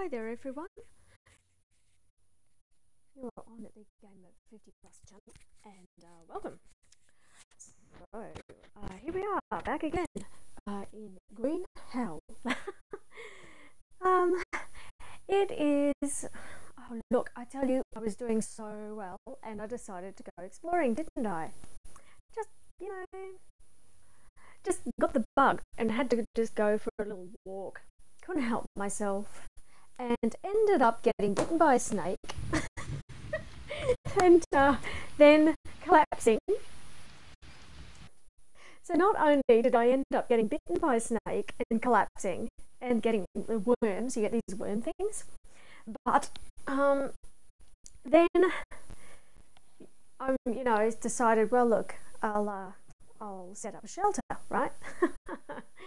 Hi there, everyone. You are on at the Gamer 50 Plus channel, and uh, welcome. So, uh, here we are, back again uh, in Green Hell. um, it is. Oh, look, I tell you, I was doing so well, and I decided to go exploring, didn't I? Just, you know, just got the bug and had to just go for a little walk. Couldn't help myself and ended up getting bitten by a snake and uh, then collapsing. So not only did I end up getting bitten by a snake and collapsing and getting worms, you get these worm things, but um, then I, you know, decided, well, look, I'll uh, I'll set up a shelter, right?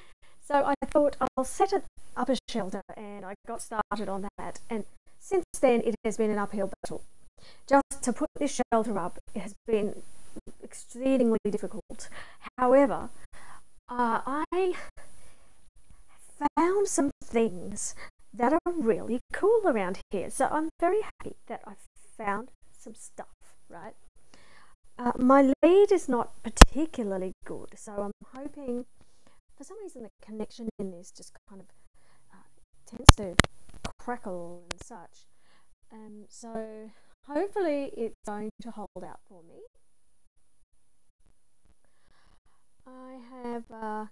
so I thought I'll set it up a shelter and I got started on that. And since then, it has been an uphill battle. Just to put this shelter up it has been exceedingly difficult. However, uh, I found some things that are really cool around here. So I'm very happy that I found some stuff, right? Uh, my lead is not particularly good, so I'm hoping for some reason the connection in this just kind of uh, tends to crackle and such. Um, so hopefully it's going to hold out for me. I have, uh,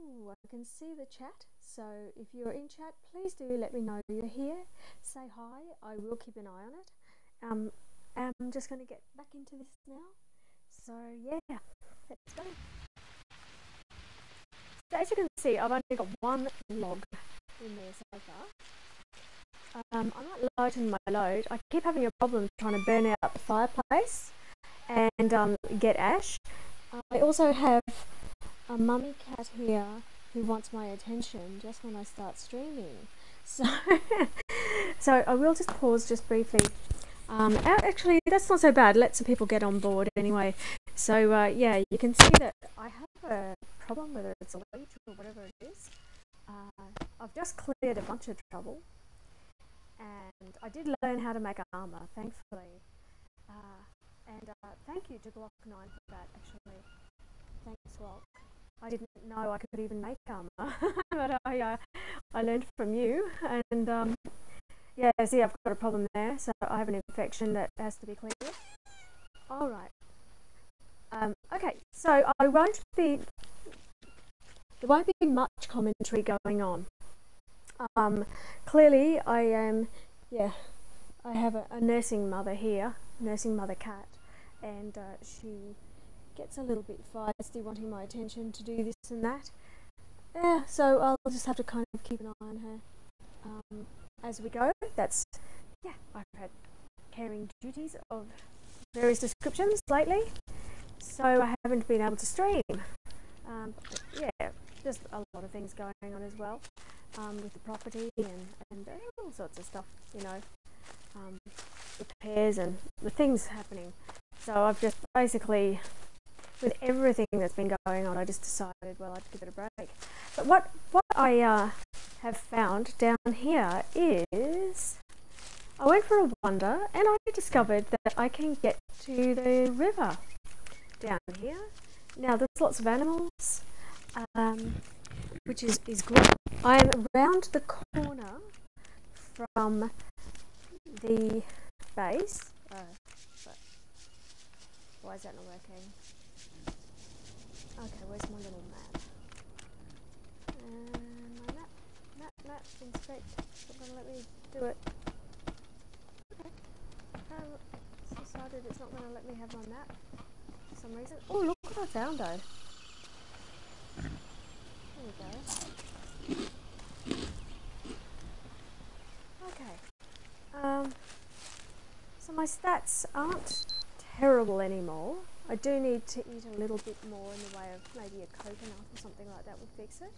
ooh, I can see the chat. So if you're in chat, please do let me know you're here. Say hi. I will keep an eye on it. Um, I'm just going to get back into this now. So yeah, let's go. So as you can see, I've only got one log in there so far. Um, I might lighten my load. I keep having a problem trying to burn out the fireplace and um, get ash. I also have a mummy cat here who wants my attention just when I start streaming. So, so I will just pause just briefly um, actually, that's not so bad. Let some people get on board anyway. So uh, yeah, you can see that I have a problem, whether it's a leech or whatever it is. Uh, I've just cleared a bunch of trouble, and I did learn how to make armor, thankfully. Uh, and uh, thank you to Glock 9 for that, actually. Thanks, Glock. I didn't know I could even make armor, but I, uh, I learned from you, and um, yeah, see, I've got a problem there, so I have an infection that has to be cleared. All right. Um, okay, so I won't be. There won't be much commentary going on. Um, clearly, I am. Yeah, I have a, a, nursing mother here, nursing mother cat, and uh, she gets a little bit feisty, wanting my attention to do this and that. Yeah, so I'll just have to kind of keep an eye on her. Um, as we go. That's, yeah, I've had caring duties of various descriptions lately, so I haven't been able to stream. Um, yeah, just a lot of things going on as well um, with the property and, and all sorts of stuff, you know, um, repairs and the things happening. So I've just basically, with everything that's been going on, I just decided, well, I'd give it a break. But what, what I uh, have found down here is I went for a wander and I discovered that I can get to the river down here. Now there's lots of animals, um, which is, is great. I'm around the corner from the base. Oh, why is that not working? Okay, where's my little map? Um, my map, map, map inspect. It's not to let me do it. Okay. Um, it's decided it's not going to let me have my map for some reason. Oh, look what I found though. Okay. Um, so my stats aren't terrible anymore. I do need to eat a little bit more in the way of maybe a coconut or something like that would fix it.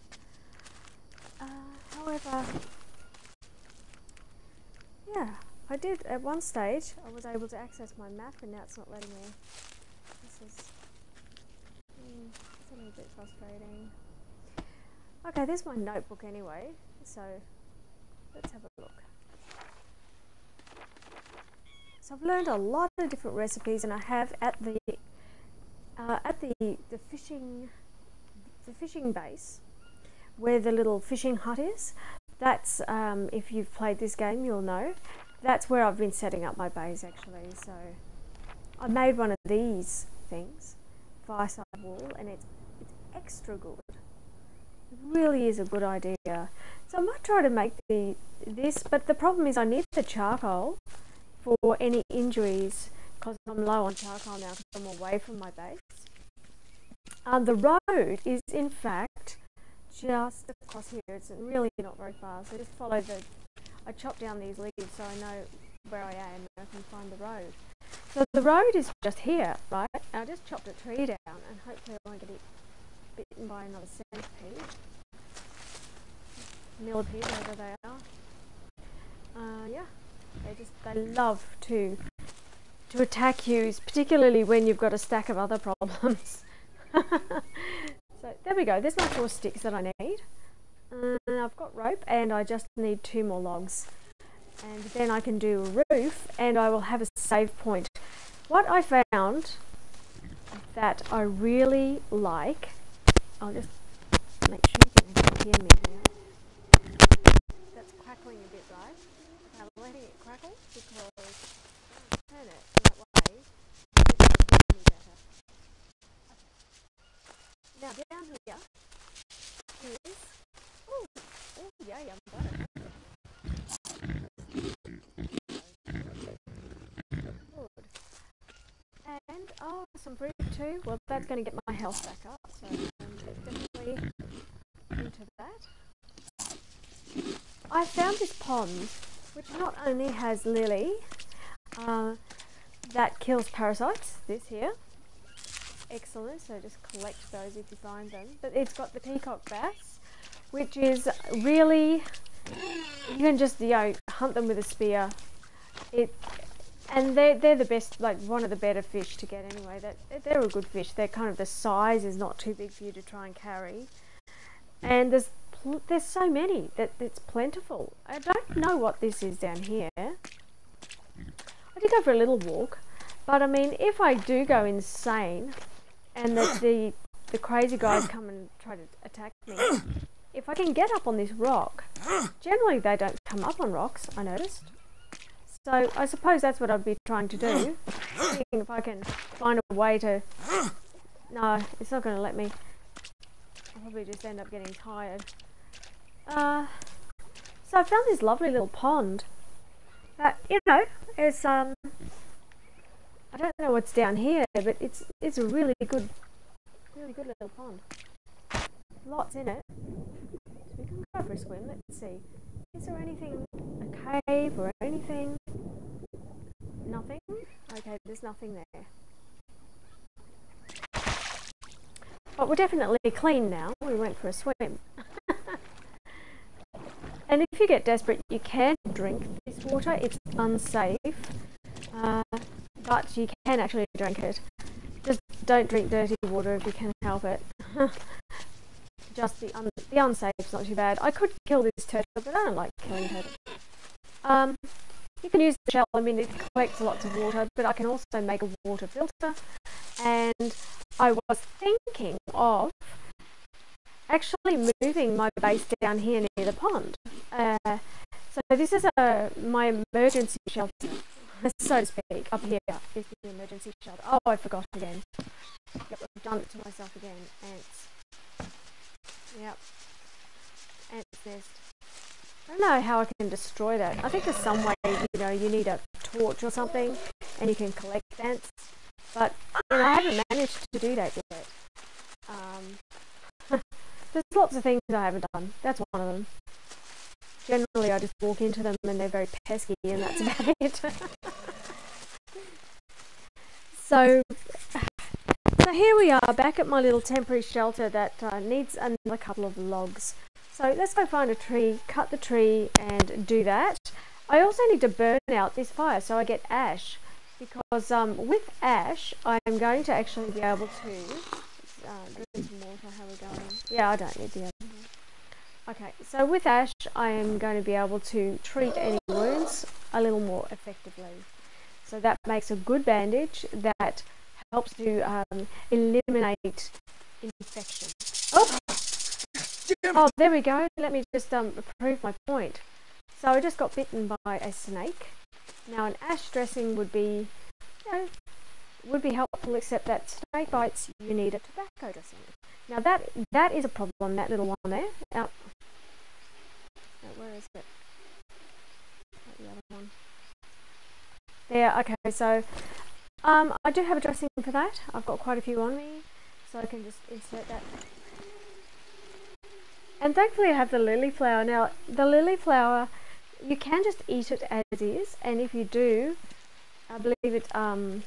Uh, however, yeah, I did at one stage. I was able to access my map, and now it's not letting me. This is mm, a little bit frustrating. Okay, there's my notebook anyway. So let's have a look. So I've learned a lot of different recipes, and I have at the uh, at the the fishing the fishing base where the little fishing hut is. That's um, if you've played this game, you'll know. That's where I've been setting up my bays actually. So I made one of these things, fireside wall, and it's it's extra good. It really is a good idea. So I might try to make the this, but the problem is I need the charcoal for any injuries because I'm low on charcoal now because I'm away from my base. Um, the road is in fact just across here. It's really not very far. So just follow the. I chop down these leaves so I know where I am and I can find the road. So the road is just here, right? I just chopped a tree down and hopefully I won't get bitten by another centipede. Millipede, whatever they are. Uh, yeah, they just they love to to attack you, particularly when you've got a stack of other problems. so there we go. There's my four sticks that I need. Uh, I've got rope and I just need two more logs. And then I can do a roof and I will have a save point. What I found that I really like, I'll just make sure you can hear me here. That's crackling a bit, right? I'm letting it crackle because turn it that way, it me better. Now down here is, oh, oh yay, I've got it. Good. And, oh, some fruit too. Well, that's going to get my health back up, so into that. I found this pond, which not only has lily, uh, that kills parasites, this here. Excellent, so just collect those if you find them. But it's got the peacock bass, which is really, you can just, you know, hunt them with a spear. It, and they're, they're the best, like one of the better fish to get anyway. That They're a good fish. They're kind of, the size is not too big for you to try and carry. And there's there's so many that it's plentiful. I don't know what this is down here. I did go for a little walk, but I mean, if I do go insane and that the the crazy guys come and try to attack me, if I can get up on this rock, generally they don't come up on rocks. I noticed. So I suppose that's what I'd be trying to do. Seeing if I can find a way to. No, it's not going to let me. I'll probably just end up getting tired. Uh, so I found this lovely little pond that, you know, is, um, I don't know what's down here, but it's, it's a really good, really good little pond. Lots in it. So we can go for a swim, let's see. Is there anything, a cave or anything? Nothing? Okay, there's nothing there. But we're definitely clean now. We went for a swim. And if you get desperate, you can drink this water. It's unsafe, uh, but you can actually drink it. Just don't drink dirty water if you can help it. Just the, un the is not too bad. I could kill this turtle, but I don't like killing turtles. Um, you can use the shell. I mean, it collects lots of water, but I can also make a water filter. And I was thinking of actually moving my base down here near the pond. Uh, so this is a my emergency shelter, so to speak, up here is the emergency shelter. Oh, I forgot again. Yep, I've done it to myself again. Ants. Yep. Nest. I don't know how I can destroy that. I think there's some way, you know, you need a torch or something and you can collect ants. But you know, I haven't managed to do that yet. Um, there's lots of things I haven't done. That's one of them. Generally, I just walk into them and they're very pesky, and that's about it. so, so here we are back at my little temporary shelter that uh, needs another couple of logs. So let's go find a tree, cut the tree, and do that. I also need to burn out this fire so I get ash because um, with ash I'm going to actually be able to uh, we going? Yeah, I don't need the other one. Okay, so with Ash, I am going to be able to treat any wounds a little more effectively. So that makes a good bandage that helps to um, eliminate infection. Oh! oh, there we go. Let me just um, prove my point. So I just got bitten by a snake. Now an ash dressing would be, you know, would be helpful except that snake bites you need a tobacco dressing. Now that that is a problem, that little one there. Out. where is it? The other one. There, okay, so um, I do have a dressing for that. I've got quite a few on me, so I can just insert that. And thankfully I have the lily flower. Now, the lily flower you can just eat it as is, and if you do, I believe it, um,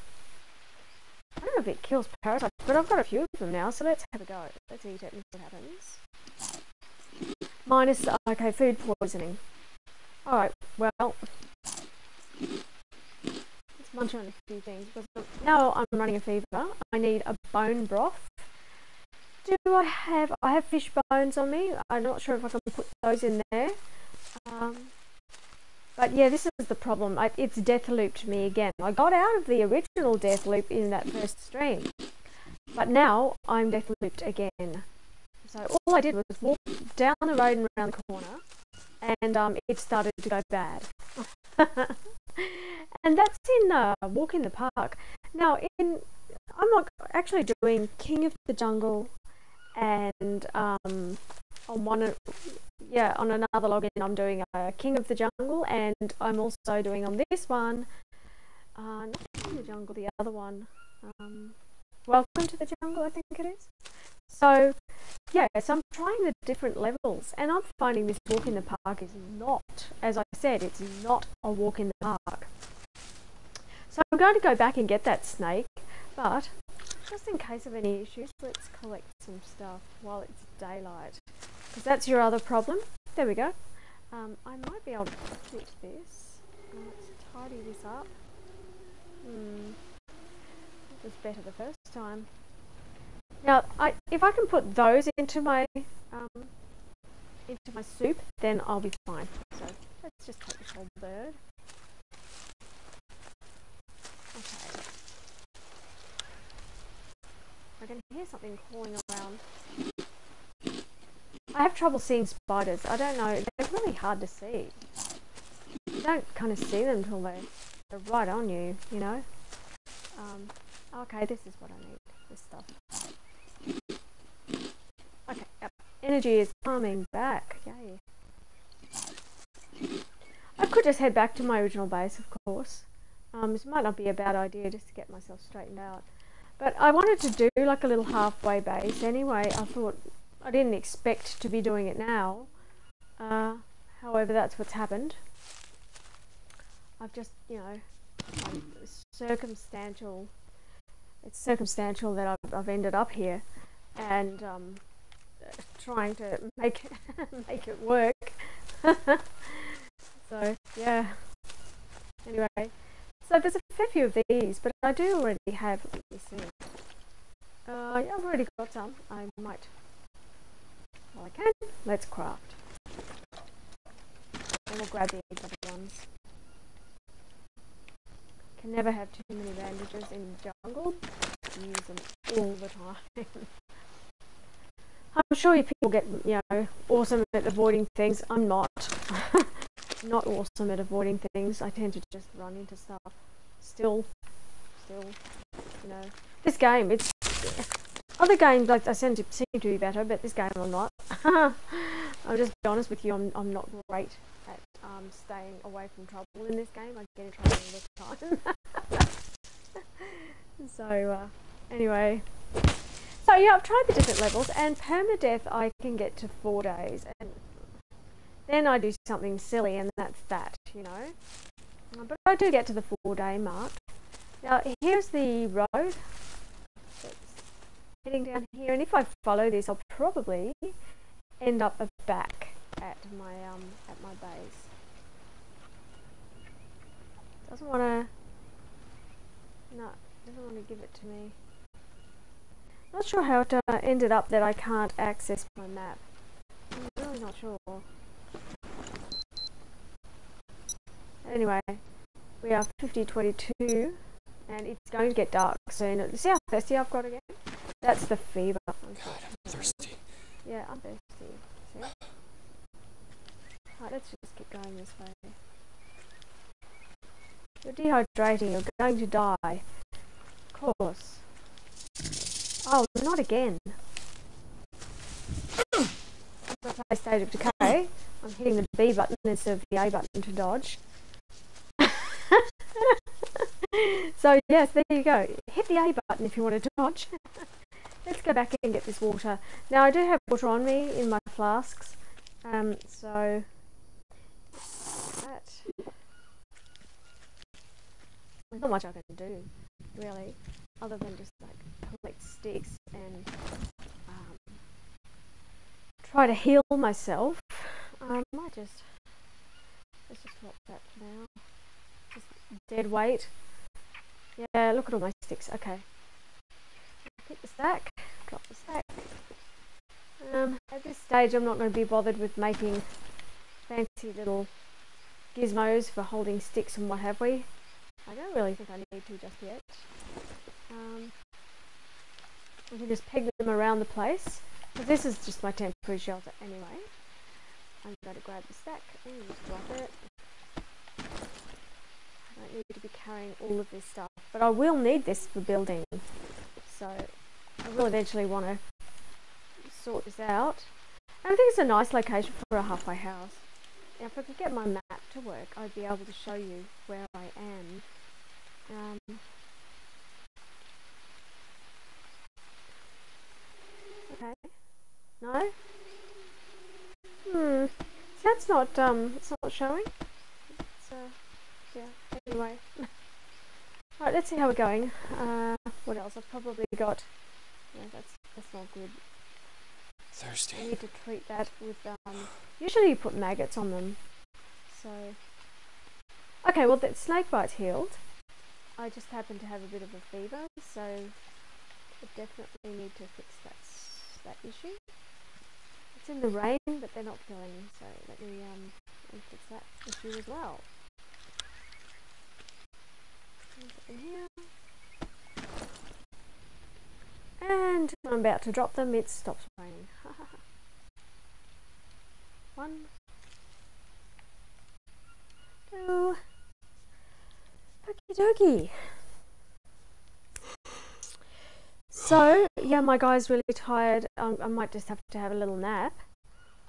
I don't know if it kills parasites, but I've got a few of them now, so let's have a go. Let's eat it and see what happens. Minus, okay, food poisoning. Alright, well, few things, because now I'm running a fever. I need a bone broth. Do I have, I have fish bones on me. I'm not sure if I can put those in there. Um, but yeah, this is the problem. I, it's death looped me again. I got out of the original death loop in that first stream. But now I'm death looped again. So all I did was walk down the road and around the corner and um, it started to go bad. and that's in uh, Walk in the Park. Now, in I'm not actually doing King of the Jungle and um, on one yeah on another login I'm doing a King of the Jungle and I'm also doing on this one uh, not King of the Jungle the other one um, Welcome to the Jungle I think it is so yeah so I'm trying the different levels and I'm finding this walk in the park is not as I said it's not a walk in the park so I'm going to go back and get that snake but just in case of any issues let's collect some stuff while it's daylight because that's your other problem. There we go. Um, I might be able to fix this. Let's tidy this up. Hmm. It was better the first time. Now, I, if I can put those into my um, into my soup, then I'll be fine. So let's just take this whole bird. Okay. I can hear something crawling around. I have trouble seeing spiders. I don't know. They're really hard to see. You don't kind of see them until they, they're right on you, you know? Um, okay, this is what I need. This stuff. Okay, yep. Energy is coming back. Yay. I could just head back to my original base, of course. Um, this might not be a bad idea just to get myself straightened out. But I wanted to do like a little halfway base anyway. I thought I didn't expect to be doing it now. Uh, however, that's what's happened. I've just, you know, circumstantial. It's circumstantial that I've, I've ended up here, and um, trying to make make it work. so yeah. Anyway, so there's a fair few of these, but I do already have. Let me see. Uh, I've already got some. I might while I can. Let's craft. And we'll grab these other ones. Can never have too many bandages in jungle. Use them all the time. I'm sure you people get, you know, awesome at avoiding things. I'm not. not awesome at avoiding things. I tend to just run into stuff. Still, still, you know. This game, it's other games, like I seem to, seem to be better, but this game I'm not. I'll just be honest with you, I'm, I'm not great at um, staying away from trouble in this game. I get in trouble all the time. so, uh, anyway. So yeah, I've tried the different levels, and permadeath I can get to four days, and then I do something silly, and that's that, you know. But I do get to the four day mark. Now, here's the road heading down here and if I follow this I'll probably end up back at my um at my base doesn't want to no doesn't want to give it to me not sure how it uh, ended up that I can't access my map I'm really not sure. Anyway, we are 50-22 and it's going to get dark soon. See how thirsty I've got again? That's the fever. God, I'm thirsty. Yeah, I'm thirsty. See? Right, let's just keep going this way. You're dehydrating, you're going to die. Of course. Oh, not again. I play State of Decay, I'm hitting the B button instead of the A button to dodge. so yes, there you go. Hit the A button if you want to dodge. Let's go back and get this water. Now I do have water on me in my flasks, um, so that there's not much I can do really, other than just like collect sticks and um, try to heal myself. Um, I might just let's just swap that for now. Just dead weight. Yeah, look at all my sticks. Okay. Pick the stack, drop the stack. Um, at this stage I'm not going to be bothered with making fancy little gizmos for holding sticks and what have we. I don't really think I need to just yet. Um, I can just peg them around the place. This is just my temporary shelter anyway. I'm going to grab the stack and just drop it. Need to be carrying all of this stuff. But I will need this for building. So I will eventually want to sort this out. And I think it's a nice location for a halfway house. Now if I could get my map to work, I'd be able to show you where I am. Um, okay. No? Hmm. That's not, um, it's not showing. It's, uh, anyway. Alright, let's see how we're going. Uh, what else? I've probably got, yeah, that's, that's not good. Thirsty. I need to treat that with, um, usually you put maggots on them. So, okay, well, that snake bite's healed. I just happen to have a bit of a fever, so I definitely need to fix that, that issue. It's in the rain, but they're not killing, so let me, um, let me fix that issue as well. And I'm about to drop them, it stops raining. One, two, okie dokie. So, yeah, my guy's really tired. Um, I might just have to have a little nap.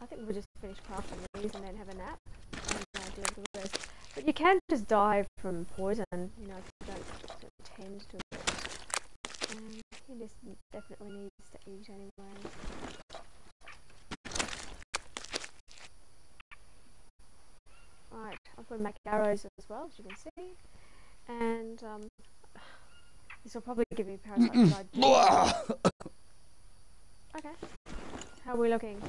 I think we'll just finish crafting these and then have a nap. And, deal with the rest. But you can just die from poison, you know, if you don't, tend to it. Um, he just definitely needs to eat anyway. Right, I'm going to make arrows as well, as you can see. And um, this will probably give me parasite Okay. How are we looking?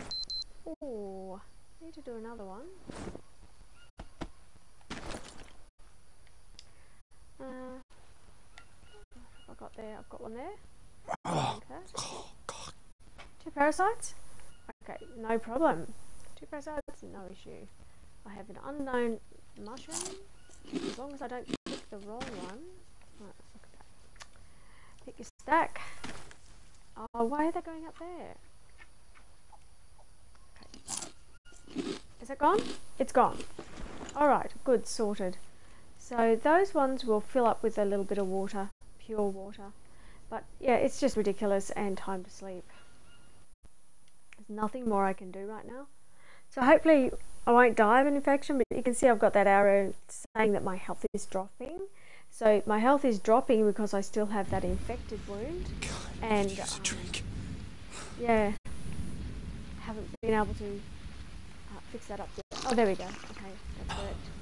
Oh, need to do another one. Uh, I got there. I've got one there. Okay. Two parasites. Okay, no problem. Two parasites, no issue. I have an unknown mushroom. As long as I don't pick the wrong one. Right, look at that. Pick your stack. Oh, why are they going up there? Okay. Is it gone? It's gone. Alright, good, sorted. So those ones will fill up with a little bit of water, pure water. But yeah, it's just ridiculous and time to sleep. There's nothing more I can do right now. So hopefully I won't die of an infection, but you can see I've got that arrow saying that my health is dropping. So my health is dropping because I still have that infected wound. God, and use a um, drink. yeah, haven't been able to uh, fix that up yet. Oh, there we go. Okay, that's it.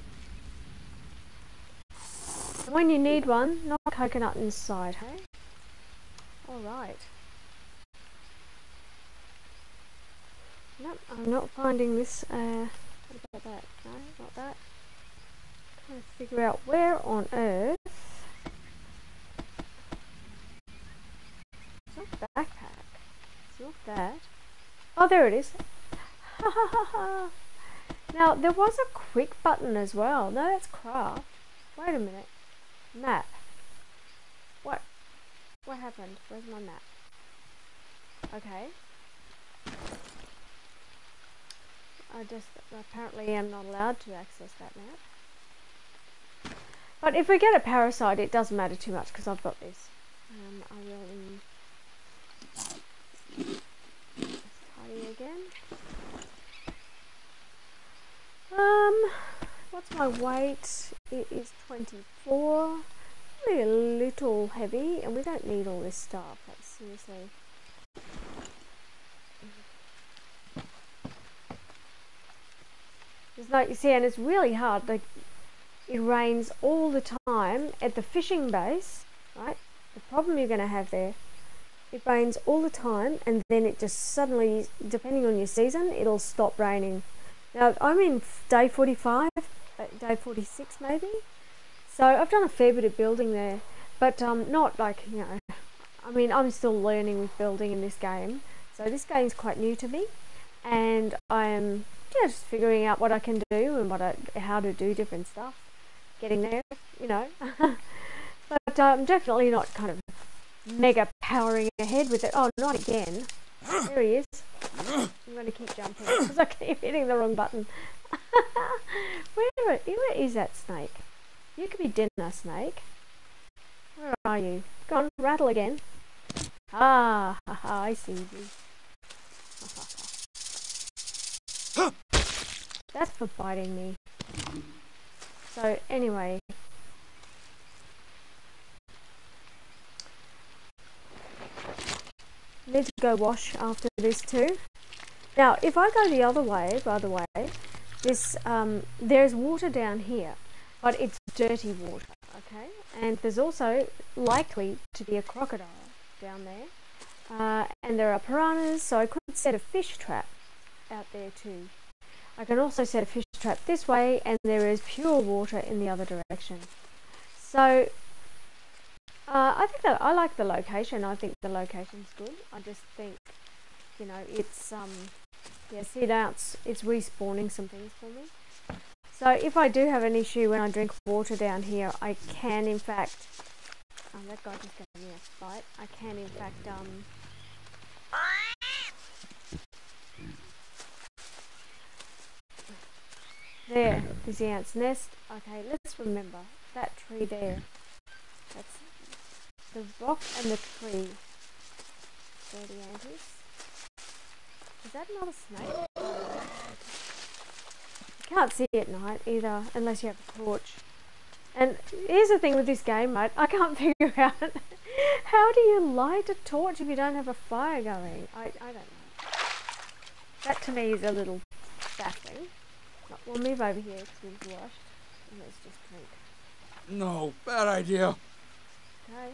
When you need one, not coconut inside, hey? Alright. Nope, I'm not finding this, uh, what about that? No, not that. Trying to figure out where on earth. It's not backpack. It's not that. Oh, there it is. now, there was a quick button as well. No, that's craft. Wait a minute. Map. What? What happened? Where's my map? Okay. I just apparently am not allowed to access that map. But if we get a parasite, it doesn't matter too much because I've got this. Um, I will tidy again. Um, what's my weight? It is 24. Probably a little heavy, and we don't need all this stuff. Like seriously. It's like you see, and it's really hard. Like it rains all the time at the fishing base, right? The problem you're going to have there, it rains all the time, and then it just suddenly, depending on your season, it'll stop raining. Now I'm in day 45, uh, day 46 maybe. So I've done a fair bit of building there, but um, not like you know. I mean, I'm still learning with building in this game, so this game's quite new to me, and I'm just figuring out what I can do and what I, how to do different stuff. Getting there, you know. but I'm um, definitely not kind of mega powering ahead with it. Oh, not again. There he is. I'm going to keep jumping because I keep hitting the wrong button. where, where is that snake? You could be dinner, snake. Where are you? Go on, rattle again. Ah, ha, ha, I see you. That's for biting me. So anyway. Need to go wash after this too. Now, if I go the other way, by the way, this um, there's water down here, but it's dirty water, okay? And there's also likely to be a crocodile down there, uh, and there are piranhas, so I could set a fish trap out there too. I can also set a fish trap this way and there is pure water in the other direction. So uh, I think that I like the location. I think the location's good. I just think, you know, it's um, yeah, see now it's, respawning some things for me. So if I do have an issue when I drink water down here, I can in fact, oh, that guy just gave me a bite. I can in fact um, there's the ant's nest. Okay, let's remember that tree there. That's the rock and the tree. There the is. That another snake? You can't see at night either, unless you have a torch. And here's the thing with this game, mate. I can't figure out how do you light a torch if you don't have a fire going. I, I don't know. That to me is a little baffling. We'll move over here because we've washed. And let's just drink. No, bad idea. Okay.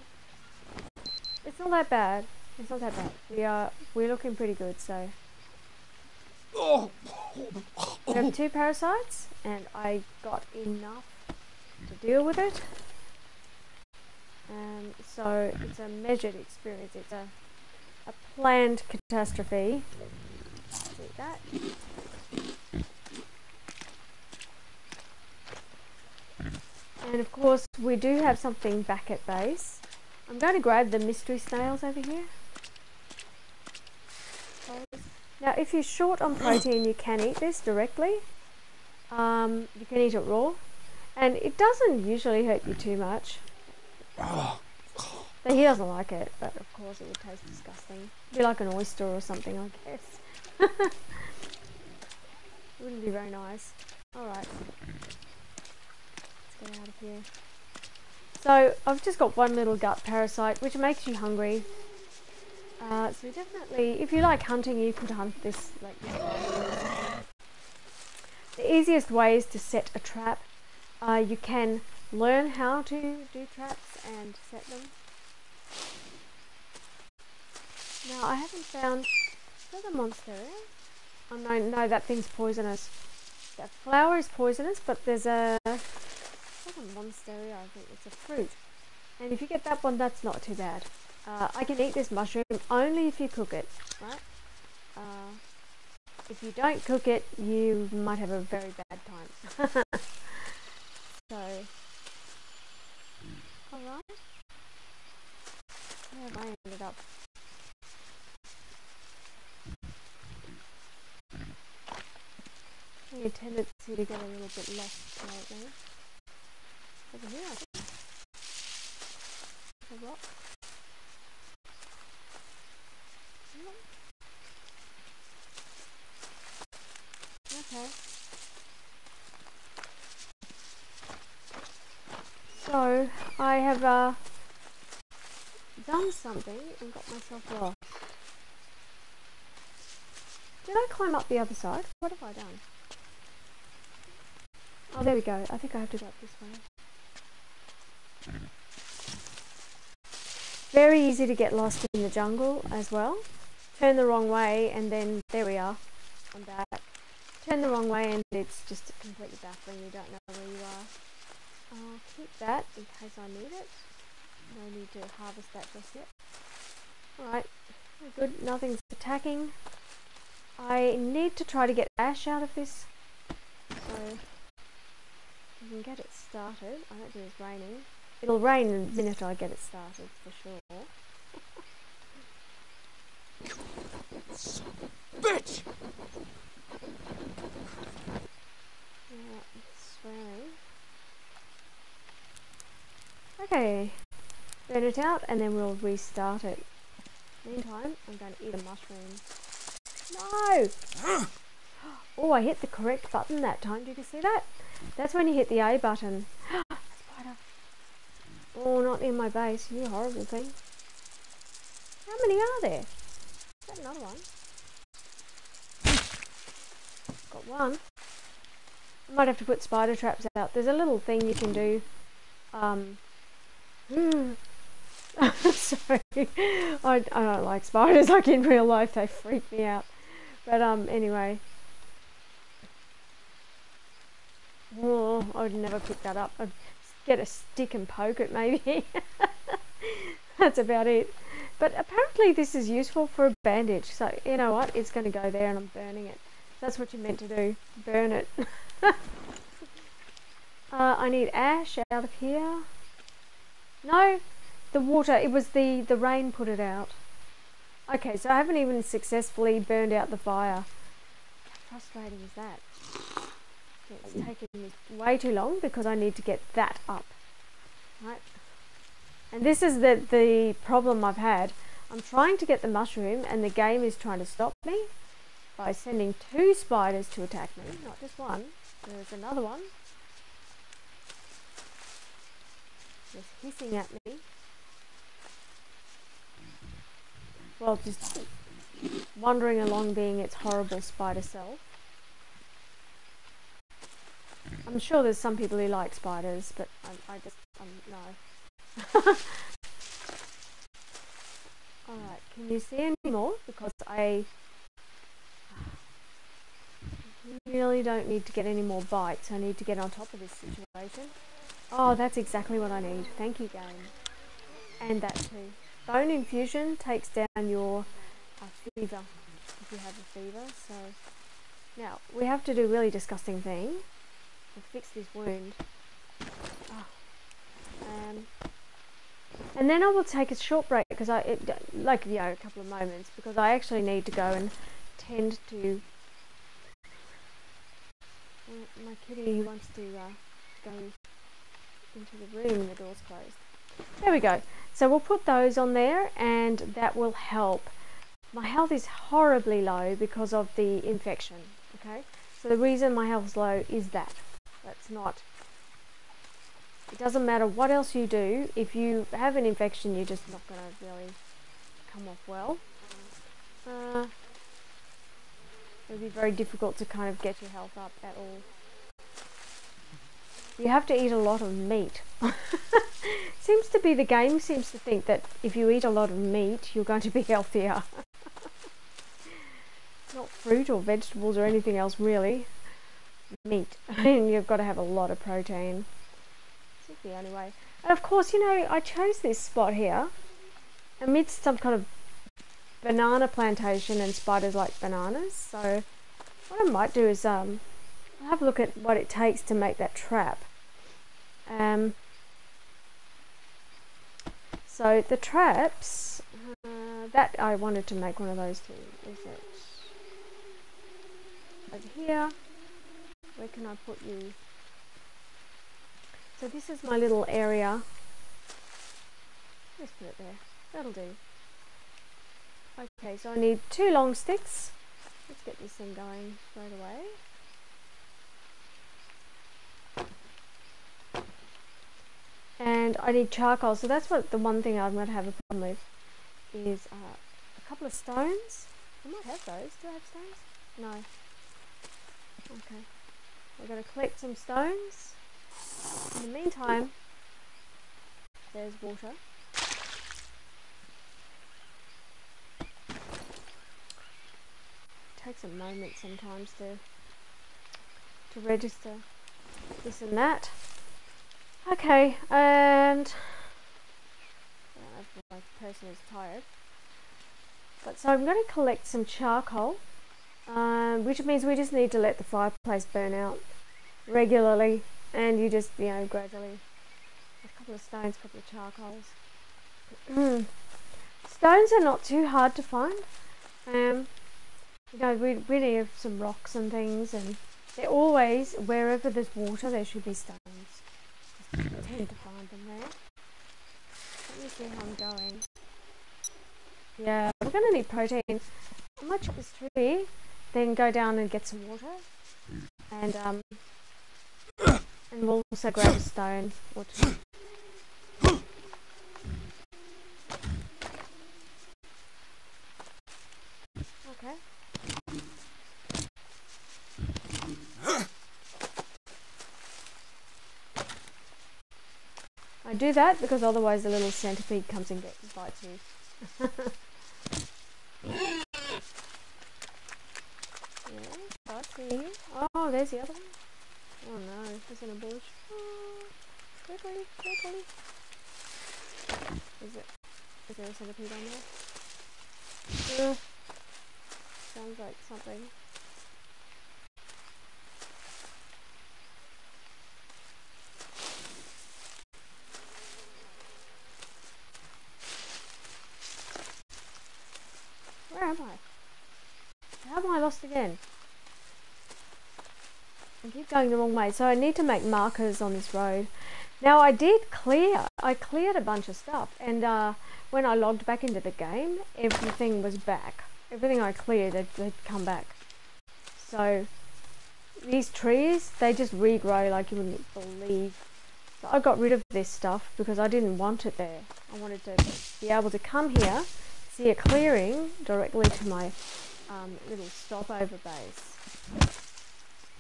It's not that bad. It's not that bad. We are we're looking pretty good, so we have two parasites and I got enough to deal with it. Um, so it's a measured experience. It's a a planned catastrophe. See that? And of course we do have something back at base. I'm going to grab the mystery snails over here. Now if you're short on protein you can eat this directly. Um, you can eat it raw. And it doesn't usually hurt you too much. But he doesn't like it, but of course it would taste disgusting. It'd Be like an oyster or something, I guess. it Wouldn't be very nice. Alright Let's get out of here. So I've just got one little gut parasite, which makes you hungry. Uh, so definitely, if you like hunting, you could hunt this like. The easiest way is to set a trap. Uh, you can learn how to do traps and set them. Now I haven't found. Is monster. Oh no, no, that thing's poisonous. That flower is poisonous, but there's a like a monstera, I think it's a fruit. And if you get that one, that's not too bad. Uh, I can eat this mushroom only if you cook it, right? Uh, if you don't cook it, you might have a very bad time. so, alright. Where have I ended up? a tendency to get a little bit lost lately. Over here, I think. A rock. Okay. So, I have uh, done something and got myself lost. Did I climb up the other side? What have I done? Oh, there we go. I think I have to go up this way. Very easy to get lost in the jungle as well. Turn the wrong way and then there we are. I'm back. Turn the wrong way and it's just completely baffling. You don't know where you are. I'll keep that in case I need it. No need to harvest that just yet. Alright, good. Nothing's attacking. I need to try to get ash out of this. So we can get it started. I don't think it's raining. It'll rain the minute I get it started, for sure. Bitch! Yeah, swearing. Okay, burn it out and then we'll restart it. Meantime, I'm going to eat a mushroom. No! Oh, I hit the correct button that time. Did you see that? That's when you hit the A button. Oh, not in my base. You horrible thing. How many are there? Is that another one? Got one. I might have to put spider traps out. There's a little thing you can do. Um. Sorry. I, I don't like spiders. Like in real life, they freak me out. But um, anyway. Oh, I would never pick that up. I'd get a stick and poke it maybe. That's about it. But apparently this is useful for a bandage. So you know what? It's going to go there and I'm burning it. That's what you're meant to do. Burn it. uh, I need ash out of here. No, the water. It was the, the rain put it out. Okay, so I haven't even successfully burned out the fire. How frustrating is that? It's taking me way too long because I need to get that up. Right? And this is the, the problem I've had. I'm trying to get the mushroom and the game is trying to stop me by sending two spiders to attack me, not just one. There's another one. Just hissing at me. Well, just wandering along being its horrible spider self. I'm sure there's some people who like spiders, but I, I just, um, no. Alright, can you see any more? Because I really don't need to get any more bites. I need to get on top of this situation. Oh, that's exactly what I need. Thank you, game. And that too. Bone infusion takes down your uh, fever if you have a fever. So now we have to do really disgusting thing fix this wound. Oh. Um, and then I will take a short break because I, it, like, you know, a couple of moments because I actually need to go and tend to uh, my kitty who wants to uh, go into the room and the door's closed. There we go. So we'll put those on there and that will help. My health is horribly low because of the infection. Okay, so the reason my health's low is that. That's not. It doesn't matter what else you do. If you have an infection, you're just not going to really come off well. Uh, it'll be very difficult to kind of get your health up at all. You have to eat a lot of meat. seems to be the game seems to think that if you eat a lot of meat, you're going to be healthier. Not fruit or vegetables or anything else really meat. and you've got to have a lot of protein. Is the only way. And of course, you know, I chose this spot here amidst some kind of banana plantation and spiders like bananas. So what I might do is um, have a look at what it takes to make that trap. Um, so the traps, uh, that I wanted to make one of those too. Is it over here? Where can I put you? So this is my little area. Let's put it there. That'll do. Okay, so I need two long sticks. Let's get this thing going straight away. And I need charcoal, so that's what the one thing I'm going to have a problem with is uh, a couple of stones. I might have those. Do I have stones? No. Okay. We're going to collect some stones. In the meantime, there's water. takes a moment sometimes to to register this and that. Okay, and my person is tired. But so I'm going to collect some charcoal, um, which means we just need to let the fireplace burn out regularly, and you just you know gradually a couple of stones, a couple of charcoals. stones are not too hard to find. Um, you know, we really have some rocks and things, and they're always, wherever there's water, there should be stones. I tend to find them there. Let me see how I'm going. Yeah, we're going to need protein. How much this tree, then go down and get some water, and um, and we'll also grab a stone or two. Okay. I do that because otherwise the little centipede comes and gets bites you. see. Oh, there's the other one. Oh no, it's in a bush. Oh, quickly, quickly. Is it? Is there a centipede on there? Uh, sounds like something. Where am I? How am I lost again? I keep going the wrong way, so I need to make markers on this road. Now I did clear, I cleared a bunch of stuff, and uh, when I logged back into the game, everything was back. Everything I cleared had, had come back. So these trees, they just regrow like you wouldn't believe. So I got rid of this stuff because I didn't want it there. I wanted to be able to come here see a clearing directly to my um, little stopover base.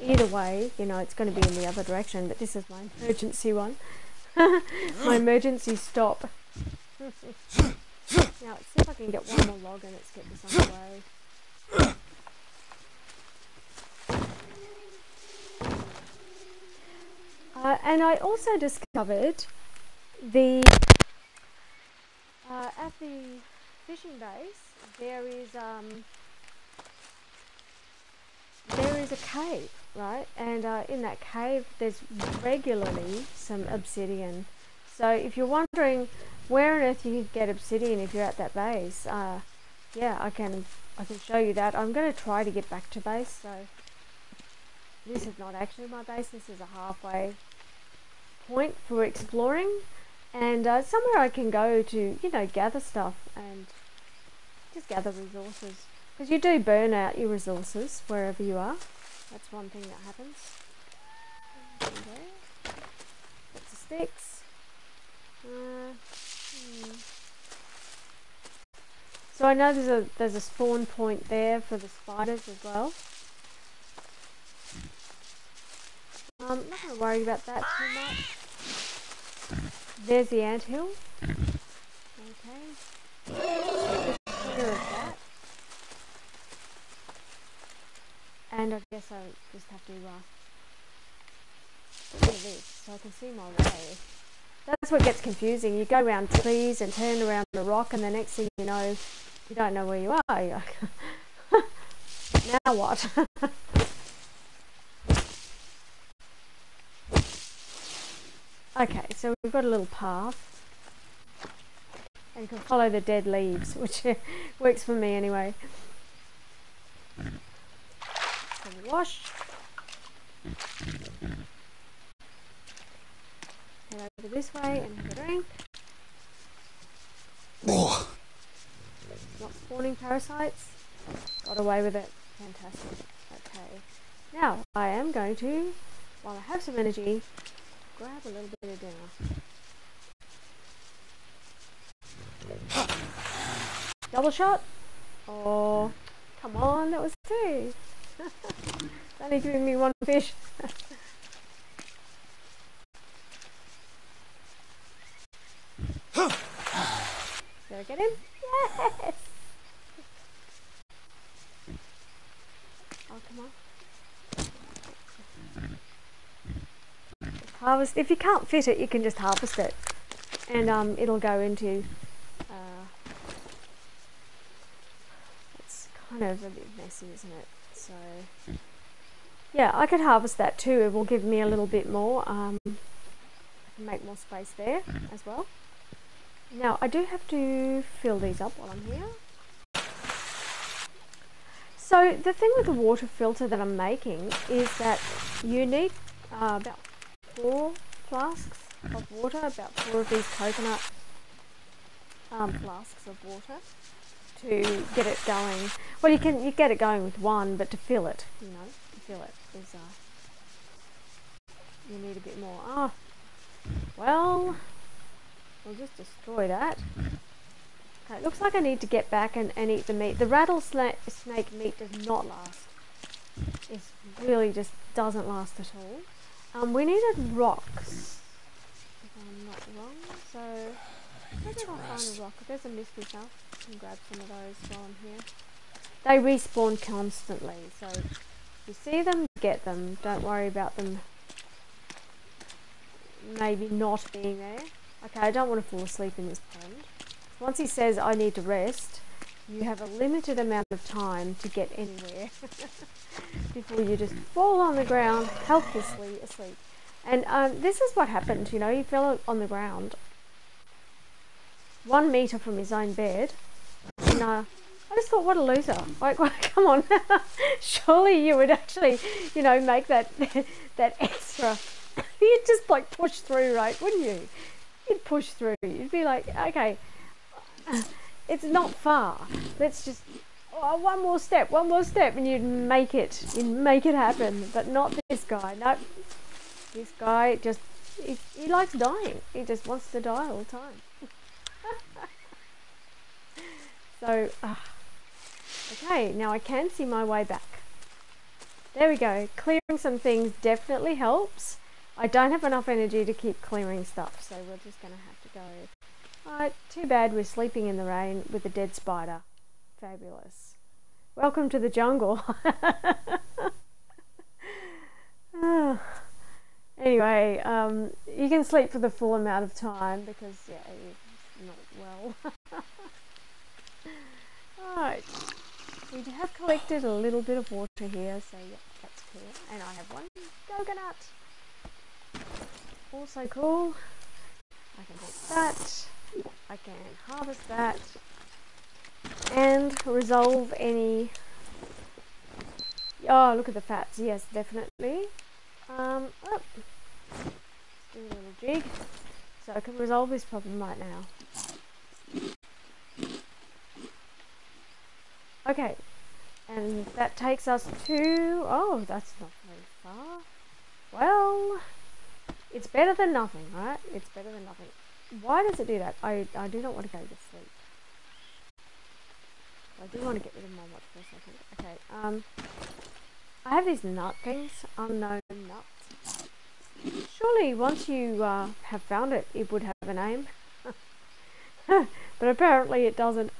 Either way, you know, it's going to be in the other direction, but this is my emergency one. my emergency stop. now, let's see if I can get one more log and let's get this underway. Uh, and I also discovered the uh, at the fishing base, there is um, there is a cave, right? And uh, in that cave, there's regularly some obsidian. So if you're wondering where on earth you can get obsidian if you're at that base, uh, yeah, I can I can show you that. I'm going to try to get back to base. So this is not actually my base. This is a halfway point for exploring and uh, somewhere I can go to, you know, gather stuff and just gather resources. Because you do burn out your resources wherever you are. That's one thing that happens. Lots of sticks. Uh, hmm. So I know there's a there's a spawn point there for the spiders as well. Um, I'm not going to worry about that too much. There's the ant hill. Okay. And I guess I just have to uh, do this so I can see my way. That's what gets confusing. You go around trees and turn around the rock and the next thing you know, you don't know where you are. You're like, now what? okay, so we've got a little path. And you can follow the dead leaves, which works for me anyway. Wash. Head over this way and have a drink. Oh, Not spawning parasites. Got away with it. Fantastic. Okay. Now, I am going to, while I have some energy, grab a little bit of dinner. Double shot? Oh, come on, that was two. Only giving me one fish. Did I get him? Yes! Oh, come on. Harvest. If you can't fit it, you can just harvest it. And um, it'll go into. Uh, it's kind of a bit messy, isn't it? So. Yeah, I could harvest that too. It will give me a little bit more. Um, I can make more space there as well. Now, I do have to fill these up while I'm here. So, the thing with the water filter that I'm making is that you need uh, about four flasks of water, about four of these coconut um, flasks of water to get it going. Well, you can you get it going with one, but to fill it, you know, to fill it is uh, you need a bit more. Ah, well, we'll just destroy that. Okay, it looks like I need to get back and, and eat the meat. The rattlesnake snake meat does not last. It really just doesn't last at all. Um, we needed rocks, if I'm not wrong. So, where did I find a rock? If There's a mystery south. Can grab some of those while I'm here. They respawn constantly, so you see them, get them. Don't worry about them maybe not being there. Okay, I don't want to fall asleep in this pond. Once he says I need to rest, you have a limited amount of time to get anywhere before you just fall on the ground helplessly asleep. And um, this is what happened, you know, he fell on the ground one meter from his own bed. Uh, I just thought, what a loser. Like, well, come on. Surely you would actually, you know, make that, that extra. You'd just like push through, right? Wouldn't you? You'd push through. You'd be like, okay, it's not far. Let's just oh, one more step, one more step, and you'd make it. You'd make it happen. But not this guy. No, this guy just he, he likes dying. He just wants to die all the time. So, uh, okay, now I can see my way back. There we go. Clearing some things definitely helps. I don't have enough energy to keep clearing stuff, so we're just going to have to go. Alright, too bad we're sleeping in the rain with a dead spider. Fabulous. Welcome to the jungle. Ah. anyway, um, you can sleep for the full amount of time because, yeah, you're not well. Alright, we have collected a little bit of water here, so yeah, that's cool. And I have one coconut. Also cool. I can take that. I can harvest that. And resolve any... Oh, look at the fats. Yes, definitely. Um, oh. Do a little jig. So I can resolve this problem right now. Okay, and that takes us to... Oh, that's not very far. Well, it's better than nothing, right? It's better than nothing. Why does it do that? I, I do not want to go to sleep. I do want to get rid of my watch for a second. Okay, um... I have these nut things, unknown nuts. Surely once you uh, have found it, it would have a name. but apparently it doesn't.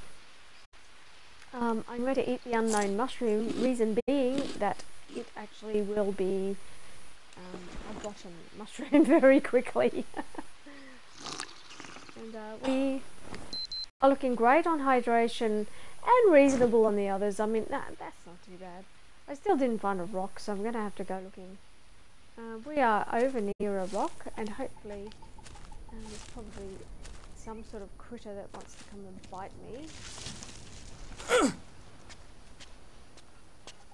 Um, I'm going to eat the unknown mushroom, reason being that it actually will be um, a bottom mushroom very quickly. and uh, we are looking great on hydration and reasonable on the others. I mean, nah, that's not too bad. I still didn't find a rock, so I'm going to have to go looking. Uh, we are over near a rock, and hopefully And there's probably some sort of critter that wants to come and bite me.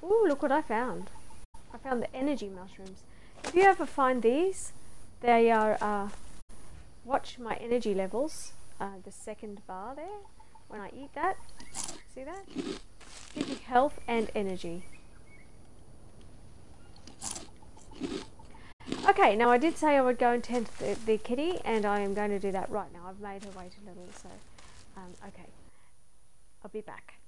Ooh, look what I found. I found the energy mushrooms. If you ever find these, they are, uh, watch my energy levels, uh, the second bar there, when I eat that. See that? Gives you health and energy. Okay, now I did say I would go and tend the, the kitty, and I am going to do that right now. I've made her wait a little, so um, okay. I'll be back.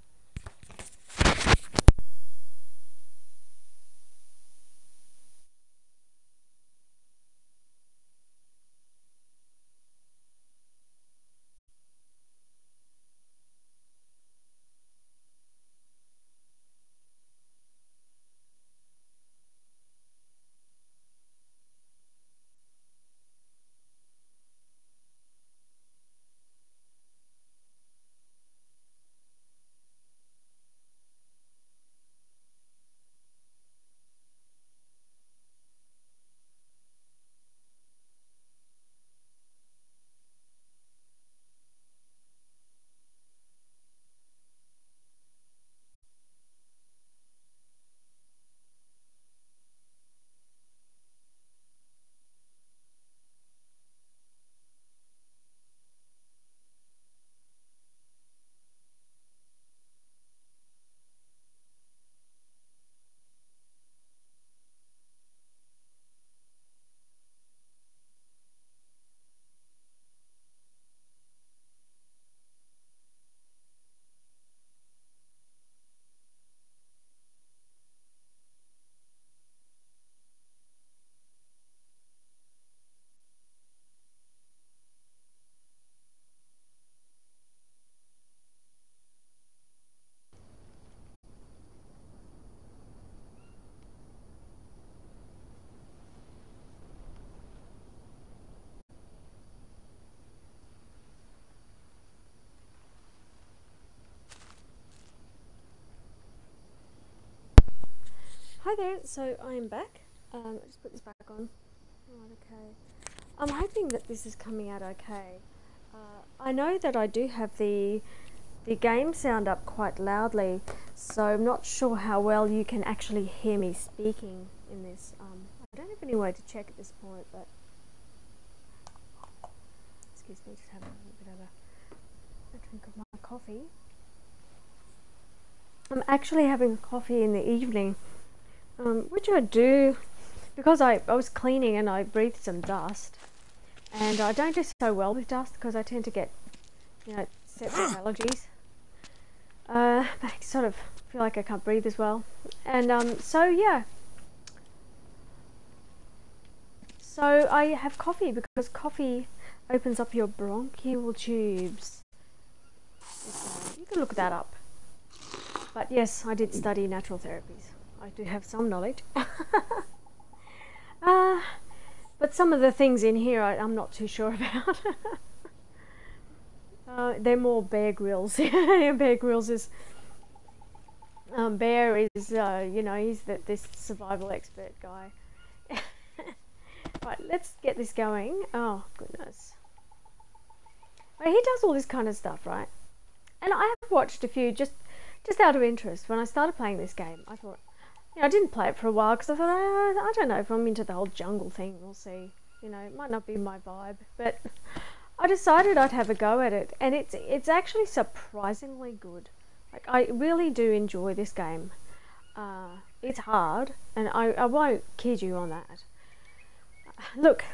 There, so I am back. Um, I'll just put this back on. Okay. I'm hoping that this is coming out okay. Uh, I know that I do have the the game sound up quite loudly, so I'm not sure how well you can actually hear me speaking in this. Um, I don't have any way to check at this point, but excuse me, just having a little bit of a, a drink of my coffee. I'm actually having coffee in the evening um, which I do because I, I was cleaning and I breathed some dust. And I don't do so well with dust because I tend to get you know septic allergies. Uh, but I sort of feel like I can't breathe as well. And um, so yeah. So I have coffee because coffee opens up your bronchial tubes. You can look that up. But yes I did study natural therapies I do have some knowledge. uh, but some of the things in here I, am not too sure about. uh, they're more Bear Grylls. Bear Grylls is. Um, Bear is, uh, you know, he's the, this survival expert guy. right, let's get this going. Oh, goodness. Well, he does all this kind of stuff, right? And I have watched a few just just out of interest. When I started playing this game, I thought, yeah, I didn't play it for a while because I thought, uh, I don't know if I'm into the whole jungle thing. We'll see. You know, it might not be my vibe, but I decided I'd have a go at it, and it's it's actually surprisingly good. Like I really do enjoy this game. Uh, it's hard, and I, I won't kid you on that. Look,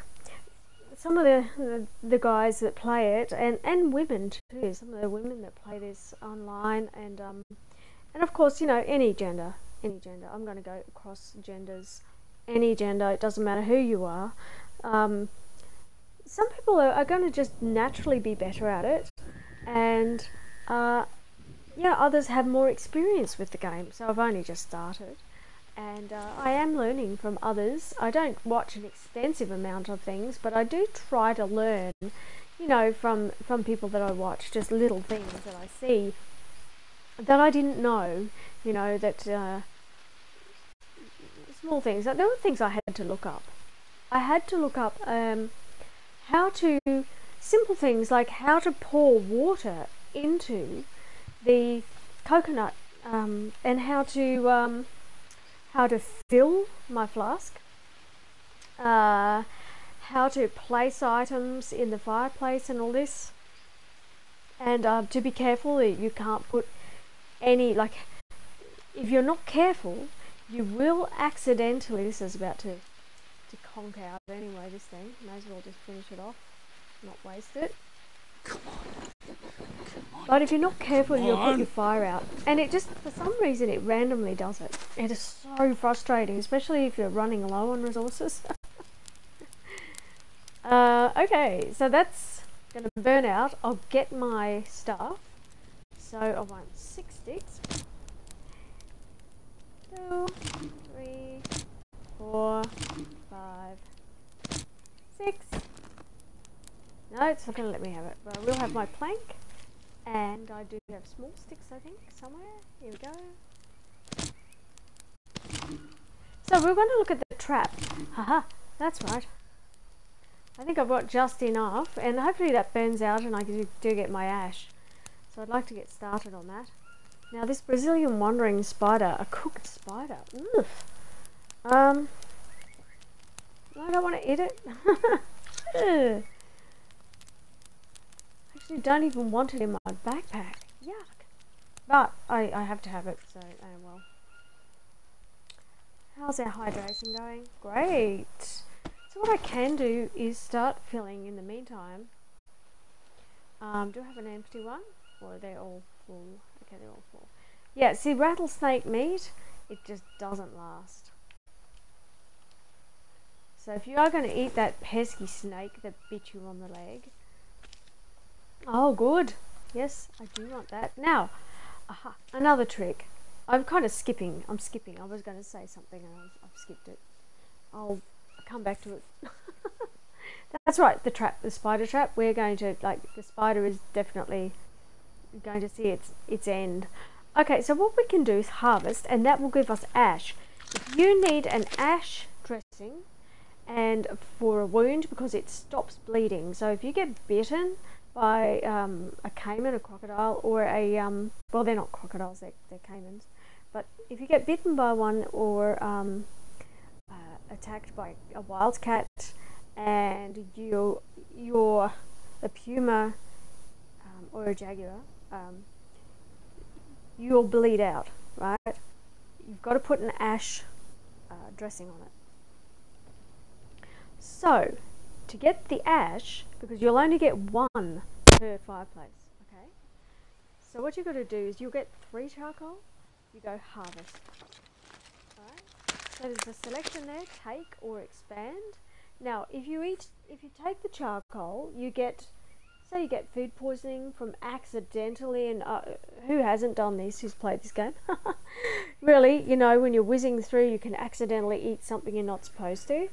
some of the, the, the guys that play it, and and women too. Some of the women that play this online, and um, and of course, you know, any gender any gender. I'm going to go across genders, any gender. It doesn't matter who you are. Um, some people are, are going to just naturally be better at it, and uh, yeah, others have more experience with the game. So I've only just started, and uh, I am learning from others. I don't watch an extensive amount of things, but I do try to learn. You know, from from people that I watch, just little things that I see that I didn't know, you know, that uh, small things. There were things I had to look up. I had to look up um, how to simple things like how to pour water into the coconut um, and how to um, how to fill my flask uh, how to place items in the fireplace and all this and uh, to be careful that you can't put any like if you're not careful you will accidentally this is about to to conk out anyway this thing may as well just finish it off not waste it Come on. Come on. but if you're not careful you'll put your fire out and it just for some reason it randomly does it it is so frustrating especially if you're running low on resources uh, okay so that's gonna burn out I'll get my stuff so I want six sticks two three four five six. No it's not gonna let me have it but I will have my plank. And I do have small sticks I think somewhere. Here we go. So we're going to look at the trap. Haha that's right. I think I've got just enough and hopefully that burns out and I do get my ash. So I'd like to get started on that now this Brazilian wandering spider a cooked spider Oof. um I don't want to eat it. Actually, don't even want it in my backpack. Yuck. But I, I have to have it, so oh well. How's our hydration going? Great. So what I can do is start filling in the meantime. Um, do I have an empty one? Or are they all full? Yeah, see rattlesnake meat, it just doesn't last. So if you are going to eat that pesky snake that bit you on the leg, oh good, yes, I do want that. Now, aha, another trick. I'm kind of skipping. I'm skipping. I was going to say something and I've, I've skipped it. I'll come back to it. That's right, the trap, the spider trap. We're going to like the spider is definitely going to see its its end. Okay, so what we can do is harvest, and that will give us ash. If you need an ash dressing, and for a wound because it stops bleeding. So if you get bitten by um, a caiman, a crocodile, or a um, well, they're not crocodiles, they're, they're caimans. But if you get bitten by one or um, uh, attacked by a wildcat, and you you're a puma um, or a jaguar, um, you'll bleed out, right? You've got to put an ash uh, dressing on it. So, to get the ash, because you'll only get one per fireplace, okay? So what you've got to do is you'll get three charcoal, you go harvest. So there's a selection there, take or expand. Now, if you eat, if you take the charcoal, you get, say, you get food poisoning from accidentally, and uh, who hasn't done this? Who's played this game? really, you know, when you're whizzing through, you can accidentally eat something you're not supposed to,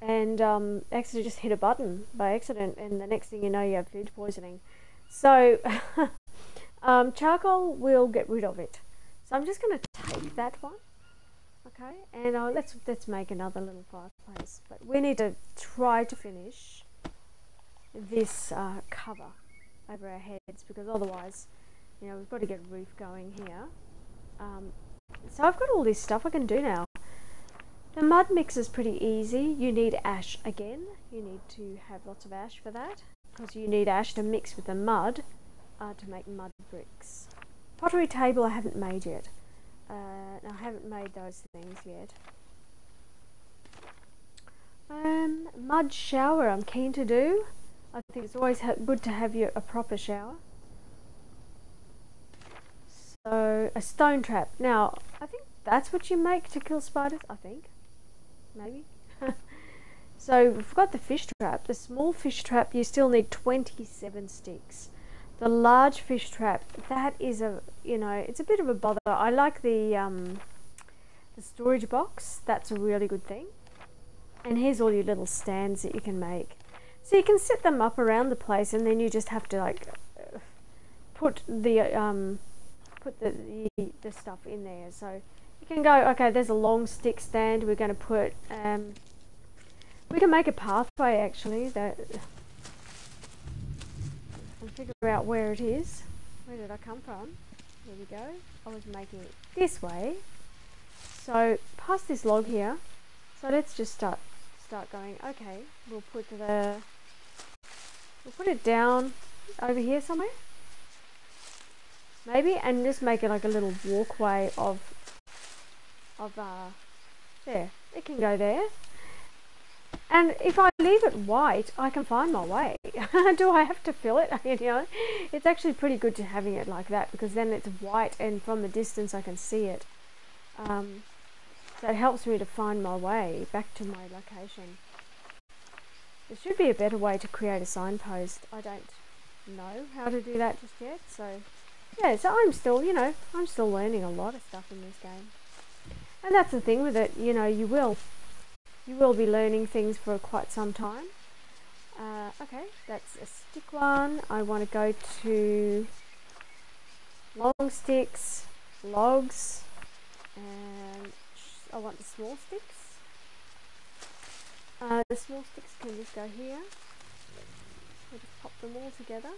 and um, actually just hit a button by accident, and the next thing you know, you have food poisoning. So, um, charcoal will get rid of it. So I'm just going to take that one. Okay, and uh, let's let's make another little fireplace. But we need to try to finish this uh, cover over our heads because otherwise, you know, we've got to get a roof going here. Um, so I've got all this stuff I can do now. The mud mix is pretty easy. You need ash again. You need to have lots of ash for that because you need ash to mix with the mud uh, to make mud bricks. Pottery table I haven't made yet. Uh, I haven't made those things yet. Um, mud shower I'm keen to do. I think it's always good to have your, a proper shower. So, a stone trap. Now, I think that's what you make to kill spiders, I think. Maybe. so, we've got the fish trap. The small fish trap, you still need 27 sticks. The large fish trap, that is a, you know, it's a bit of a bother. I like the, um, the storage box. That's a really good thing. And here's all your little stands that you can make. So you can set them up around the place and then you just have to like put the um, put the, the, the stuff in there. So you can go, okay, there's a long stick stand. We're going to put, um, we can make a pathway actually that and figure out where it is. Where did I come from? There we go. I was making it this way. So past this log here. So let's just start start going. Okay, we'll put the we'll put it down over here somewhere. Maybe and just make it like a little walkway of of uh there. It can go there. And if I leave it white, I can find my way. Do I have to fill it? you know, it's actually pretty good to having it like that because then it's white and from the distance I can see it. Um, so it helps me to find my way back to my location. There should be a better way to create a signpost. I don't know how to do that just yet. So yeah, so I'm still, you know, I'm still learning a lot of stuff in this game. And that's the thing with it, you know, you will you will be learning things for quite some time. Uh, okay, that's a stick one. I want to go to long sticks, logs, and I want the small sticks. Uh, the small sticks can just go here. I'll just pop them all together.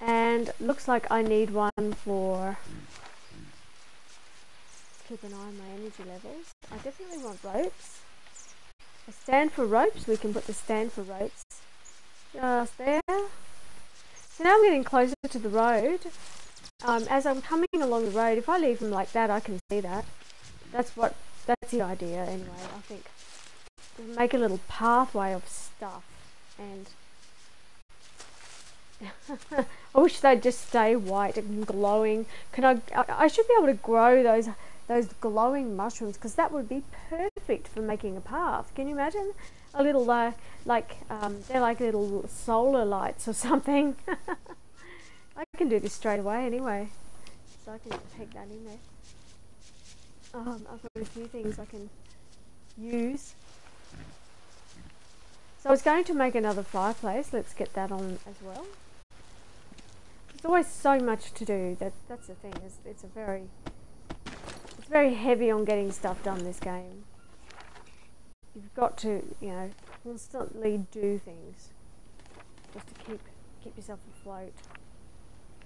And looks like I need one for keep an eye on my energy levels. I definitely want ropes. A stand for ropes, we can put the stand for ropes just there. So now I'm getting closer to the road. Um, as I'm coming along the road, if I leave them like that, I can see that. That's what, that's the idea anyway, I think. Make a little pathway of stuff and I wish they'd just stay white and glowing. Can I, I should be able to grow those those glowing mushrooms because that would be perfect for making a path. Can you imagine? A little, uh, like, um, they're like little solar lights or something. I can do this straight away anyway. So I can take that in there. Um, I've got a few things I can use. So I was going to make another fireplace. Let's get that on as well. There's always so much to do. That That's the thing. It's, it's a very it's very heavy on getting stuff done this game. You've got to, you know, constantly do things just to keep keep yourself afloat.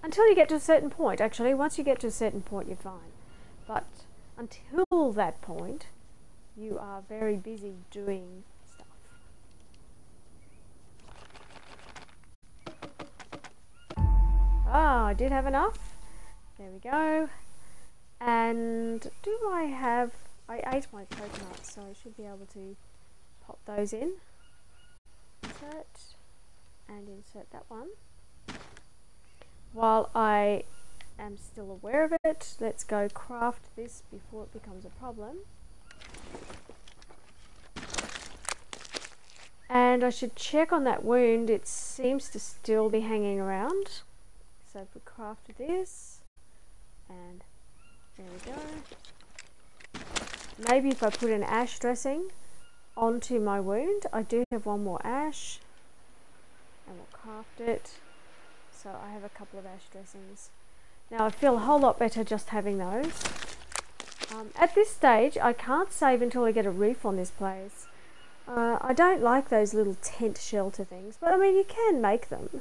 Until you get to a certain point, actually, once you get to a certain point you're fine. But until that point, you are very busy doing stuff. Ah, I did have enough. There we go. And do I have... I ate my coconuts, so I should be able to pop those in. Insert and insert that one. While I am still aware of it, let's go craft this before it becomes a problem. And I should check on that wound, it seems to still be hanging around. So if we craft this and there we go. Maybe if I put an ash dressing onto my wound. I do have one more ash. And we'll craft it. So I have a couple of ash dressings. Now I feel a whole lot better just having those. Um, at this stage, I can't save until I get a roof on this place. Uh, I don't like those little tent shelter things, but I mean, you can make them.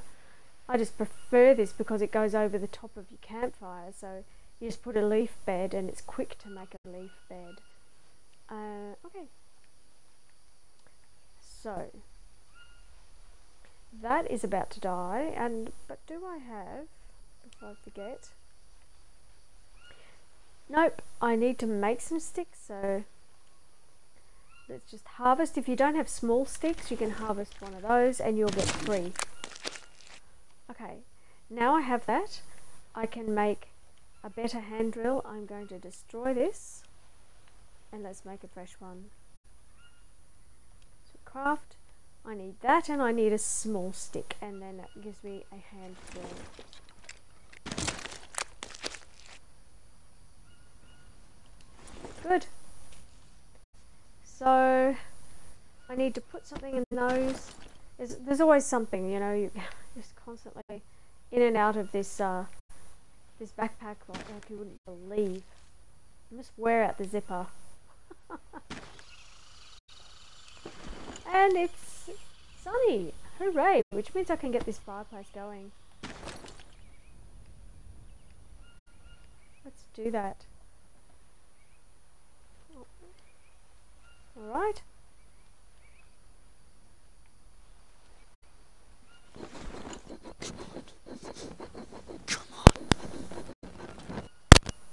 I just prefer this because it goes over the top of your campfire, so you just put a leaf bed and it's quick to make a leaf bed. Uh, okay. So that is about to die and but do I have before I forget nope I need to make some sticks so let's just harvest if you don't have small sticks you can harvest one of those and you'll get three okay now I have that I can make a better hand drill, I'm going to destroy this and let's make a fresh one. So craft, I need that and I need a small stick and then that gives me a hand drill. Good. So I need to put something in those. There's, there's always something, you know, you just constantly in and out of this uh, this backpack like, like you wouldn't believe. I must wear out the zipper. and it's sunny! Hooray! Which means I can get this fireplace going. Let's do that. Alright.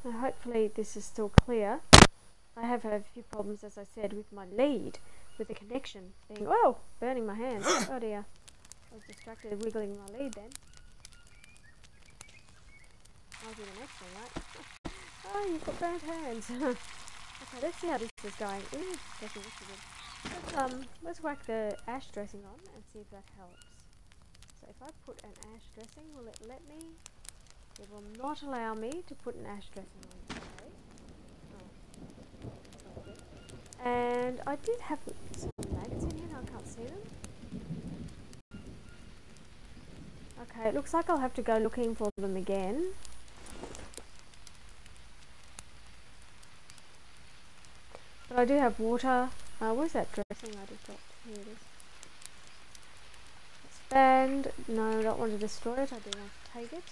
Now hopefully this is still clear. I have had a few problems, as I said, with my lead, with the connection being, oh, burning my hand. Oh dear. I was distracted wiggling my lead then. I'll do the next one, right? oh, you've got burnt hands. okay, let's see how this is going. Ooh, good. Let's, um, let's whack the ash dressing on and see if that helps. So if I put an ash dressing, will it let me? It will not allow me to put an ash dressing on. Okay. Oh, that's. And I did have some maggots in here, now I can't see them. Okay, it looks like I'll have to go looking for them again. But I do have water. Uh, where's that dressing I just got? Here it is. Expand. No, I don't want to destroy it. I do want to take it.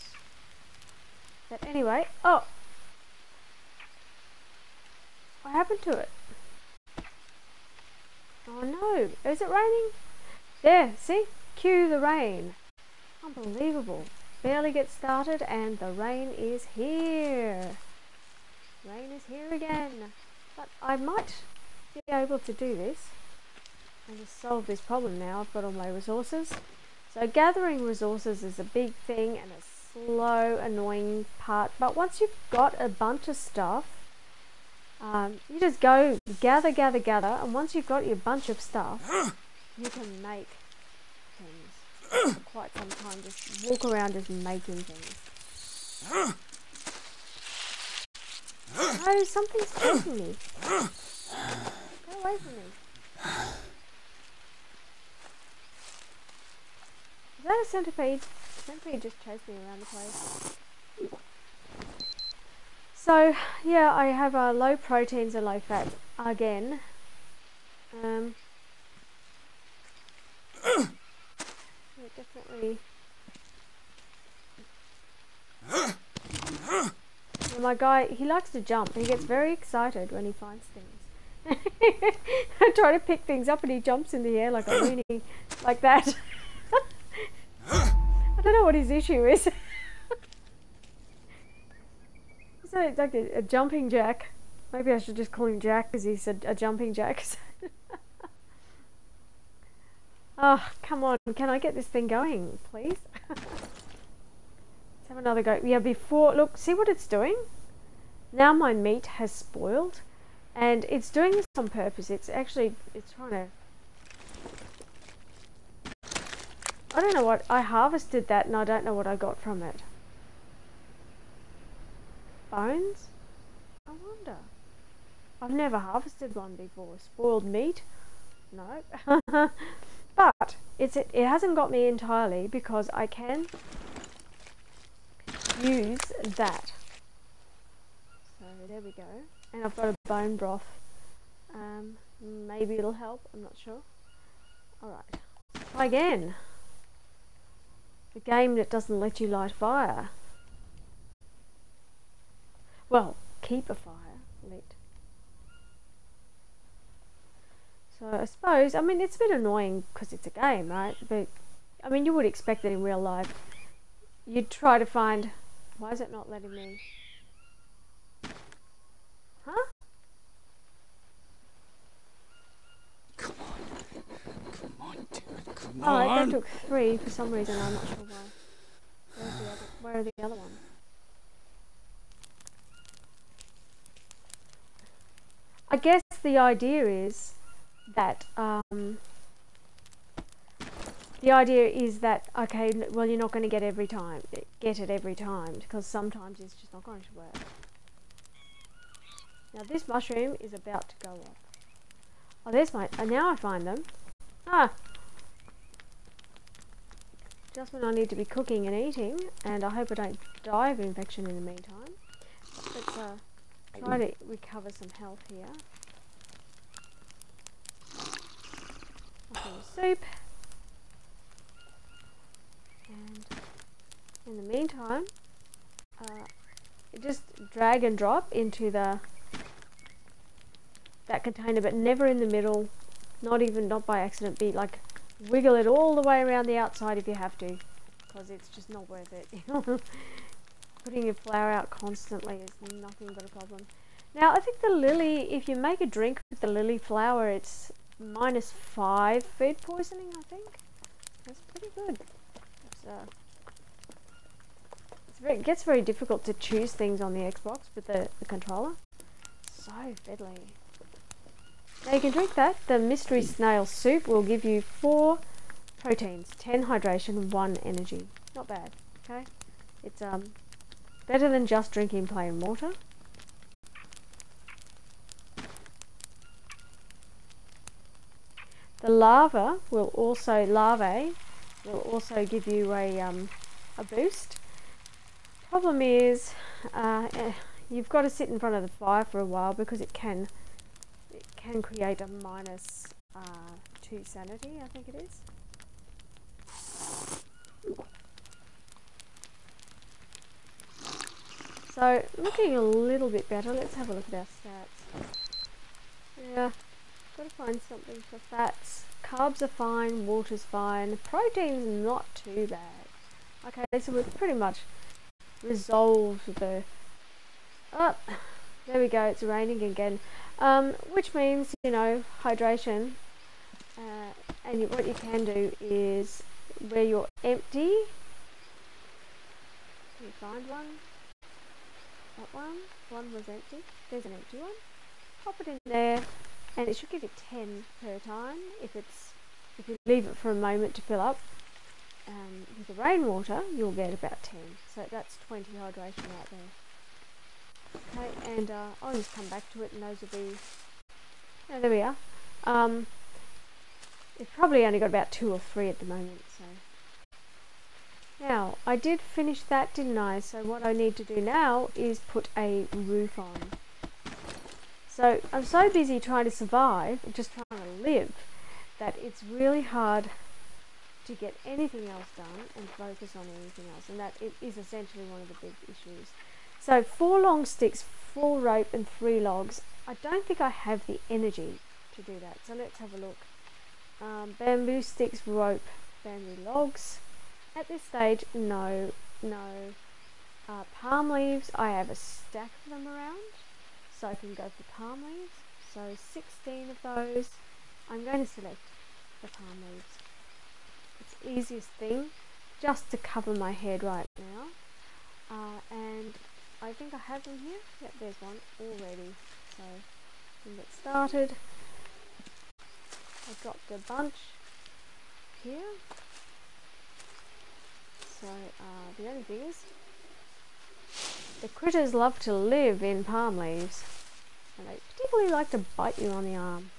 But anyway, oh! What happened to it? Oh no, is it raining? There, see? Cue the rain. Unbelievable. Barely get started and the rain is here. Rain is here again. But I might be able to do this and just solve this problem now. I've got all my resources. So gathering resources is a big thing and a slow, annoying part. But once you've got a bunch of stuff, um, you just go gather, gather, gather, and once you've got your bunch of stuff, you can make things for quite some time. Just walk around just making things. Oh, something's chasing me. Get away from me. Is that a centipede? Centipede just chased me around the place. So, yeah, I have uh, low proteins and low fats again. Um, definitely. My guy, he likes to jump. He gets very excited when he finds things. I try to pick things up and he jumps in the air like a loony, like that. I don't know what his issue is. so like a, a, jumping jack. Maybe I should just call him Jack because he's a, a jumping jack. oh, come on. Can I get this thing going, please? Have another go. Yeah, before... Look, see what it's doing? Now my meat has spoiled. And it's doing this on purpose. It's actually... It's trying to I don't know what, I harvested that and I don't know what I got from it. Bones? I wonder. I've never harvested one before. Spoiled meat? No. but it's it, it hasn't got me entirely because I can use that. So there we go. And I've got a bone broth. Um, maybe it'll help. I'm not sure. Alright. Try again. A game that doesn't let you light fire. Well, keep a fire lit. So I suppose, I mean, it's a bit annoying because it's a game, right? But, I mean, you would expect that in real life. You'd try to find, why is it not letting me? Huh? Come on. Come on, dude. Come oh, on. Oh, that took three for some reason. I'm not sure why. Where's the other? Where are the other ones? I guess the idea is that um, the idea is that okay, well, you're not going to get every time, get it every time because sometimes it's just not going to work. Now this mushroom is about to go off. Oh, there's my. And now I find them. Ah, just when I need to be cooking and eating, and I hope I don't die of infection in the meantime. Let's uh, try to recover some health here. soup. And in the meantime, uh, just drag and drop into the that container, but never in the middle. Not even not by accident. Be like wiggle it all the way around the outside if you have to, because it's just not worth it. Putting your flower out constantly is nothing but a problem. Now I think the lily, if you make a drink with the lily flower it's minus five food poisoning. I think that's pretty good. Uh, it gets very difficult to choose things on the Xbox with the, the controller. So fiddly. Now you can drink that. The mystery snail soup will give you four proteins, ten hydration, one energy. Not bad. Okay, it's um better than just drinking plain water. The lava will also larvae will also give you a um, a boost. Problem is, uh, eh, you've got to sit in front of the fire for a while because it can it can create a minus uh, two sanity. I think it is. So looking a little bit better. Let's have a look at our stats. Yeah, got to find something for fats. Carbs are fine, water's fine, protein's not too bad. Okay, so we've pretty much resolved the... Oh, there we go, it's raining again. Um, which means, you know, hydration. Uh, and you, what you can do is, where you're empty, can you find one? That one? One was empty. There's an empty one. Pop it in there and it should give you 10 per time if it's if you leave it for a moment to fill up um, with the rainwater you'll get about 10 so that's 20 hydration right there. Okay and uh, I'll just come back to it and those will be oh, there we are. Um, it's probably only got about two or three at the moment so. Now I did finish that didn't I? So what I need to do now is put a roof on. So I'm so busy trying to survive, just trying to live, that it's really hard to get anything else done and focus on anything else. And that is essentially one of the big issues. So four long sticks, four rope and three logs. I don't think I have the energy to do that. So let's have a look. Um, bamboo sticks, rope, bamboo logs. At this stage, no, no. Uh, palm leaves, I have a stack of them around so I can go for palm leaves. So 16 of those. I'm going to select the palm leaves. Easiest thing just to cover my head right now. Uh, and I think I have them here. Yep, there's one already. So we get started. I dropped a bunch here. So uh, the only thing is the critters love to live in palm leaves, and they particularly like to bite you on the arm.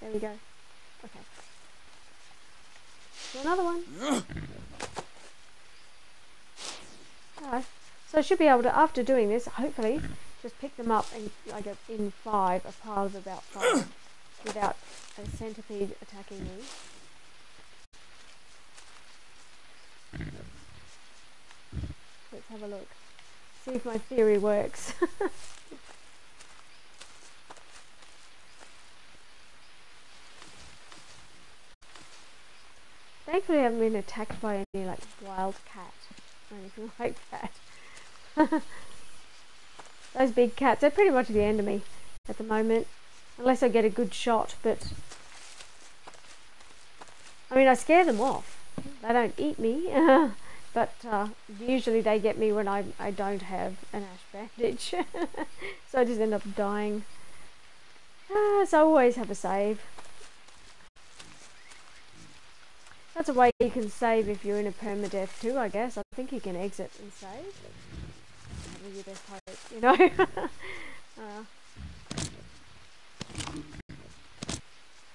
There we go. Okay. So another one. Alright. So I should be able to, after doing this, hopefully, just pick them up and like in five, a pile of about five, without a centipede attacking me. Let's have a look. See if my theory works. Thankfully I haven't been attacked by any like wild cat or anything like that. Those big cats, they're pretty much the me at the moment. Unless I get a good shot, but... I mean, I scare them off. They don't eat me. but uh, usually they get me when I, I don't have an ash bandage. so I just end up dying. Uh, so I always have a save. That's a way you can save if you're in a permadeath too, I guess. I think you can exit and save. Your best hope, you know? uh,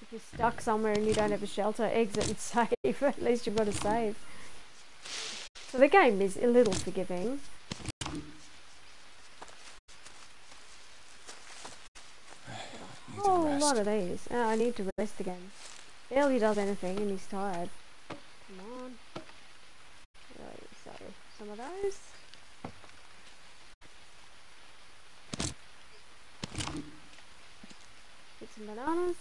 if you're stuck somewhere and you don't have a shelter, exit and save. At least you've got to save. So the game is a little forgiving. A whole lot of these. Oh, I need to rest again. Barely does anything and he's tired. Some of those. Get some bananas.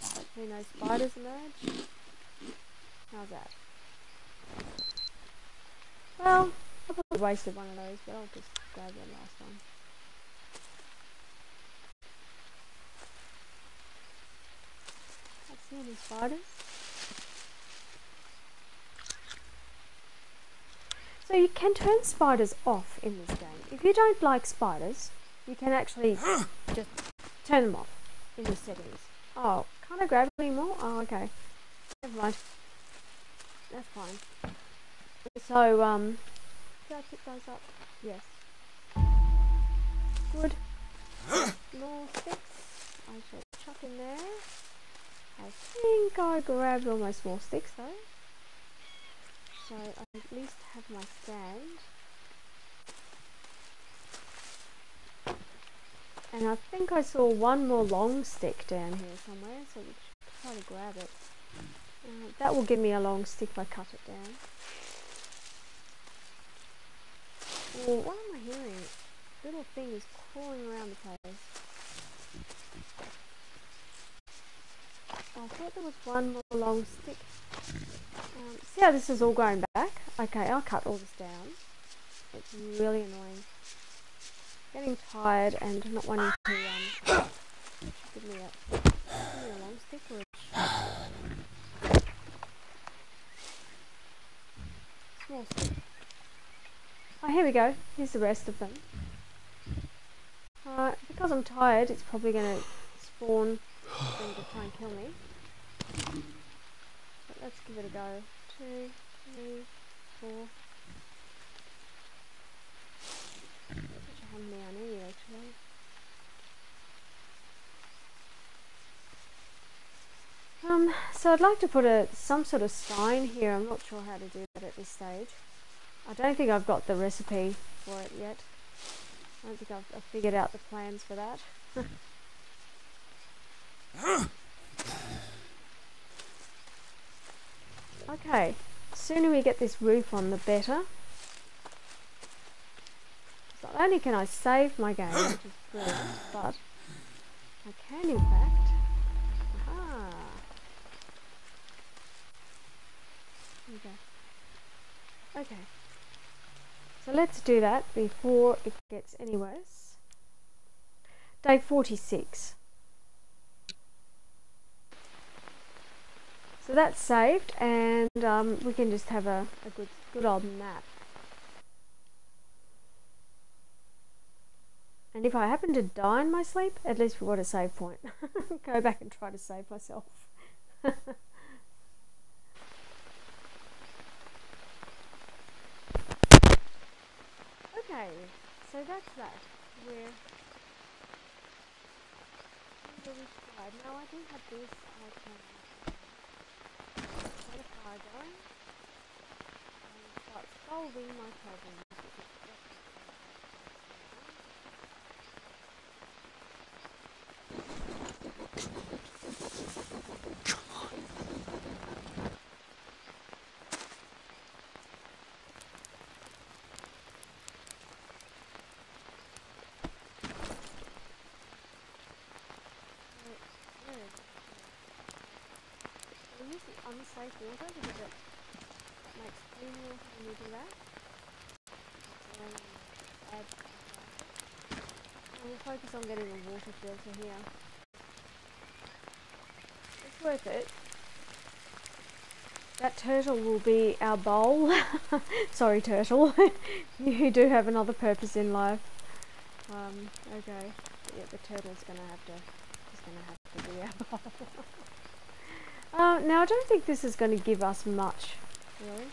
Hopefully no spiders emerge. How's that? Well, I probably wasted one of those, but I'll just grab the last one. See any spiders. So you can turn spiders off in this game. If you don't like spiders, you can actually just turn them off in the settings. Oh, can't I grab anymore? Oh, okay. Never mind. That's fine. So, um, did I pick those up? Yes. Good. More sticks. I shall chuck in there. I think I grabbed all my small sticks though. So I at least have my stand. And I think I saw one more long stick down here somewhere, so we should try to grab it. Uh, that will give me a long stick if I cut it down. Oh, what am I hearing? Little things crawling around the place. I thought there was one more long stick. Um, see how this is all going back? Okay, I'll cut all this down. It's really annoying. Getting tired and not wanting to um, give me a, give me a long stick or a small stick. Oh, here we go. Here's the rest of them. Uh, because I'm tired, it's probably going to spawn to try and kill me. Let's give it a go. Two, three, four. I need actually. Um, so I'd like to put a some sort of sign here. I'm not sure how to do that at this stage. I don't think I've got the recipe for it yet. I don't think I've, I've figured out the plans for that. okay, sooner we get this roof on the better. Not only can I save my game, which is brilliant, but I can in fact. Aha! Okay. Okay. So let's do that before it gets any worse. Day 46. So that's saved and um, we can just have a, a good, good old nap. And if I happen to die in my sleep, at least we've got a save point. Go back and try to save myself. Okay, so that's that. We're. Now I do have this I can set a fire going and start solving my use unsafe? Water because it makes when we do that. And we'll focus on getting a water filter here. It's worth it. That turtle will be our bowl. Sorry, turtle. you do have another purpose in life. Um, okay. Yeah, the turtle's gonna have to. He's gonna have to be our bowl. Uh, now I don't think this is going to give us much, really.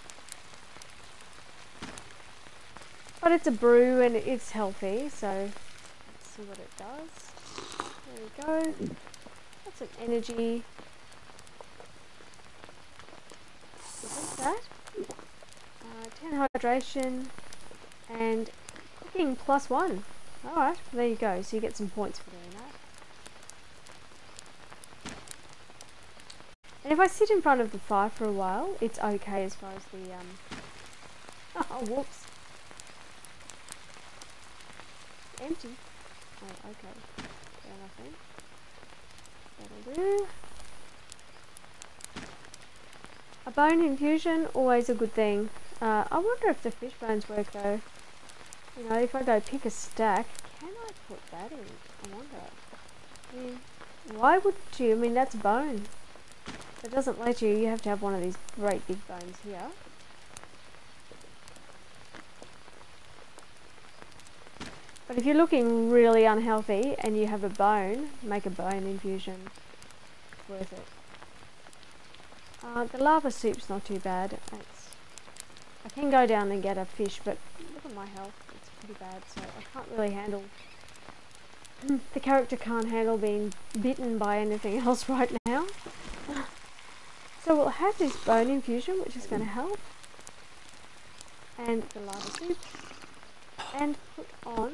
But it's a brew and it's healthy, so let's see what it does. There we go. That's some energy. What's that? Uh, 10 hydration and cooking plus one. Alright, there you go. So you get some points for doing that. And if I sit in front of the fire for a while, it's okay as far as the um. Oh, whoops. Empty. Oh, okay. Fair enough then. That'll do. A bone infusion, always a good thing. Uh, I wonder if the fish bones work though. You know, if I go pick a stack, can I put that in? I wonder. I mean, why would you? I mean, that's bone. It doesn't let you. You have to have one of these great big bones here. But if you're looking really unhealthy and you have a bone, make a bone infusion. It's worth it. Uh, the larva soup's not too bad. It's, I can go down and get a fish, but look at my health. It's pretty bad, so I can't really handle... the character can't handle being bitten by anything else right now. so we'll have this bone infusion, which is going to help. And the larva soup. And put on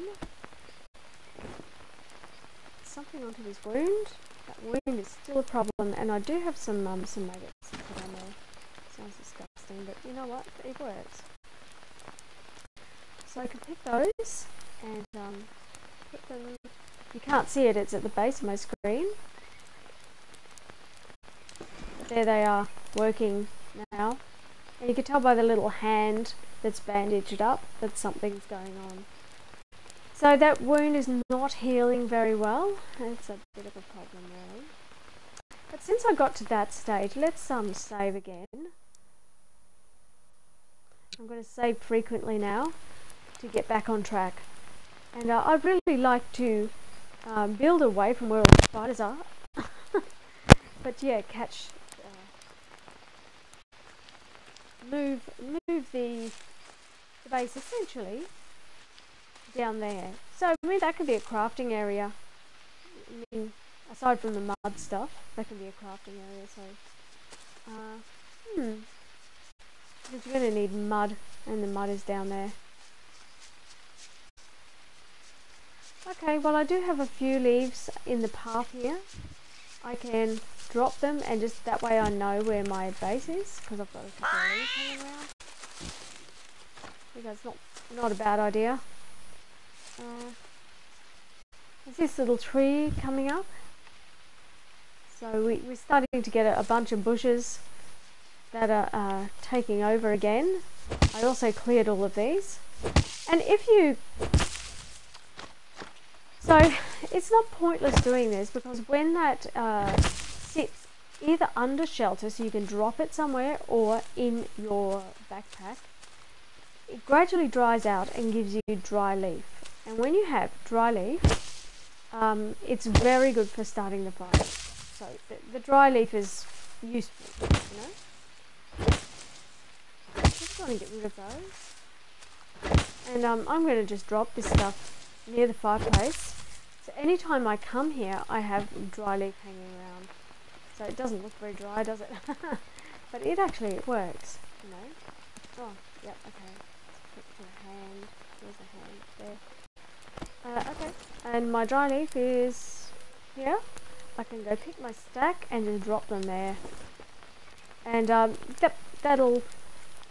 something onto this wound. That wound is still a problem, and I do have some um, some maggots to put on there. Sounds disgusting, but you know what? It works. So I can pick those and um, put them. You can't see it; it's at the base of my screen. There they are, working now. And you can tell by the little hand that's bandaged up that something's going on. So that wound is not healing very well. It's a bit of a problem really. But since I got to that stage, let's um save again. I'm going to save frequently now to get back on track. And uh, I'd really like to um, build away from where all the spiders are. but yeah, catch, uh, move, move the, the base essentially down there. So, I mean, that could be a crafting area. I mean, aside from the mud stuff, that can be a crafting area, so... Uh, hmm. Because you're to need mud, and the mud is down there. Okay, well I do have a few leaves in the path here. I can drop them and just that way I know where my base is because I've got a couple of leaves hanging around. That's not, not a bad idea. Uh, there's this little tree coming up. So we, we're starting to get a, a bunch of bushes that are uh, taking over again. I also cleared all of these. And if you... So it's not pointless doing this because when that uh, sits either under shelter so you can drop it somewhere or in your backpack, it gradually dries out and gives you dry leaf. And when you have dry leaf, um, it's very good for starting the fire. So the, the dry leaf is useful, you know. Just want to get rid of those. And um, I'm going to just drop this stuff near the fireplace. So anytime I come here, I have dry leaf hanging around. So it doesn't look very dry, does it? but it actually it works, know. Oh, yep, okay. Put hand. There's the hand there. Uh, okay, and my dry leaf is here. I can go pick my stack and just drop them there. And um, that, that'll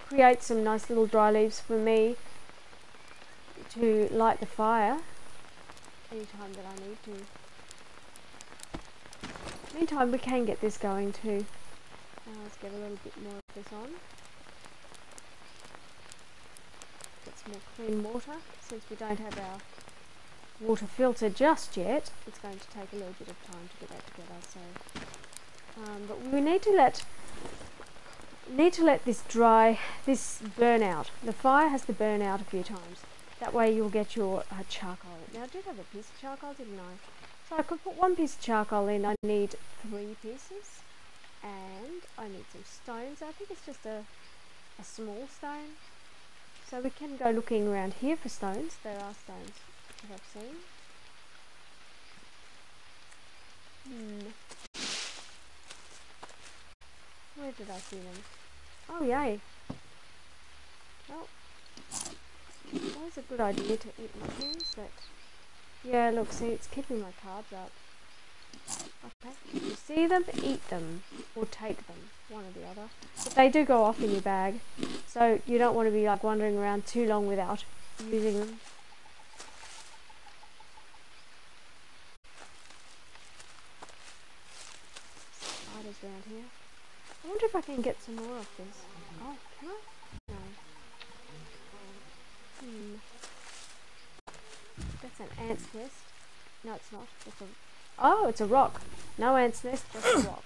create some nice little dry leaves for me to light the fire anytime that I need to. Meantime, we can get this going too. Now let's get a little bit more of this on. Get some more clean water since we don't have our water filter just yet. It's going to take a little bit of time to get that together. So, um, but we need to let need to let this dry, this burn out. The fire has to burn out a few times. That way you'll get your uh, charcoal. Now I did have a piece of charcoal, didn't I? So I could put one piece of charcoal in. I need three pieces, and I need some stones. I think it's just a a small stone. So we can go looking around here for stones. There are stones that I've seen. Hmm. Where did I see them? Oh, yay. Well, always a good idea to eat mushrooms that... Yeah, look, see, it's keeping my cards up. Okay. You see them, eat them. Or take them. One or the other. But they do go off in your bag. So you don't want to be like wandering around too long without using them. Spiders around here. I wonder if I can get some more of this. Oh, can I? No. Hmm. That's an ant's nest. No, it's not. It's a. Oh, it's a rock. No ant's nest, just a rock.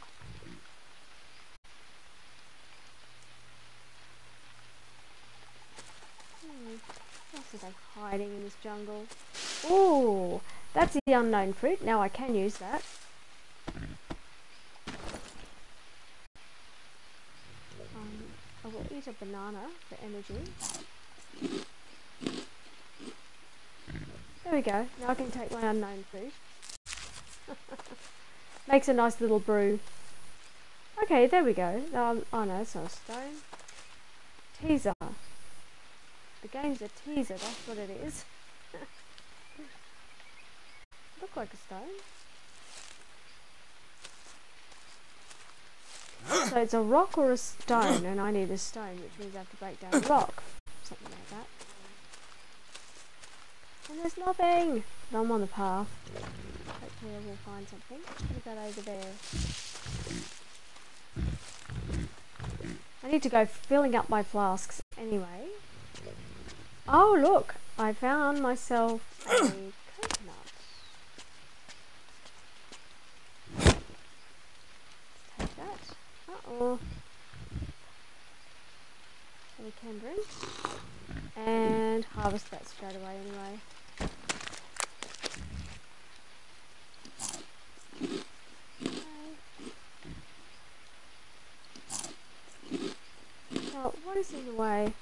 Hmm. What else are they hiding in this jungle? Ooh, that's the unknown fruit. Now I can use that. Um, I will eat a banana for energy. There we go. Now I can take my unknown food. Makes a nice little brew. Okay, there we go. Um, oh no, it's not a stone. Teaser. The game's a teaser, that's what it is. Look like a stone. So it's a rock or a stone, and I need a stone, which means I have to break down a rock. Something like that. And there's nothing! But I'm on the path. Hopefully I will find something. What that over there? I need to go filling up my flasks anyway. Oh look! I found myself a coconut. Take that. Uh-oh. Can. And harvest that straight away anyway. Now, what is in the way?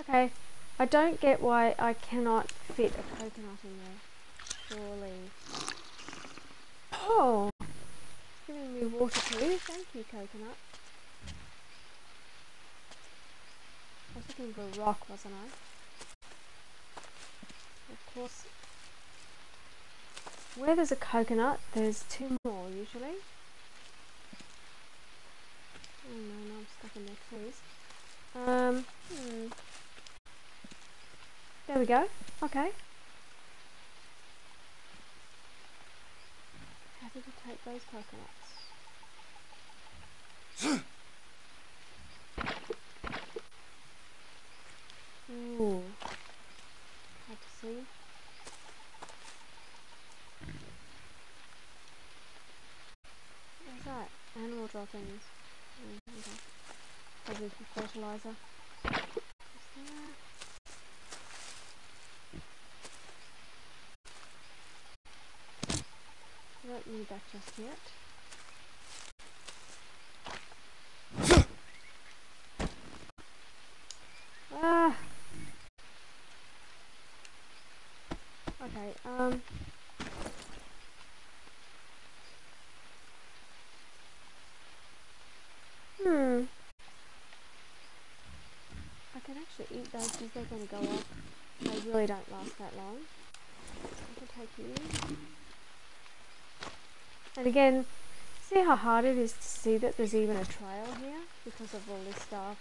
Okay, I don't get why I cannot fit a coconut in there. Surely. Oh! Giving me water too. Thank you, coconut. I was looking for a rock, wasn't I? Of course. Where there's a coconut, there's two more usually. Oh no, no, I'm stuck in their trees. Um, hmm. There we go. Okay. Happy to take those coconuts. Ooh. Hard to see. What's Animal droppings. Mm, okay. Probably for fertilizer. I don't need that just yet. Ah. Okay, um. Hmm. I can actually eat those because they're going to go off. They really don't last that long. I can take you. And again, see how hard it is to see that there's even a trail here because of all this stuff.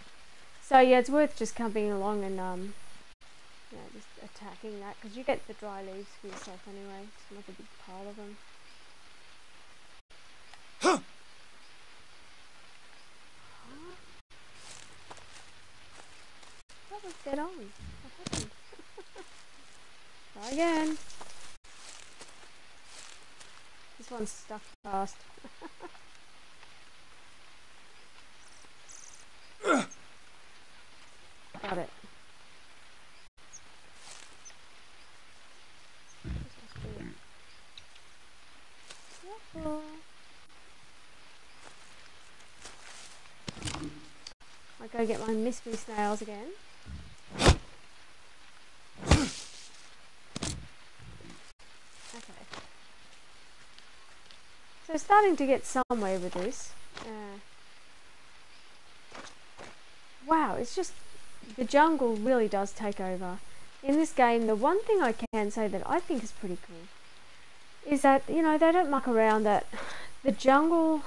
So yeah, it's worth just coming along and um, you know, just attacking that because you get the dry leaves for yourself anyway. It's not a big pile of them. Huh. Huh? That was What happened? Try again. This one's stuck fast. Got it. I go get my mystery snails again. Okay. So starting to get somewhere with this. Uh, wow, it's just the jungle really does take over. in this game, the one thing I can say that I think is pretty cool is that, you know, they don't muck around that the jungle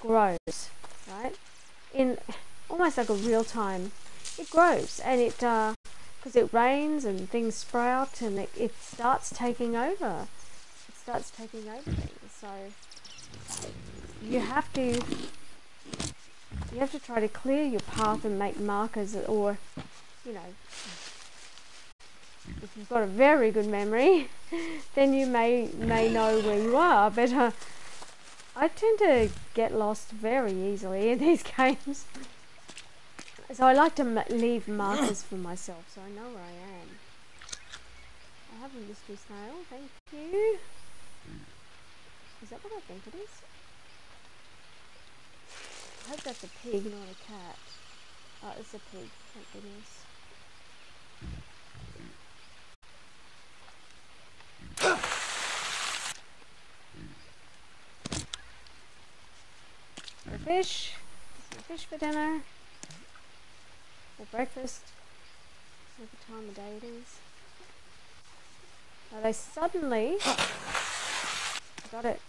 grows, right? In almost like a real time, it grows and it, because uh, it rains and things sprout and it, it starts taking over. It starts taking over things. So you have to you have to try to clear your path and make markers or you know if you've got a very good memory then you may may know where you are but uh, I tend to get lost very easily in these games. So I like to leave markers for myself so I know where I am. I have a mystery snail thank you is that what I think it is? I hope that's a pig, not a cat. Oh, it's a pig, thank goodness. A fish. Some fish for dinner. For breakfast. Whatever time of day it is. Now they suddenly got it.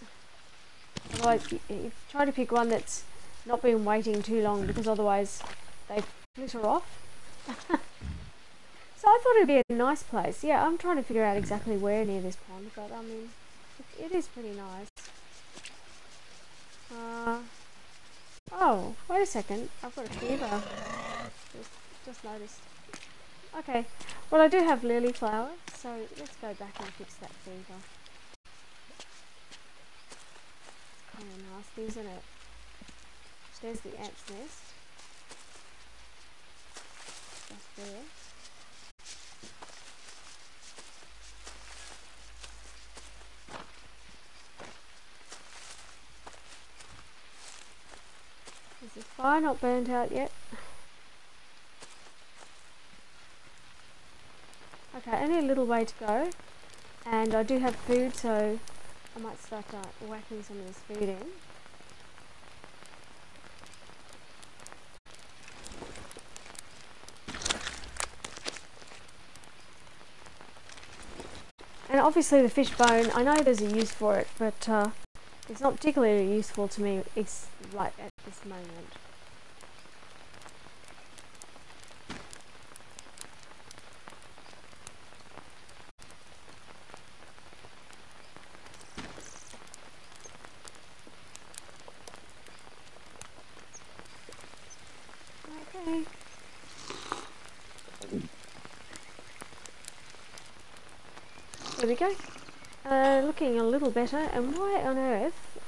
Otherwise, you, you try to pick one that's not been waiting too long because otherwise they flitter off. so I thought it'd be a nice place. Yeah, I'm trying to figure out exactly where near this pond, but I mean, it, it is pretty nice. Uh, oh, wait a second. I've got a fever. Just, just noticed. Okay, well I do have lily flower, so let's go back and fix that fever. Nasty, isn't it? There's the ant's nest. Just there. Is the fire not burnt out yet? Okay, only a little way to go. And I do have food, so I might start uh, whacking some of this food in. And obviously the fish bone, I know there's a use for it, but uh, it's not particularly useful to me right at this moment. There we go. Uh, looking a little better. And why on earth?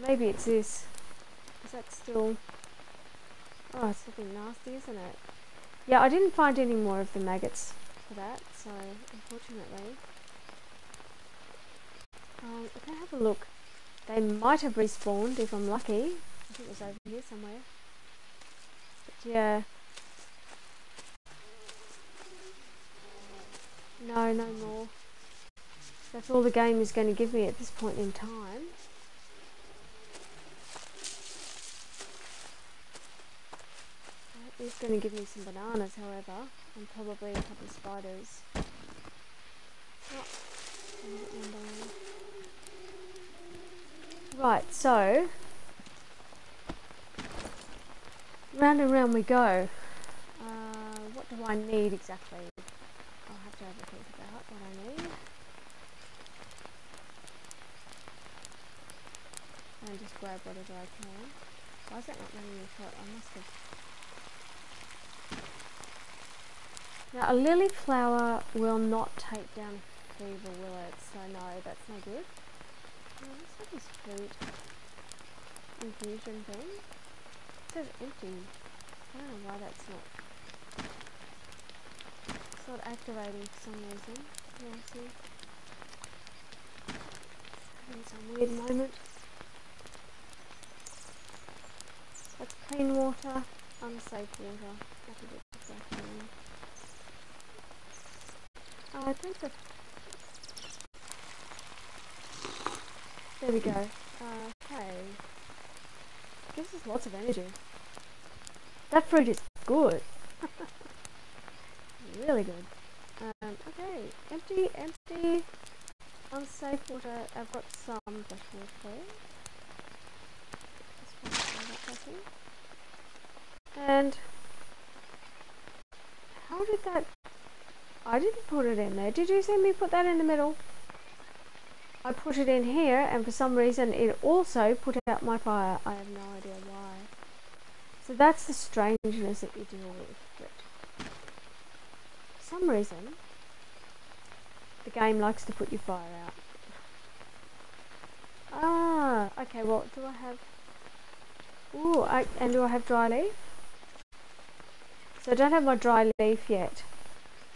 Maybe it's this. Is that still... Oh, it's looking nasty, isn't it? Yeah, I didn't find any more of the maggots for that, so unfortunately. Um, if I have a look, they might have respawned if I'm lucky. I think it was over here somewhere. Yeah, No, no more. That's all the game is going to give me at this point in time. It's going to give me some bananas, however, and probably a couple of spiders. Oh, right, so round and round we go. Uh, what do I need exactly? I'll have to have a think about what I need. And just grab whatever I can. Why is that not running me shot? I must have... Now a lily flower will not take down fever, will it? So no, that's no good. Oh, what's like this fruit infusion thing? It says empty. I don't know why that's not not activating for some reason. Yeah, see. Some weird moment. That's clean water, unsafe water. Oh, I think that. There we go. Uh. Gives us lots of energy. That fruit is good. really good. Um, okay, empty, empty, unsafe water. I've got some fresh water. And how did that? I didn't put it in there. Did you see me put that in the middle? I put it in here and for some reason it also put out my fire. I have no idea why. So that's the strangeness that you deal with. But for some reason the game likes to put your fire out. Ah, okay, well, do I have... Ooh, I, and do I have dry leaf? So I don't have my dry leaf yet.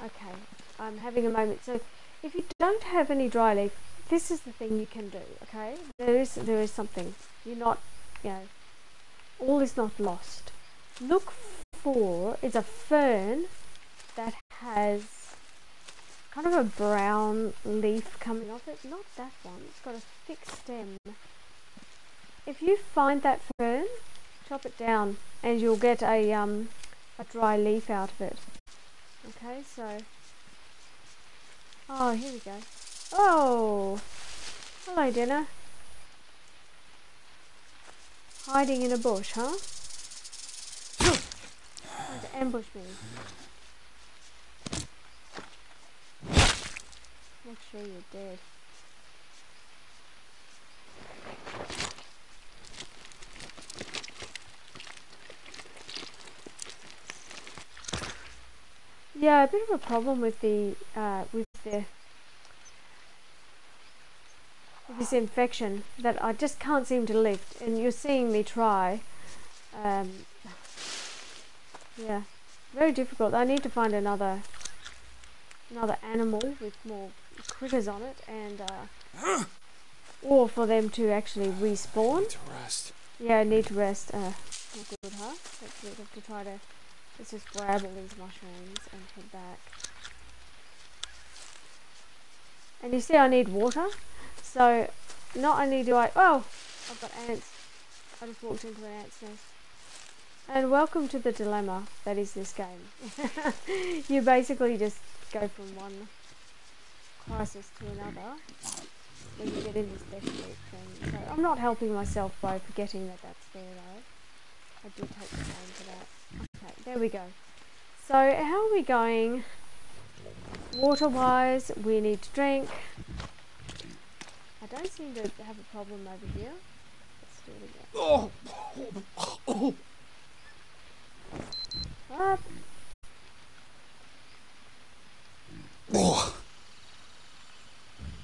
Okay, I'm having a moment. So if you don't have any dry leaf, this is the thing you can do, okay? There is there is something. You're not, you know, all is not lost. Look for is a fern that has kind of a brown leaf coming off it. Not that one. It's got a thick stem. If you find that fern, chop it down, and you'll get a um a dry leaf out of it. Okay, so oh here we go. Oh, hello, dinner. Hiding in a bush, huh? Trying to ambush me. Make sure you're dead. Yeah, a bit of a problem with the uh, with the this infection that I just can't seem to lift, and you're seeing me try. Um, yeah, very difficult. I need to find another another animal with more critters on it, and uh, or for them to actually respawn. To rest. Yeah, I need to rest. Uh, not good, huh? Let's we have to try to. Let's just grab all these mushrooms and head back. And you see, I need water. So not only do I. Oh, I've got ants. I just walked into an ant's nest. And welcome to the dilemma that is this game. you basically just go from one crisis to another when you get in this thing. So I'm not helping myself by forgetting that that's there though. I do take the time for that. Okay, there we go. So how are we going? Water wise, we need to drink. Don't seem to have a problem over here. Let's do it again. Oh, oh, Up. oh.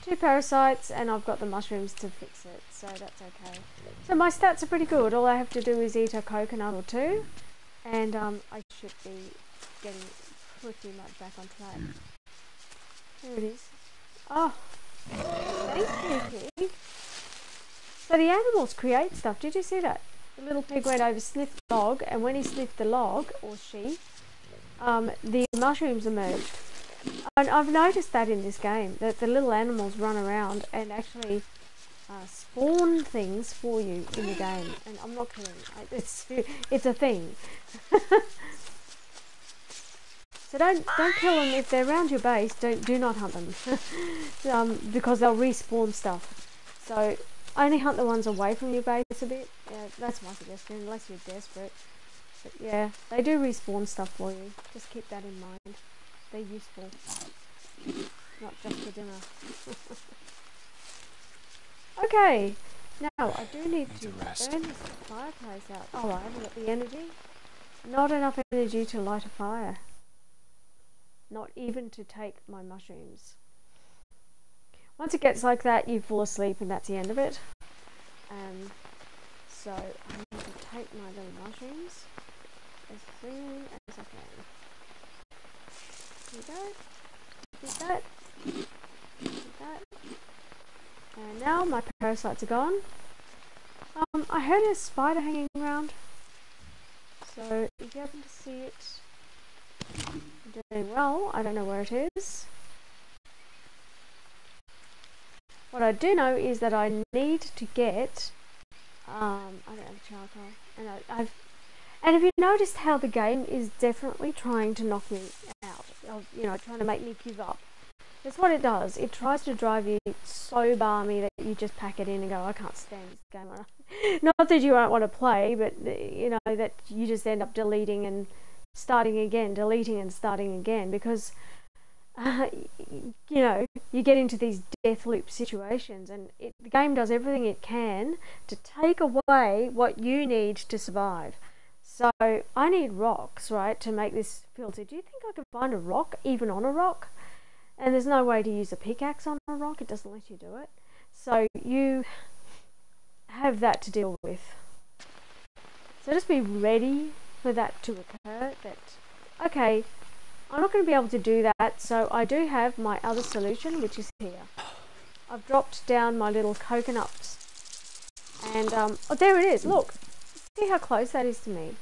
Two parasites, and I've got the mushrooms to fix it, so that's okay. So my stats are pretty good. All I have to do is eat a coconut or two, and um, I should be getting pretty much back on track. There it is. Oh, thank you, pig. So the animals create stuff. Did you see that? The little pig went over, sniffed the log, and when he sniffed the log, or she, um, the mushrooms emerged. And I've noticed that in this game, that the little animals run around and actually uh, spawn things for you in the game. And I'm not kidding. It's it's a thing. so don't don't kill them if they're around your base. Don't do not hunt them, um, because they'll respawn stuff. So only hunt the ones away from your base a bit. Yeah, that's my suggestion, unless you're desperate. But yeah, they do respawn stuff for you. Just keep that in mind. They're useful, not just for dinner. okay, now I do need Need to to rest. burn this fireplace out. Oh, I haven't got the energy. Not enough energy to light a fire. Not even to take my mushrooms. Once it gets like that, you fall asleep and that's the end of it. Um, so I need to take my little mushrooms as soon as I can. Here we go. Did that. Did that. And now my parasites are gone. Um, I heard a spider hanging around. So if you happen to see it doing well, I don't know where it is. What I do know is that I need to get um, I don't have a charcoal, and I, I've And have you noticed how the game is definitely trying to knock me out? Of, you know, trying to make me give up. That's what it does. It tries to drive you so balmy that you just pack it in and go, I can't stand this game. Not that you won't want to play, but you know that you just end up deleting and starting again, deleting and starting again because uh, you know you get into these death loop situations, and it, the game does everything it can to take away what you need to survive. So I need rocks, right, to make this filter. Do you think I can find a rock, even on a rock? And there's no way to use a pickaxe on a rock, it doesn't let you do it. So you have that to deal with. So just be ready for that to occur. That, okay, I'm not going to be able to do that, so I do have my other solution, which is here. I've dropped down my little coconuts. And, um, oh, there it is, look. See how close that is to me.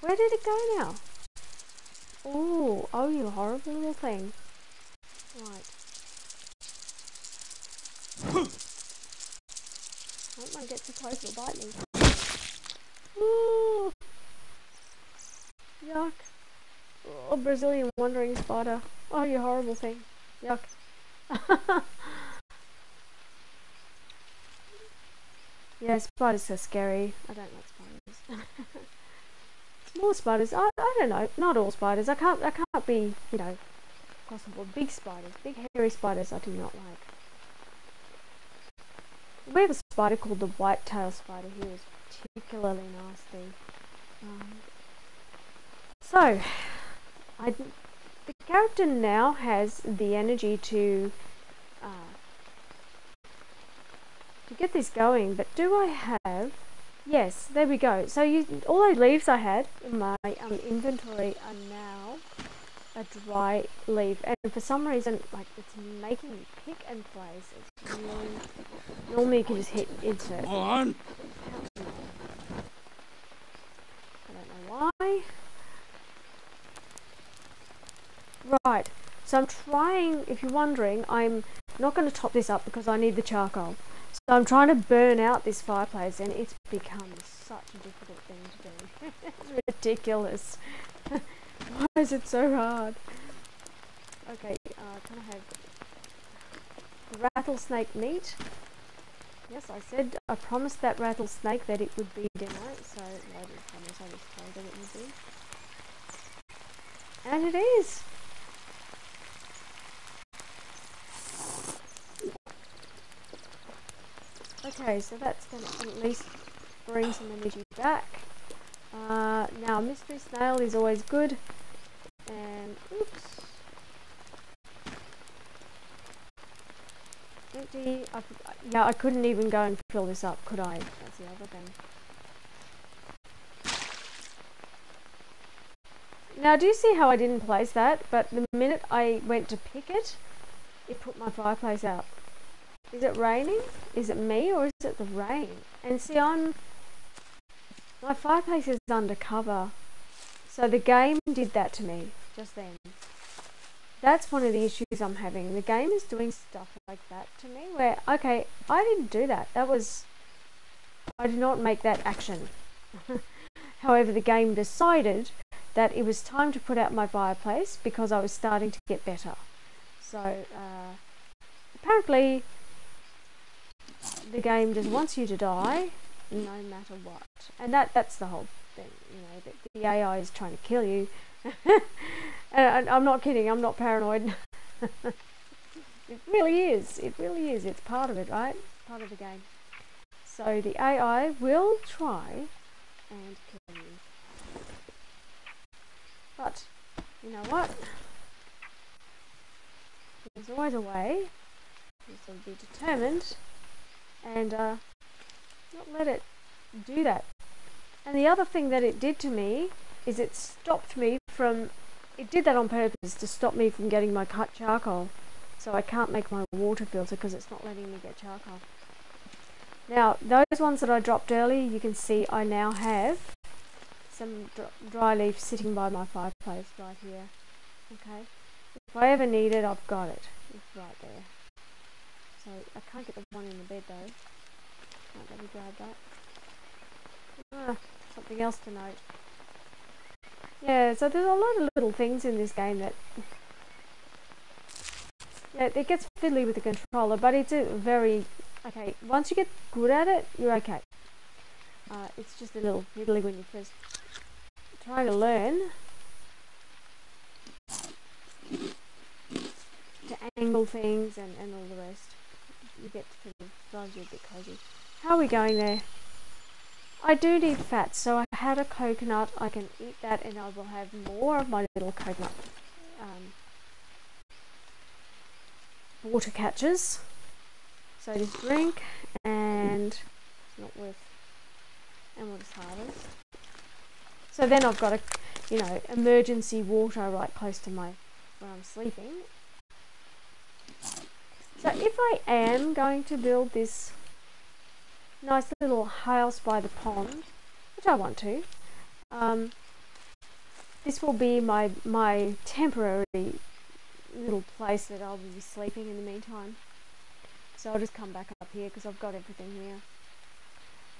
Where did it go now? Oh, oh, you horrible little thing. Right. Don't want to get too close, it'll bite me. Ooh. Yuck. Oh, Brazilian wandering spider. Oh, you horrible thing. Yuck. yeah, spiders are scary. I don't like spiders. Small spiders, I, I don't know. Not all spiders. I can't I can't be, you know, possible. Big spiders, big hairy spiders I do not like. We have a spider called the white-tailed spider He is particularly nasty. Um, so, I, the character now has the energy to uh, to get this going, but do I have... Yes, there we go. So you, all those leaves I had in my um, inventory are now a dry leaf and for some reason like it's making me pick and place. It's really normally you can just hit insert. On. I don't know why right so I'm trying if you're wondering I'm not going to top this up because I need the charcoal so I'm trying to burn out this fireplace and it's become such a difficult thing to do it's ridiculous Why is it so hard? Okay, uh, can I have rattlesnake meat? Yes, I said, I promised that rattlesnake that it would be dinner, so no, I didn't promise, I just told that it would be. And it is! Okay, so that's going to at least bring some energy back. Uh, now, mystery snail is always good. And, oops. Empty. Yeah, I couldn't even go and fill this up, could I? That's the other thing. Now, do you see how I didn't place that? But the minute I went to pick it, it put my fireplace out. Is it raining? Is it me or is it the rain? And see, I'm my fireplace is undercover. So the game did that to me just then. That's one of the issues I'm having. The game is doing stuff like that to me where, okay, I didn't do that. That was, I did not make that action. However, the game decided that it was time to put out my fireplace because I was starting to get better. So, uh, apparently, the game just wants you to die no matter what. And that that's the whole thing, you know, that the AI is trying to kill you. and I'm not kidding, I'm not paranoid. it really is. It really is. It's part of it, right? Part of the game. So the AI will try and kill you. But, you know what? There's always a way. You just to be determined and uh, not let it do that. And the other thing that it did to me is it stopped me from, it did that on purpose to stop me from getting my cut charcoal. So I can't make my water filter because it's not letting me get charcoal. Now, those ones that I dropped earlier, you can see I now have some dry leaf sitting by my fireplace right here. Okay, if I ever need it, I've got it. It's right there. So I can't get the one in the bed though. Right, let me grab that. Ah, something else to note. Yeah, so there's a lot of little things in this game that yeah, it gets fiddly with the controller, but it's a very okay. Once you get good at it, you're okay. Uh, it's just a little fiddly when you're first try to learn to angle things and, and all the rest. You get to drives you a bit crazy. How are we going there? I do need fat, so I had a coconut. I can eat that, and I will have more of my little coconut um, water catches. So just drink, and it's not worth. And we'll is harvest? So then I've got a, you know, emergency water right close to my where I'm sleeping. So if I am going to build this nice little house by the pond, which I want to. Um, this will be my my temporary little place that I'll be sleeping in the meantime. So I'll just come back up here because I've got everything here.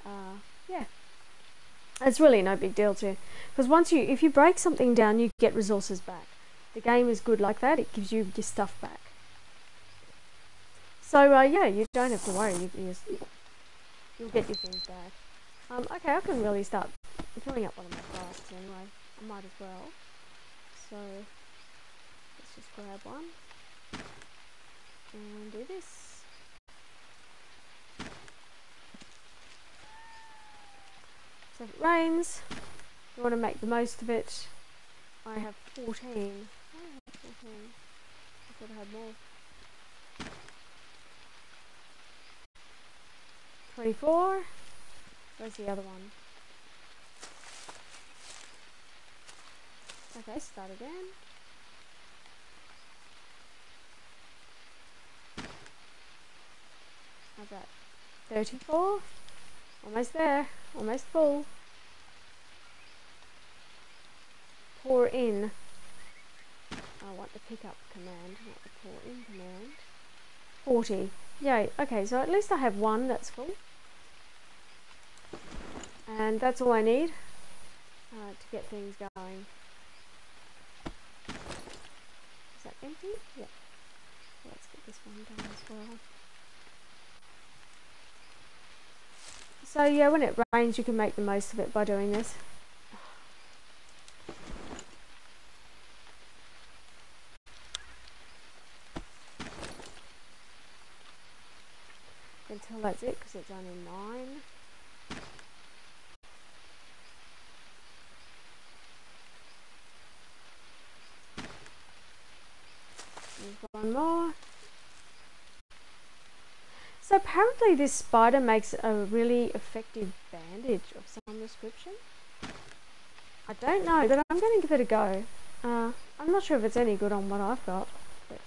Uh, yeah, it's really no big deal to because once you if you break something down, you get resources back. The game is good like that; it gives you your stuff back. So uh, yeah, you don't have to worry. You, you you'll get your things back. Um, okay, I can really start filling up one of my flasks anyway. I might as well. So, let's just grab one and do this. So if it rains, you want to make the most of it. I have 14. I have 14. I thought I had more. 24. Where's the other one? Okay, start again. How's that? 34. Almost there. Almost full. Pour in. I want the pickup command, not the pour in command. 40. Yay. Okay, so at least I have one that's full and that's all I need uh, to get things going. Is that empty? Yeah. Let's get this one done as well. So yeah, when it rains you can make the most of it by doing this. Until that's it because it's only nine. One more. So apparently this spider makes a really effective bandage of some description. I don't know, but I'm going to give it a go. Uh, I'm not sure if it's any good on what I've got, but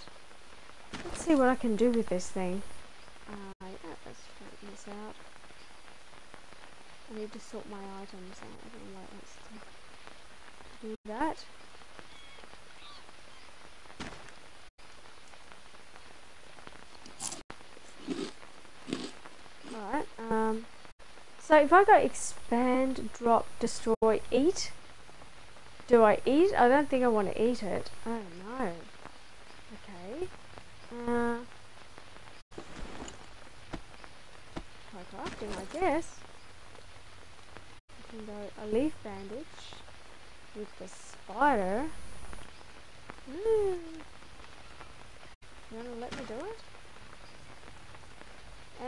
let's see what I can do with this thing. Uh, yeah, let's straighten this out. I need to sort my items out. I don't know what to do that. Alright, um, so if I go expand, drop, destroy, eat, do I eat? I don't think I want to eat it. I don't know. Okay. Uh, try crafting, I guess. I can go a leaf bandage with the spider. Mm. You want to let me do it?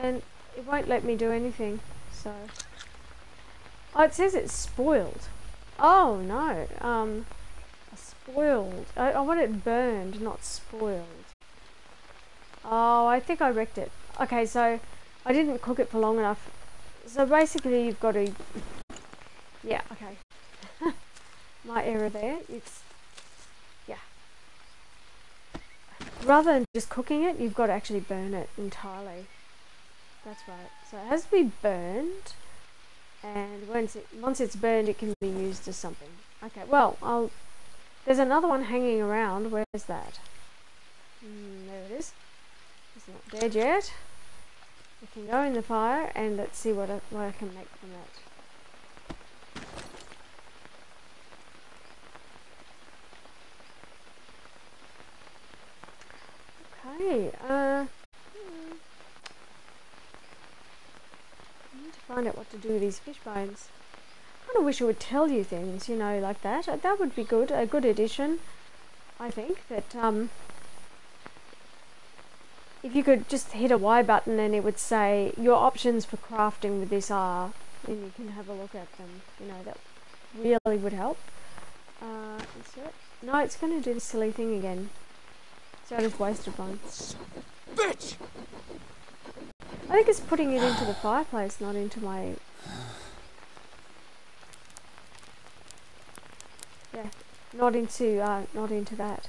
And it won't let me do anything, so... Oh, it says it's spoiled. Oh, no. Um, spoiled. I, I want it burned, not spoiled. Oh, I think I wrecked it. Okay, so I didn't cook it for long enough. So basically you've got to... Yeah, okay. My error there. It's... Yeah. Rather than just cooking it, you've got to actually burn it entirely. That's right. So it has to be burned, and once it, once it's burned, it can be used as something. Okay. Well, I'll. There's another one hanging around. Where's that? Mm, there it is. It's not dead yet. We can go in the fire and let's see what I, what I can make from that. Okay, uh, find out what to do with these fish bones. I kind of wish it would tell you things, you know, like that. Uh, That would be good, a good addition, I think, that, um, if you could just hit a Y button and it would say your options for crafting with this are, and you can have a look at them, you know, that really would help. Uh. No, it's going to do the silly thing again. So I just wasted one. Bitch! I think it's putting it into the fireplace, not into my. Yeah, not into uh, not into that.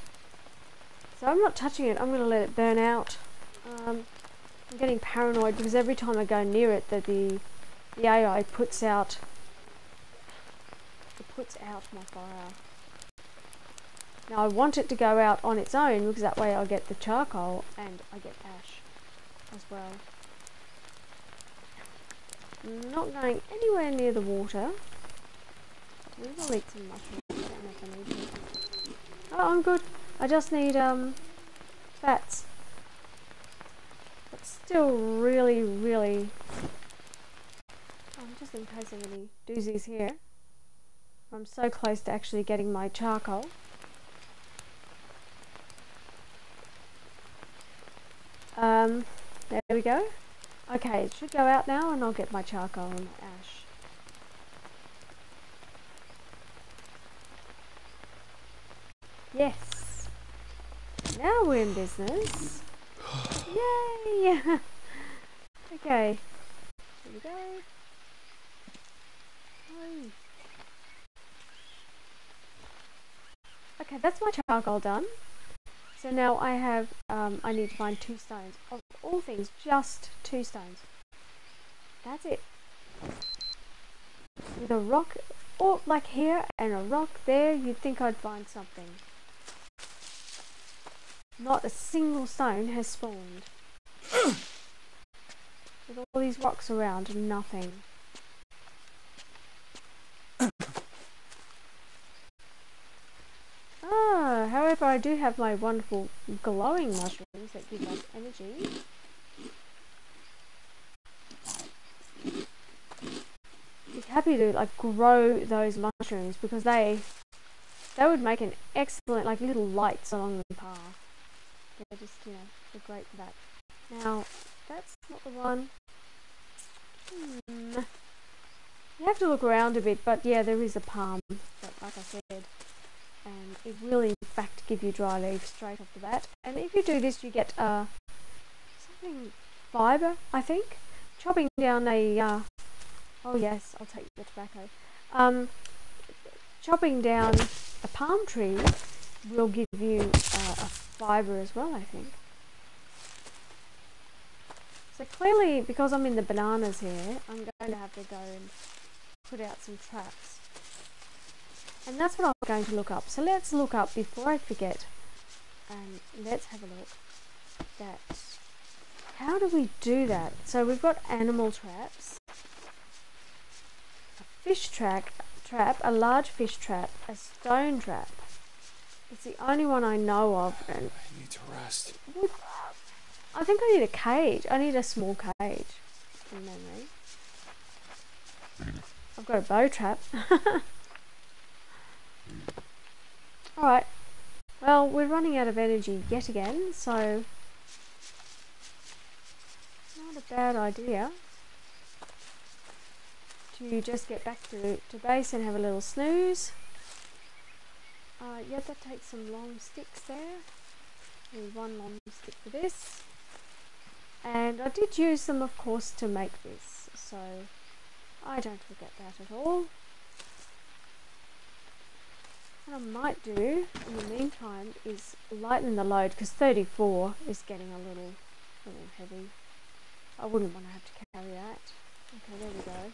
So I'm not touching it. I'm going to let it burn out. Um, I'm getting paranoid because every time I go near it, that the the AI puts out it puts out my fire. Now I want it to go out on its own because that way I'll get the charcoal and I get ash as well. Not going anywhere near the water. I'll eat some mushrooms. Oh, I'm good. I just need um fats. But still really, really um, just in case of any doozies here. I'm so close to actually getting my charcoal. Um, there we go. Okay, it should go out now and I'll get my charcoal and ash. Yes. Now we're in business. Yay! okay. Here we go. Oh. Okay, that's my charcoal done. So now I have, um, I need to find two stones. Of all things, just two stones. That's it. With a rock, or like here, and a rock there, you'd think I'd find something. Not a single stone has spawned. With all these rocks around, nothing. Ah, however, I do have my wonderful glowing mushrooms that give us energy. Happy to like grow those mushrooms because they they would make an excellent like little lights along the path. They're just you know they're great for that. Now that's not the one. Hmm. You have to look around a bit, but yeah, there is a palm. But like I said, and it will in fact give you dry leaves straight off the bat. And if you do this, you get uh, something fibre, I think. Chopping down a uh, oh yes, I'll take the tobacco. Um, chopping down a palm tree will give you uh, a fibre as well, I think. So clearly, because I'm in the bananas here, I'm going to have to go and put out some traps. And that's what I'm going to look up. So let's look up before I forget. And let's have a look. That. How do we do that? So we've got animal traps, a fish trap, trap, a large fish trap, a stone trap. It's the only one I know of, and I need to rest. would- I think I need a cage. I need a small cage. From memory. I've got a bow trap. Alright. Well, we're running out of energy yet again, so not a bad idea to just get back to, to base and have a little snooze. Uh, yeah, that takes some long sticks there. Need one long stick for this. And I did use them, of course, to make this, so I don't forget that at all. What I might do in the meantime is lighten the load because 34 is getting a little, little heavy. I wouldn't want to have to carry that. Okay, there we go.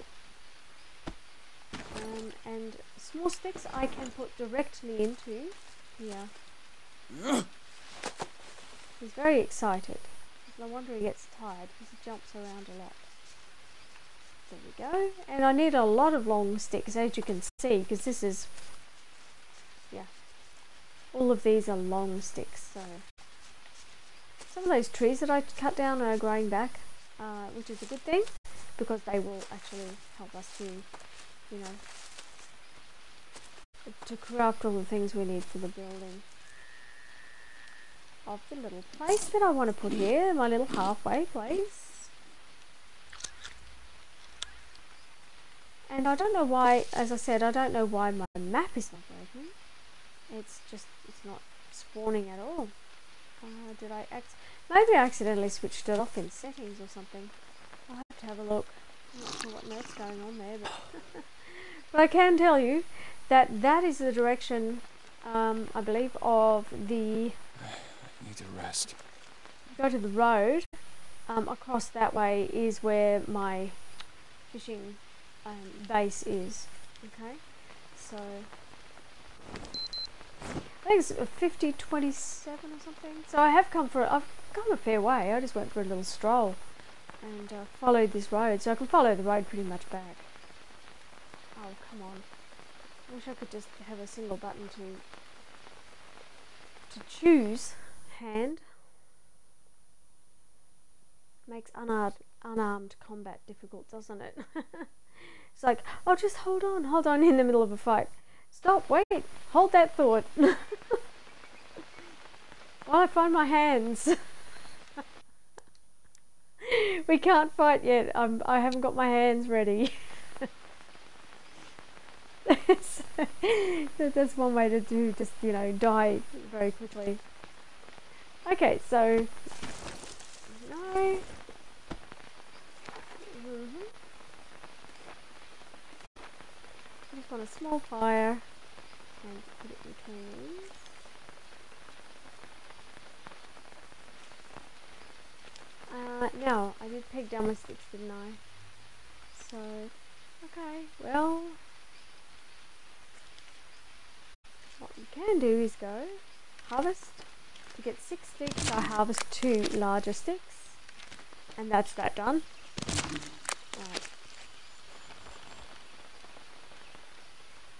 Um, and small sticks I can put directly into here. He's very excited. No wonder he gets tired because he jumps around a lot. There we go. And I need a lot of long sticks as you can see because this is, all of these are long sticks. So, some of those trees that I cut down are growing back, uh, which is a good thing because they will actually help us to, you know, to craft all the things we need for the building of the little place that I want to put here, my little halfway place. And I don't know why, as I said, I don't know why my map is not working. It's just, spawning at all. Uh, did I act? Maybe I accidentally switched it off in settings or something. I'll have to have a look. I'm not sure what earth's going on there, but, but I can tell you that that is the direction, um, I believe, of the I need to rest. go to the road. Um, across that way is where my fishing um, base is. Okay, so think it's 50 27 or something. So I have come for I've come a fair way. I just went for a little stroll and uh, followed this road, so I can follow the road pretty much back. Oh come on! I wish I could just have a single button to to choose hand makes unarmed unarmed combat difficult, doesn't it? it's like, oh, just hold on, hold on in the middle of a fight. Stop, wait, hold that thought. While I find my hands. we can't fight yet. I'm, I haven't got my hands ready. That's one way to do, just, you know, die very quickly. Okay, so. No. Mhm. I just want a small fire and put it between. Uh, no, I did peg down my sticks, didn't I? So, okay, well, what you can do is go harvest. To get six sticks, I harvest two larger sticks, and that's that done. Right.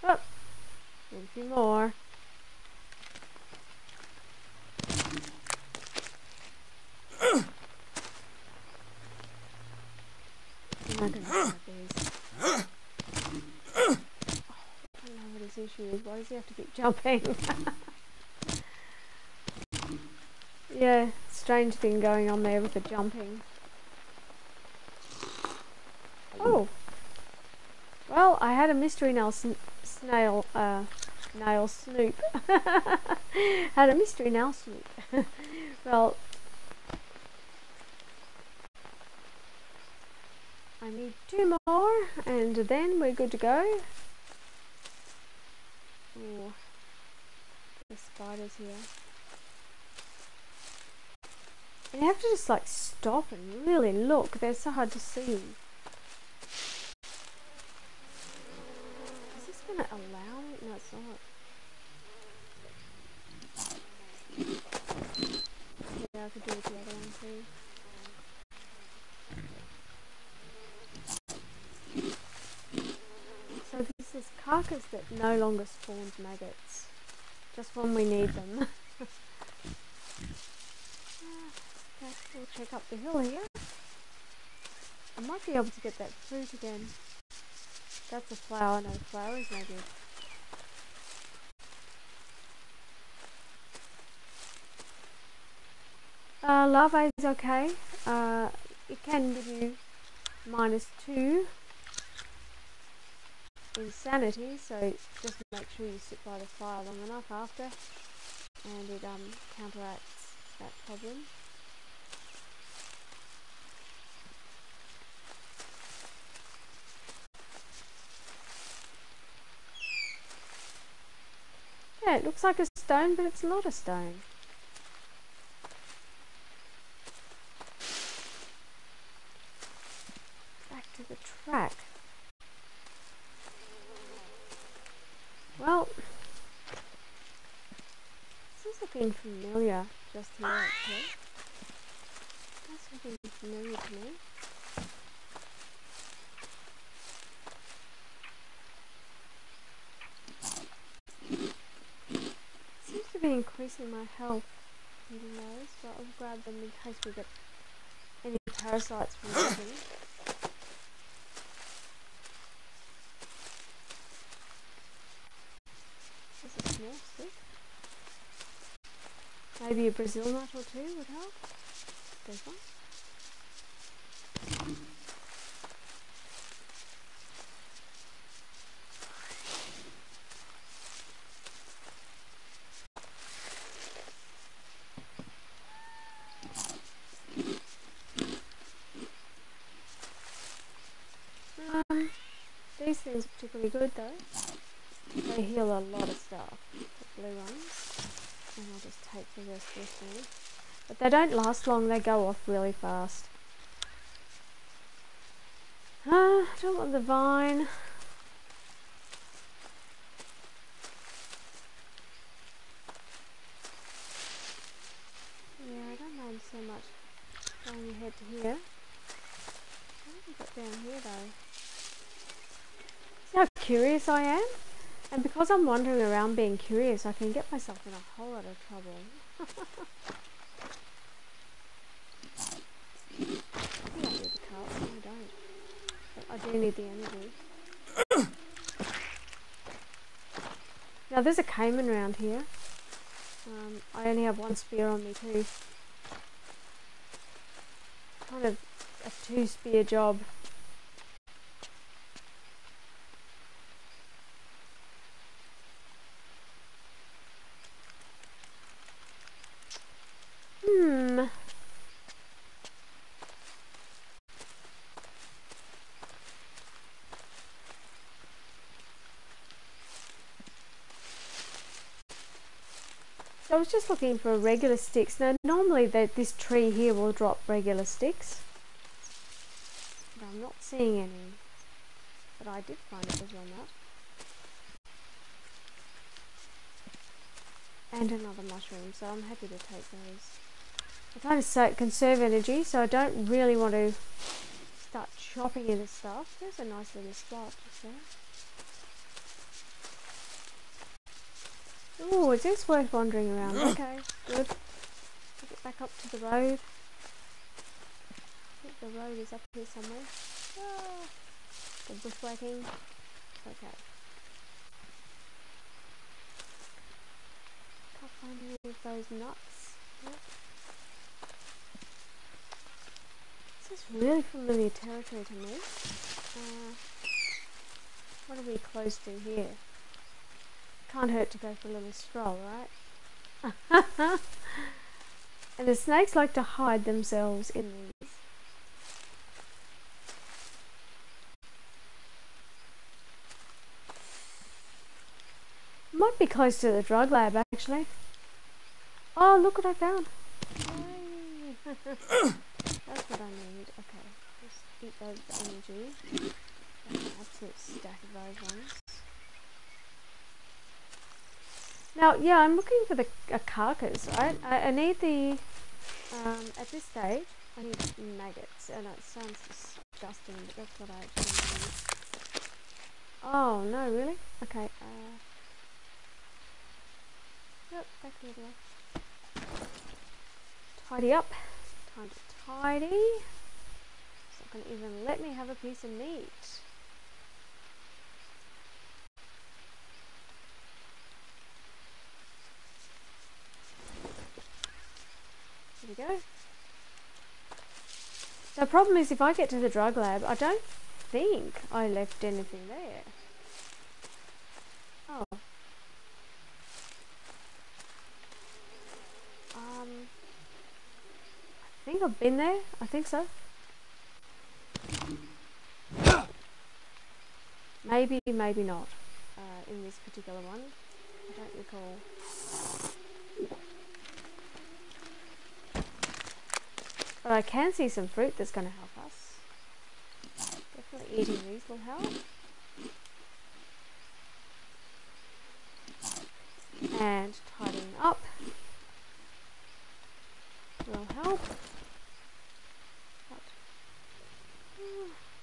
Oh, a few more. I'm not gonna have these. I don't know what his issue is. Why does he have to keep jumping? yeah, strange thing going on there with the jumping. Oh. Well, I had a mystery nail sn- snail uh nail snoop. had a mystery nail snoop. well, I need two more and then we're good to go. Ooh. The spiders here. You have to just like stop and really look. They're so hard to see. Is this gonna allow it? No, it's not. Yeah, I could do with the other one too. So this is carcass that no longer spawns maggots. Just when we need them. Ah, okay, we'll check up the hill here. I might be able to get that fruit again. That's a flower, no flowers, no good. Uh, larva is okay. Uh, it can give you minus two insanity, so just make sure you sit by the fire long enough after, and it um, counteracts that problem. Yeah, it looks like a stone, but it's not a stone. Back to the track. Well, this is looking familiar just here actually. That's looking familiar to me. Seems to be increasing my health eating those, but I'll grab them in case we get any parasites from eating. There's a small. Maybe a Brazil nut or two would help. There's one. Um, are particularly good though. They heal a lot of stuff, the blue ones. And I'll just take the rest with me. But they don't last long, they go off really fast. Ah, don't want the vine. Yeah, I don't mind so much going ahead to here. What have we got down here though? See how curious I am? And because I'm wandering around being curious, I can get myself in a whole lot of trouble. I I. No, I I do need the energy. now there's a caiman around here. Um, I only have one spear on me too. Kind of a two spear job. Hmm. So I just looking for regular sticks. Now normally that this tree here will drop regular sticks. But I'm not seeing any. But I did find it was on that. And another mushroom, so I'm happy to take those. I'm trying to conserve energy, so I don't really want to start chopping into stuff. There's a nice little spot just there. Oh, is this worth wandering around? Okay, good. Get back up to the road. I think the road is up here somewhere. Ah, the bushwhacking. Okay. Can't find any of those nuts. Nope. This is really familiar territory to me. Uh, what are we close to here? Can't hurt to go for a little stroll, right? and the snakes like to hide themselves in these. Might be close to the drug lab actually. Oh, look what I found. That's what I need. Okay, just eat those energy. That's an absolute stack of those ones. Now, yeah, I'm looking for the a carcass, right? I, I need the, um, at this stage, I need maggots, and it sounds disgusting, but that's what I actually need. Oh, no, really? Okay, uh, back other way. Tidy up. Time to tidy. It's not going to even let me have a piece of meat. We go. The problem is if I get to the drug lab, I don't think I left anything there. Oh. Um, I think I've been there. I think so. Maybe, maybe not. Uh, in this particular one. I don't recall. But I can see some fruit that's going to help us. Definitely eating these will help. And tidying up will help.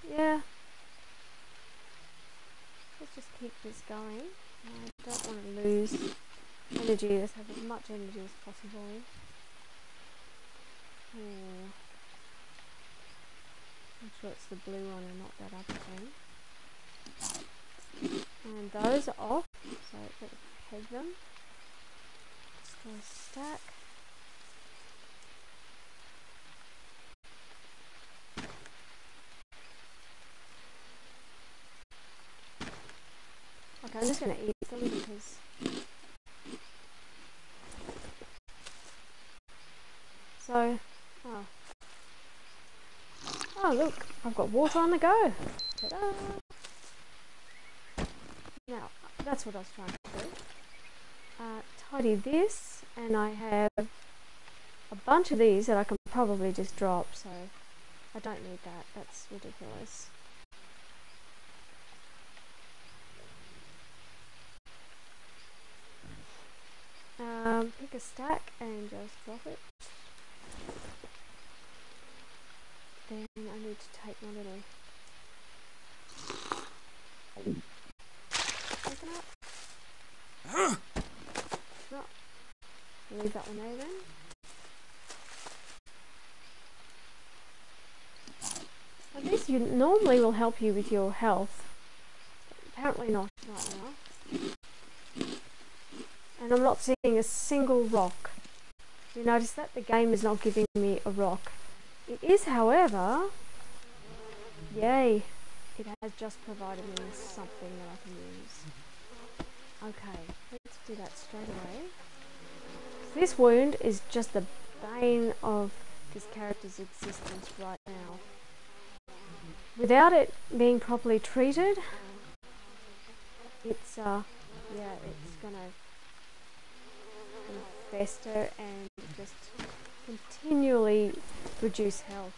Yeah. Let's just keep this going. I don't want to lose energy. Let's have as much energy as possible. Hmm. I'm sure it's the blue one and not that other thing. And those are off, so let's peg them. Destroy stack. Okay, I'm just going to eat them because So, oh. Oh look, I've got water on the go. Now, that's what I was trying to do. Uh, tidy this, and I have a bunch of these that I can probably just drop, so I don't need that. That's ridiculous. Um, pick a stack and just drop it. Then I need to take my little coconut. No. Leave that one there then. Now this you normally will help you with your health. Apparently not right now. And I'm not seeing a single rock. You notice that the game is not giving me a rock. It is, however, yay, it has just provided me with something that I can use. Okay, let's do that straight away. This wound is just the bane of this character's existence right now. Without it being properly treated, it's, uh, yeah, it's gonna fester and just continually reduce health.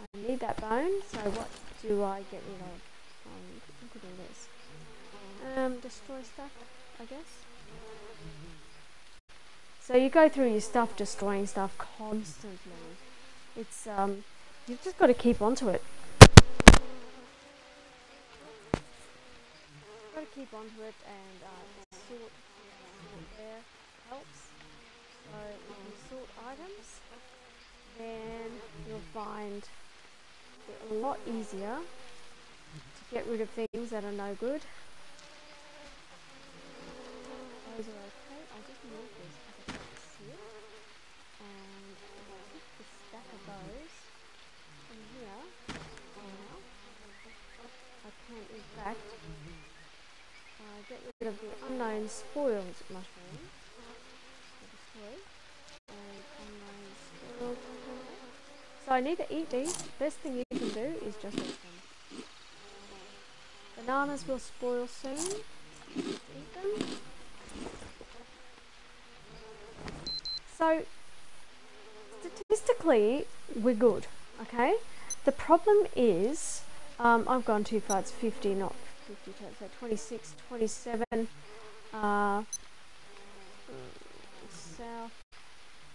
I need that bone, so what do I get rid of? Um, look at all this. Um, destroy stuff, I guess. So you go through your stuff destroying stuff constantly. It's um, you've just got to keep onto it. Got to keep onto it and uh, sort there helps. So if you sort items, then you'll find it a lot easier to get rid of things that are no good. Those are okay. I'll just move this. And I'll put the stack of those from here. I can in fact uh, get rid of the unknown spoiled mushroom. So I need to eat these. Best thing you can do is just eat them. Bananas will spoil soon. Eat them. So statistically, we're good. Okay. The problem is, um, I've gone too far. It's 50, not 50, so 26, 27, uh, south.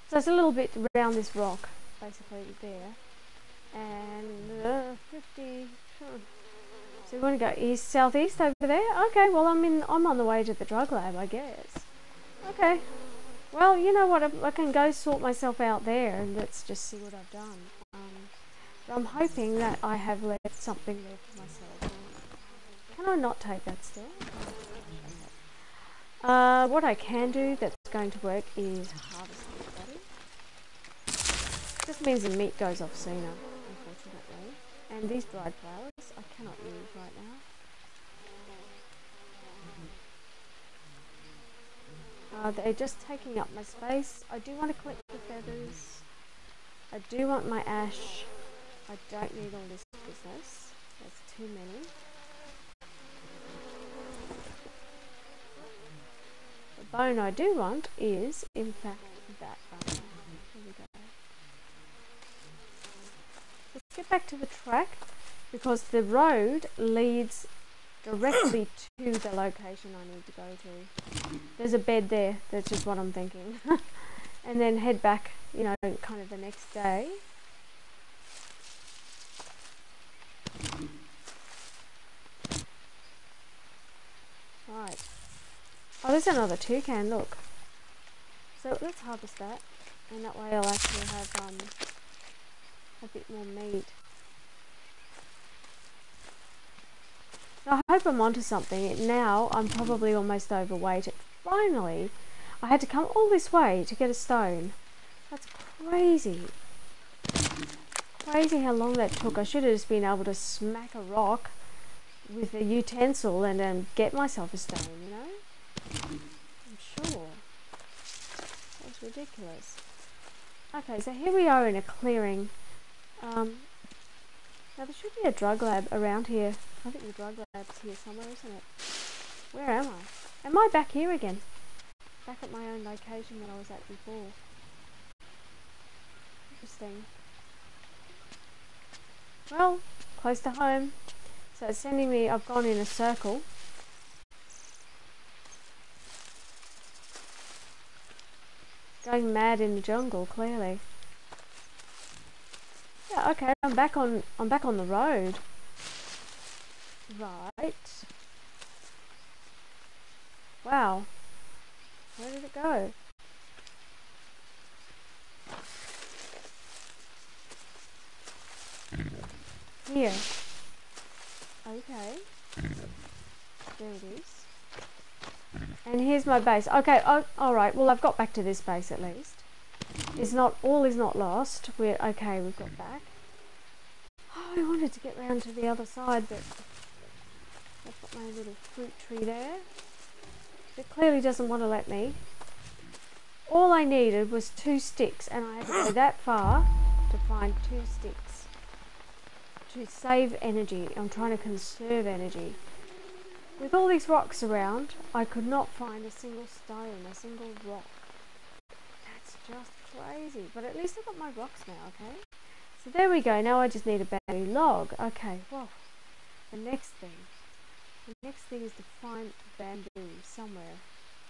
So it's a little bit around this rock, basically there. And uh, 50, so we want to go east, southeast over there? Okay, well I'm in, I'm on the way to the drug lab, I guess. Okay. Well, you know what, I, I can go sort myself out there and let's just see what I've done. Um, I'm hoping that I have left something there for myself. Can I not take that still? Uh, what I can do that's going to work is harvest. Just means the meat goes off sooner, unfortunately. And these dried flowers I cannot use right now. Uh, they're just taking up my space. I do want to collect the feathers. I do want my ash. I don't need all this business. That's too many. The bone I do want is, in fact, that bone. Here we go. Let's get back to the track because the road leads directly to the location I need to go to. There's a bed there, that's just what I'm thinking. and then head back, you know, kind of the next day. Right. Oh, there's another toucan, look. So let's harvest that, and that way I'll actually have um, a bit more meat. I hope I'm onto something. Now I'm probably almost overweight. Finally, I had to come all this way to get a stone. That's crazy. Crazy how long that took. I should have just been able to smack a rock with a utensil and then get myself a stone, you know? I'm sure. That's ridiculous. Okay, so here we are in a clearing. Um, now there should be a drug lab around here. I think the drug lab's here somewhere, isn't it? Where am I? Am I back here again? Back at my own location that I was at before. Interesting. Well, close to home. So it's sending me, I've gone in a circle. Going mad in the jungle, clearly. Yeah, okay, I'm back on I'm back on the road. Right. Wow. Where did it go? Here. Okay. There it is. And here's my base. Okay, oh, alright, well I've got back to this base at least. It's not, all is not lost. We're, okay, we've got back. Oh, I wanted to get round to the other side, but I've got my little fruit tree there. It clearly doesn't want to let me. All I needed was two sticks, and I had to go that far to find two sticks. To save energy. I'm trying to conserve energy. With all these rocks around, I could not find a single stone, a single rock. That's just crazy. But at least I've got my rocks now, okay? So there we go. Now I just need a bamboo log. Okay, well, the next thing. The next thing is to find bamboo somewhere.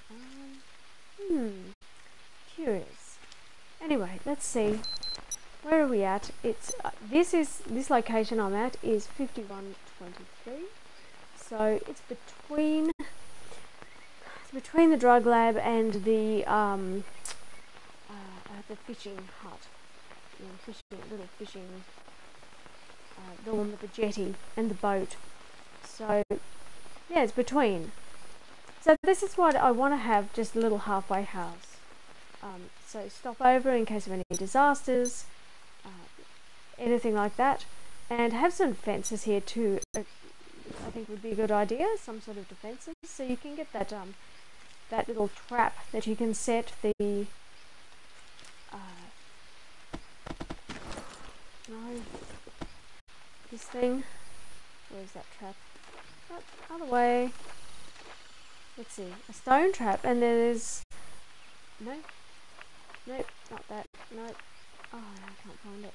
Um, hmm, curious. Anyway, let's see. Where are we at? It's uh, this is this location I'm at is 5123. So it's between it's between the drug lab and the um, the fishing hut, you know, fishing little fishing uh, the one with the jetty and the boat. So yeah, it's between. So this is what I want to have, just a little halfway house. Um, so stop over in case of any disasters anything like that. And have some fences here too. Uh, I think would be a good idea. Some sort of defences, so you can get that um that little trap that you can set the uh, no this thing. Where's that trap? Oh, other way. Let's see, a stone trap, and there's no, nope, not that, nope. Oh, I can't find it.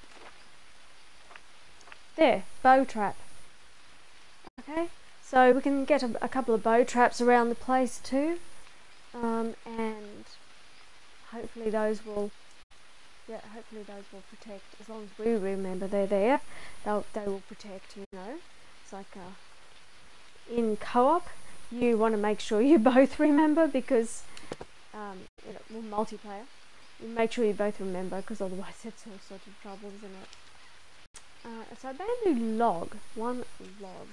There, bow trap. Okay, so we can get a, a couple of bow traps around the place too. Um, and hopefully those will yeah, hopefully those will protect as long as we remember they're there they'll they will protect you know it's like uh, in co-op you want to make sure you both remember because um, you know, multiplayer you make sure you both remember because otherwise it's all sorts of trouble isn't it uh, so bamboo log, one log.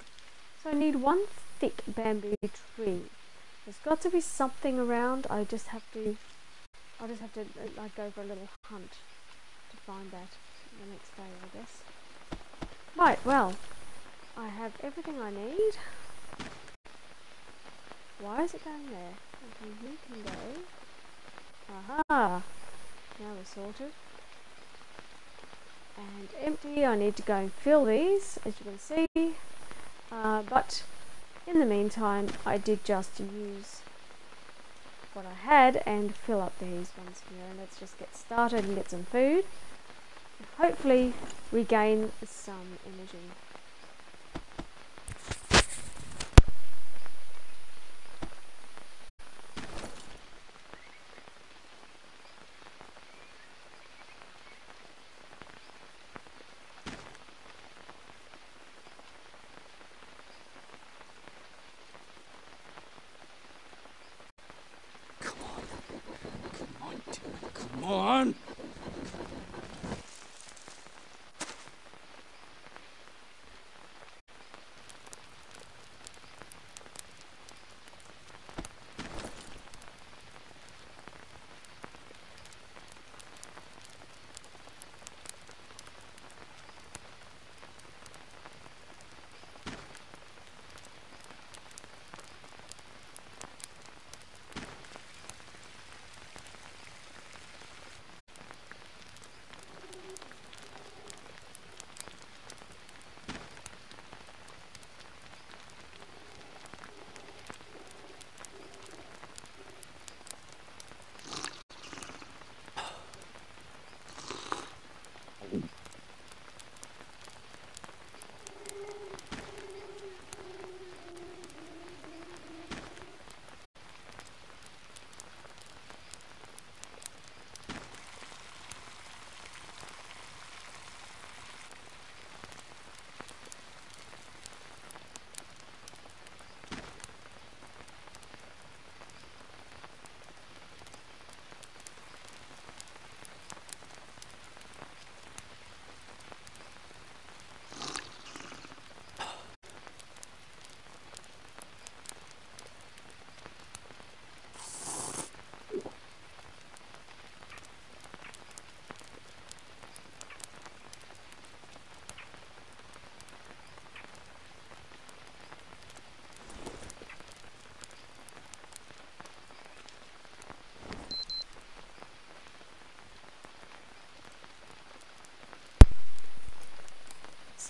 So I need one thick bamboo tree. There's got to be something around. I just have to, I'll just have to uh, like go for a little hunt to find that the next day, I guess. Right, well, I have everything I need. Why is it going there? Okay, you can go. Aha! Now we're sorted and empty. I need to go and fill these as you can see uh, but in the meantime I did just use what I had and fill up these ones here and let's just get started and get some food hopefully regain some energy.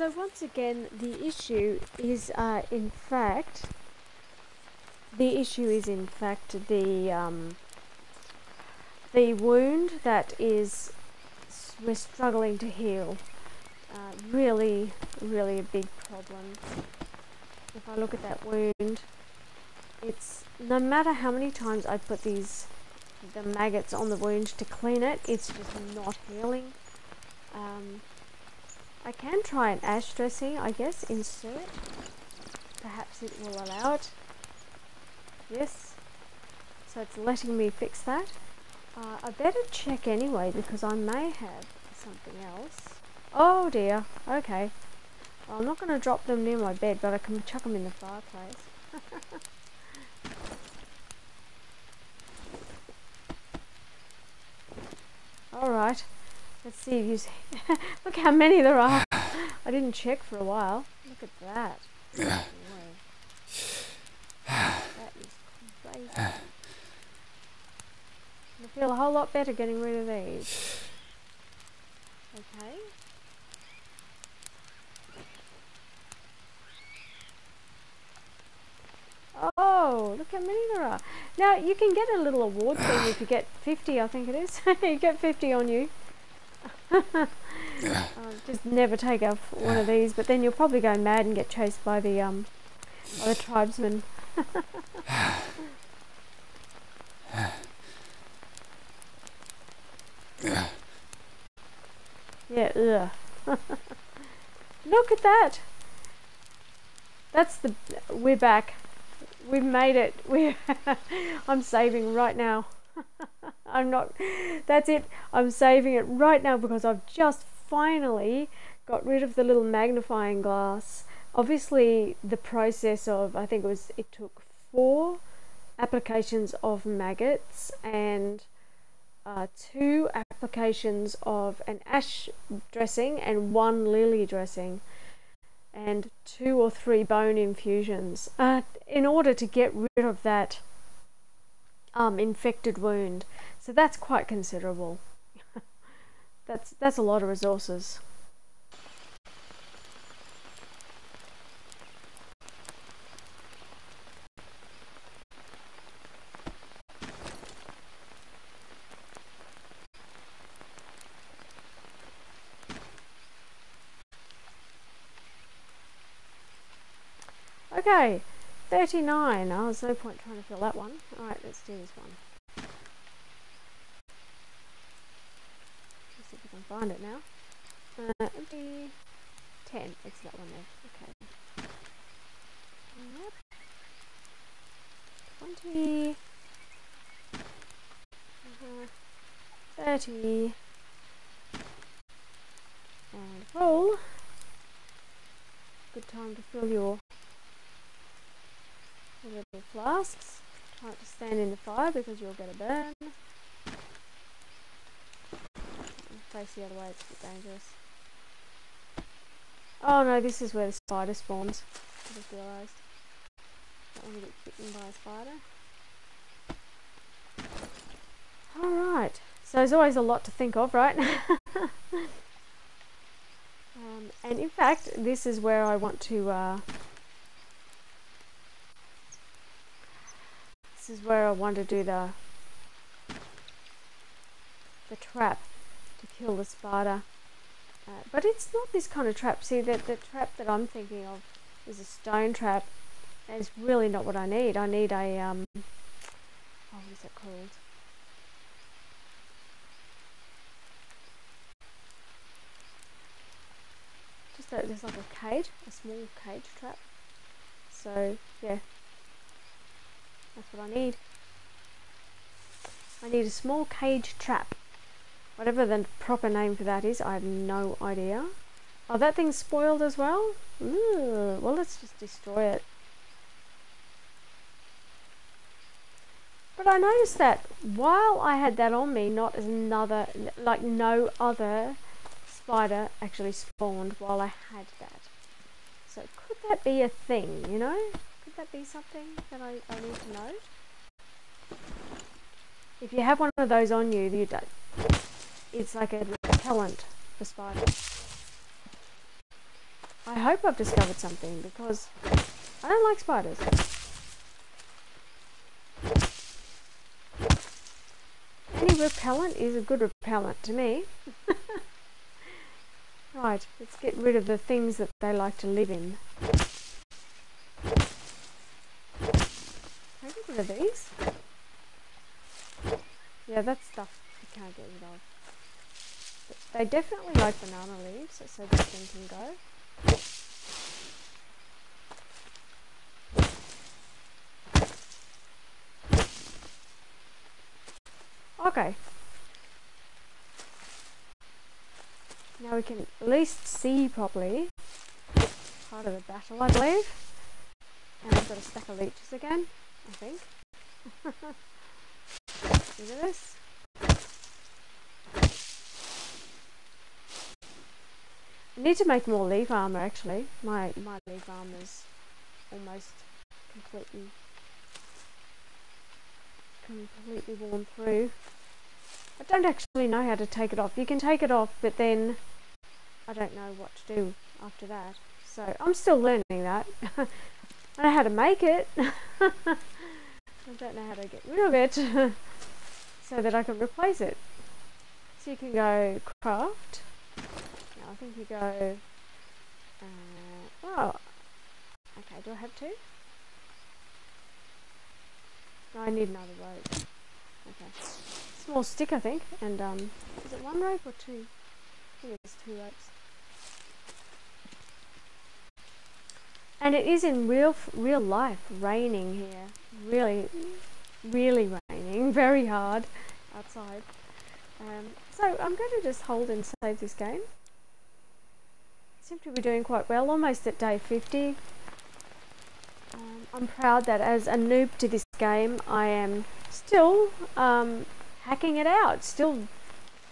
So once again, the issue is, uh, in fact, the issue is in fact the um, the wound that is we're struggling to heal. Uh, really, really a big problem. If I look at that wound, it's no matter how many times I put these the maggots on the wound to clean it, it's just not healing. Um, I can try an ash dressing, I guess, insert. Perhaps it will allow it. Yes. So it's letting me fix that. Uh, I better check anyway because I may have something else. Oh dear. Okay. Well, I'm not going to drop them near my bed, but I can chuck them in the fireplace. Alright. Let's see if you see. Look how many there are. I didn't check for a while. Look at that. that is crazy. I feel a whole lot better getting rid of these. Okay. Oh, look how many there are. Now, you can get a little award thing if you get 50, I think it is. you get 50 on you. uh, just never take off one of these, but then you'll probably go mad and get chased by the um by the tribesmen. yeah. Look at that. That's the we're back. We've made it. We I'm saving right now. I'm not, that's it. I'm saving it right now because I've just finally got rid of the little magnifying glass. Obviously, the process of, I think it was, it took four applications of maggots and uh, two applications of an ash dressing and one lily dressing and two or three bone infusions uh, in order to get rid of that um, infected wound. So that's quite considerable. that's that's a lot of resources. Okay, 39. Oh, there's no point trying to fill that one. Alright, let's do this one. Let's see if we can find it now. Uh, empty 10. It's that one there. Okay. Yep. 20. Uh -huh. 30. And roll. Good time to fill your little flasks. Try not to stand in the fire because you'll get a burn. Face the other way, it's a bit dangerous. Oh no, this is where the spider spawns. I just realised. Don't want to get bitten by a spider. Alright, so there's always a lot to think of, right? um, and in fact, this is where I want to. Uh, this is where I want to do the the trap to kill the spider. Uh, but it's not this kind of trap. See, that the trap that I'm thinking of is a stone trap. And it's really not what I need. I need a um. Oh, what is it called? Just a, just like a cage, a small cage trap. So yeah, that's what I need. I need a small cage trap. Whatever the proper name for that is, I have no idea. Oh, that thing's spoiled as well? Ooh, well, let's just destroy it. But I noticed that while I had that on me, not another, like no other spider actually spawned while I had that. So could that be a thing, you know? Could that be something that I, I need to note? If you have one of those on you, you don't, it's like a repellent for spiders. I hope I've discovered something because I don't like spiders. Any repellent is a good repellent to me. right, let's get rid of the things that they like to live in. Can I get rid of these? Yeah, that's stuff you can't get rid of. But they definitely like banana leaves, so this thing can go. Okay. Now we can at least see properly part of the battle, I believe. And I've got a stack of leeches again, I think. Look at this. I need to make more leaf armor actually. My my leaf armor is almost completely completely worn through. I don't actually know how to take it off. You can take it off, but then I don't know what to do after that. So I'm still learning that. I know how to make it. I don't know how to get rid of it so that I can replace it. So you can go craft. I think you go. Uh, oh, okay. Do I have two? No, I need another rope. Okay. Small stick, I think. And, um, is it one rope or two? I think it's two ropes. And it is in real, real life raining here. Really, really raining. Very hard outside. Um, so I'm going to just hold and save this game. Seem to be doing quite well. Almost at day 50. Um, I'm proud that as a noob to this game, I am still um, hacking it out, still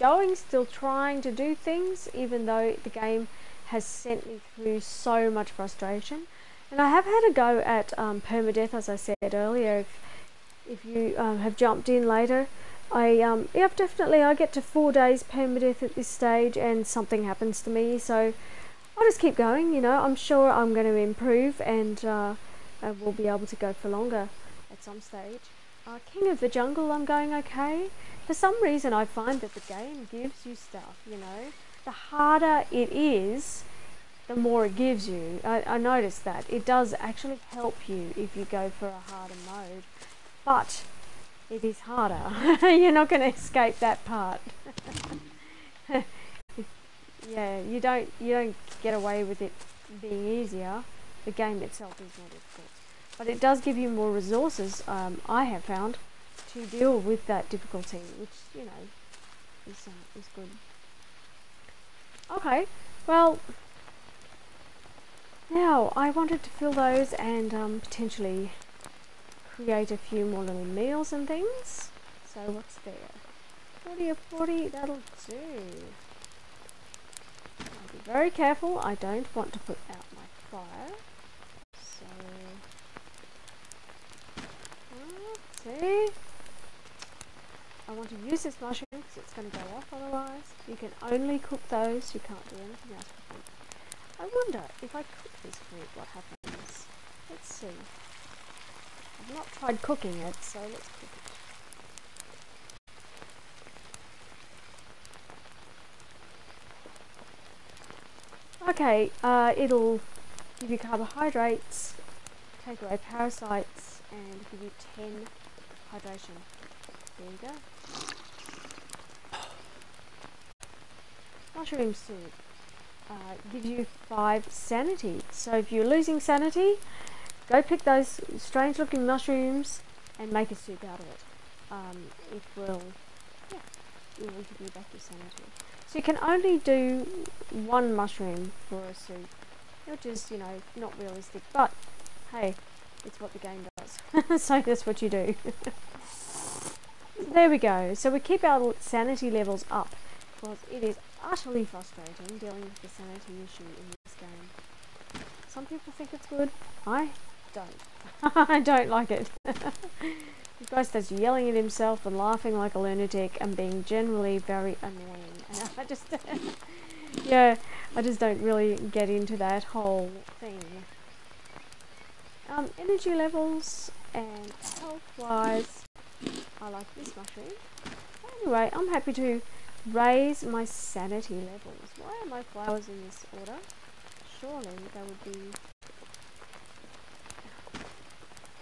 going, still trying to do things, even though the game has sent me through so much frustration. And I have had a go at um, permadeath, as I said earlier. If, if you um, have jumped in later, I um, yeah, definitely I get to four days permadeath at this stage, and something happens to me. So I'll just keep going. You know, I'm sure I'm going to improve, and uh, I will be able to go for longer at some stage. Uh, King of the Jungle, I'm going okay. For some reason, I find that the game gives you stuff, you know. The harder it is, the more it gives you. I, I noticed that. It does actually help you if you go for a harder mode. But it is harder. You're not going to escape that part. yeah, you don't you don't get away with it being easier. The game itself is more difficult but it does give you more resources, um, I have found, to deal with that difficulty, which, you know, is uh, is good. Okay, well, now I wanted to fill those and um, potentially create a few more little meals and things. So what's there? 40 or 40, that'll do. I'll be very careful, I don't want to put out my fire. So, let's see. I want to use this mushroom because it's going to go off otherwise. You can only cook those, you can't do anything else. I wonder if I cook this fruit, what happens? Let's see. I've not tried cooking it, so let's cook it. Okay, uh, it'll give you carbohydrates, take away parasites, and give you 10 hydration. There you go. Mushroom soup uh, gives you 5 sanity. So if you're losing sanity, go pick those strange looking mushrooms and make a soup out of it. Um, it will, yeah, it will give you back your sanity. So you can only do one mushroom for a soup, which is, you know, not realistic, but hey, it's what the game does. so that's what you do. there we go. So we keep our sanity levels up because it is utterly frustrating dealing with the sanity issue in this game. Some people think it's good. I don't. I don't like it. This guy starts yelling at himself and laughing like a lunatic and being generally very annoying. And I just, yeah, I just don't really get into that whole thing. Um, energy levels and health-wise, I like this mushroom. Anyway, I'm happy to raise my sanity levels. Why are my flowers in this order? Surely they would be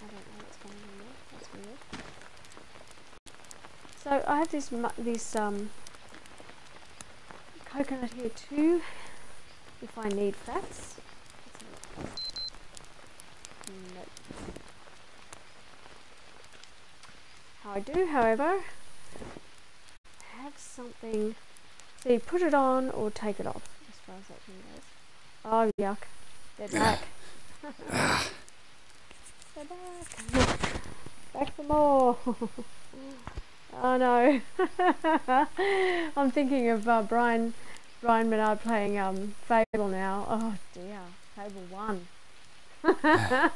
I don't know what's going on there. That's weird. So I have this this um, coconut here too. If I need fats. I do, however, something. So you put it on or take it off, as far as that thing goes. Oh yuck! They're back. They're back. back for more. Oh no. I'm thinking of uh, Brian Brian Menard playing um, Fable now. Oh dear, Fable 1.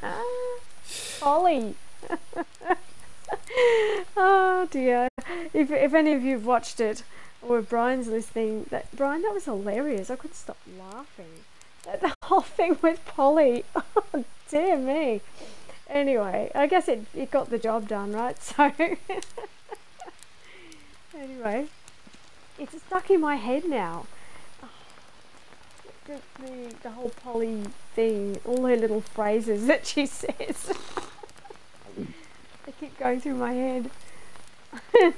Polly. oh dear. If, if any of you have watched it, or if Brian's listening, that Brian, that was hilarious. I couldn't stop laughing. The whole thing with Polly. Oh dear me. Anyway, I guess it, it got the job done, right? So Anyway, it's stuck in my head now. the, the, the whole Polly thing, all her little phrases that she says. Keep going through my head.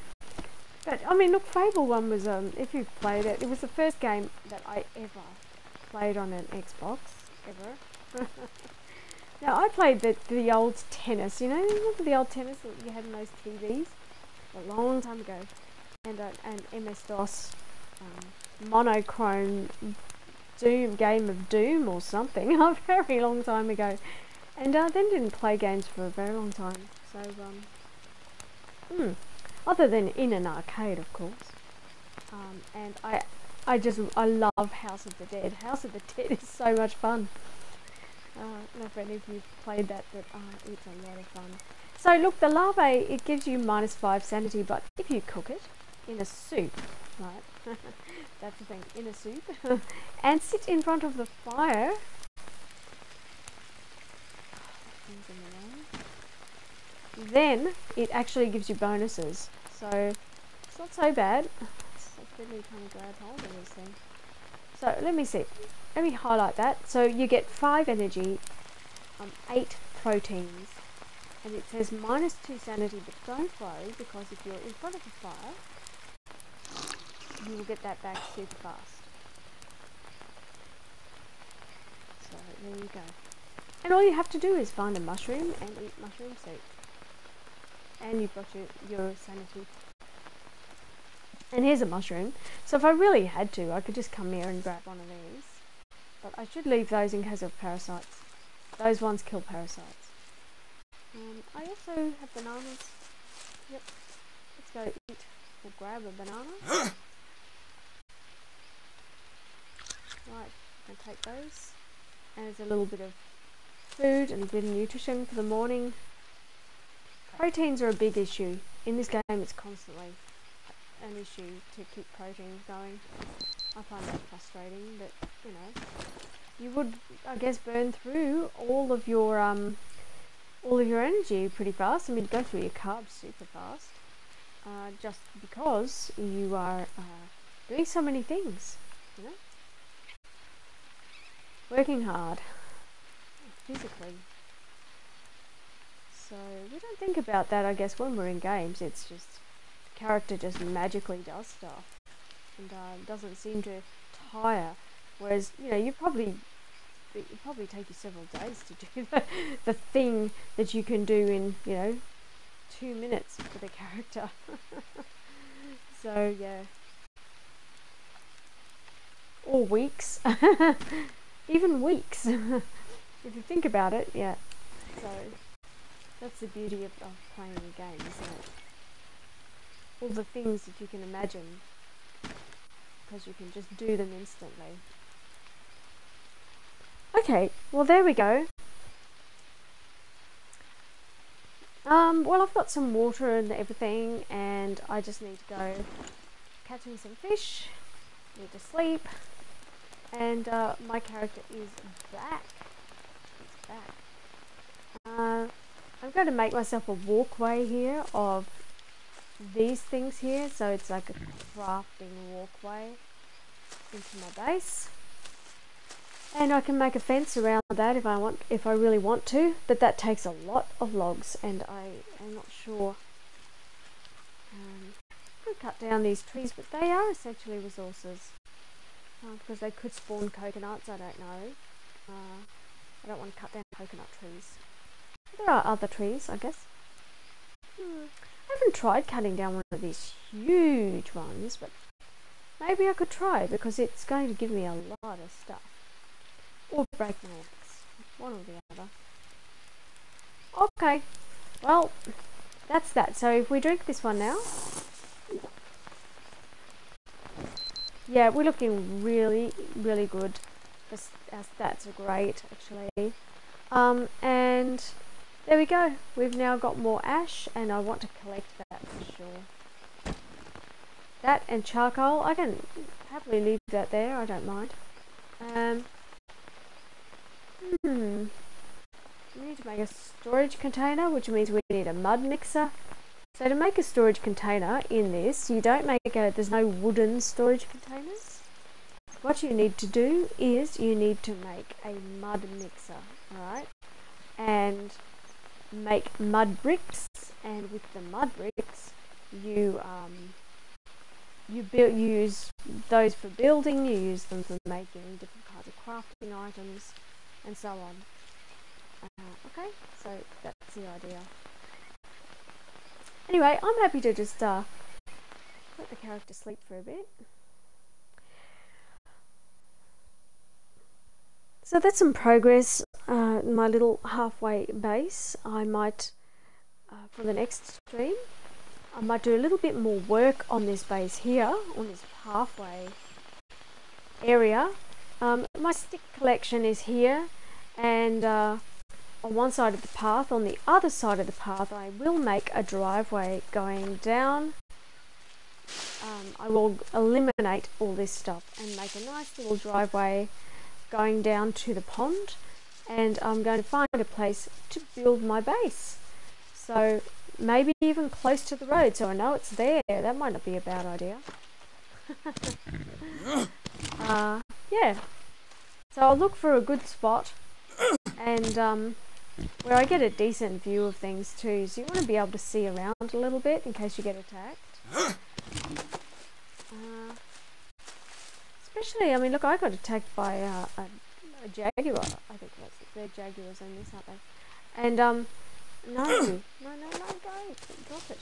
but I mean, look, Fable One was um, if you've played it, it was the first game that I ever played on an Xbox ever. now I played the the old tennis. You know, remember the old tennis that you had in those TVs a long time ago and an MS DOS um, monochrome Doom game of Doom or something a very long time ago, and uh, then didn't play games for a very long time. So, um, hmm, other than in an arcade, of course. Um, and I, I just I love House of the Dead. House of the Dead is so much fun. Uh, don't know if any of you played that, but uh, it's a lot of fun. So look, the larvae, it gives you minus 5 sanity, but if you cook it, in a soup, right? That's the thing, in a soup. and sit in front of the fire. Then it actually gives you bonuses. So it's not so bad. Really kind of grab hold of. So let me see. Let me highlight that. So you get 5 energy, um, 8 proteins, and it says minus 2 sanity, but don't worry because if you're in front of a fire, you will get that back super fast. So there you go. And all you have to do is find a mushroom and eat mushroom soup. And you've got your, your sanity. And here's a mushroom. So if I really had to, I could just come here and grab one of these. But I should leave those in case of parasites. Those ones kill parasites. Um, I also have bananas. Yep. Let's go eat or grab a banana. Right, and take those. And there's a little bit of food and a bit of nutrition for the morning. Proteins are a big issue. In this game it's constantly an issue to keep proteins going. I find that frustrating, but you know, you would, I guess, burn through all of your um, all of your energy pretty fast. I mean, go through your carbs super fast, uh, just because you are uh, doing so many things. You know, working hard physically. So we don't think about that, I guess, when we're in games. It's just the character just magically does stuff and uh, doesn't seem to tire. Whereas, you know, you probably it probably take you several days to do the, the thing that you can do in, you know, two minutes for the character. so yeah. Or weeks. Even weeks. if you think about it, yeah. So that's the beauty of, of playing a game, isn't it? All the things that you can imagine because you can just do them instantly. Okay, well there we go. Um, well I've got some water and everything and I just need to go catching some fish, need to sleep, and uh, my character is back. It's back. Uh, I'm going to make myself a walkway here of these things here. So it's like a crafting walkway into my base. And I can make a fence around that if I want if I really want to but that takes a lot of logs and I am not sure um, I could cut down these trees but they are essentially resources uh, because they could spawn coconuts I don't know. Uh, I don't want to cut down coconut trees there are other trees I guess hmm. I haven't tried cutting down one of these huge ones, but maybe I could try because it's going to give me a lot of stuff. Or break my axe. One or the other. Okay. Well, that's that. So if we drink this one now. Yeah, we're looking really, really good. Our stats are great, actually. Um, and there we go. We've now got more ash and I want to collect that for sure. That and charcoal. I can happily leave that there. I don't mind. Um, hmm. We need to make a storage container, which means we need a mud mixer. So to make a storage container in this, you don't make a, there's no wooden storage containers. What you need to do is you need to make a mud mixer, alright? And make mud bricks and with the mud bricks you um, you build use those for building you use them for making different kinds of crafting items and so on. Uh, okay so that's the idea. Anyway I'm happy to just uh, let the character sleep for a bit So that's some progress, uh, my little halfway base. I might, uh, for the next stream, I might do a little bit more work on this base here, on this halfway area. Um, my stick collection is here, and uh, on one side of the path, on the other side of the path, I will make a driveway going down. Um, I will eliminate all this stuff and make a nice little driveway going down to the pond and I'm going to find a place to build my base. So maybe even close to the road so I know it's there. That might not be a bad idea. uh, yeah. So I'll look for a good spot and um, where I get a decent view of things too. So you want to be able to see around a little bit in case you get attacked. Uh, Especially, I mean, look, I got attacked by uh, a, a, jaguar. I think that's they're jaguars in this, aren't they? And um, no, no, no, no, don't drop it.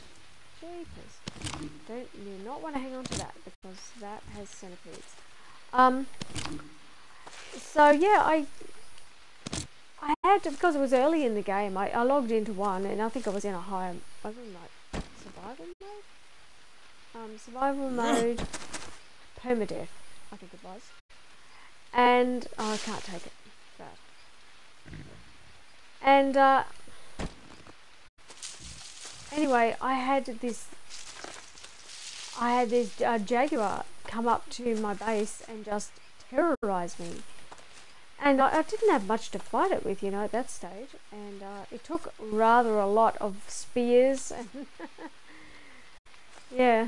Jeepers. Don't you not want to hang on to that because that has centipedes. Um. So yeah, I I had to, because it was early in the game. I, I logged into one, and I think I was in a higher. I was in like survival mode. Um, survival mode, permadeath. I think it was. And oh, I can't take it. And uh, anyway, I had this. I had this uh, jaguar come up to my base and just terrorize me and I, I, didn't have much to fight it with, you know, at that stage. And uh, it took rather a lot of spears and yeah,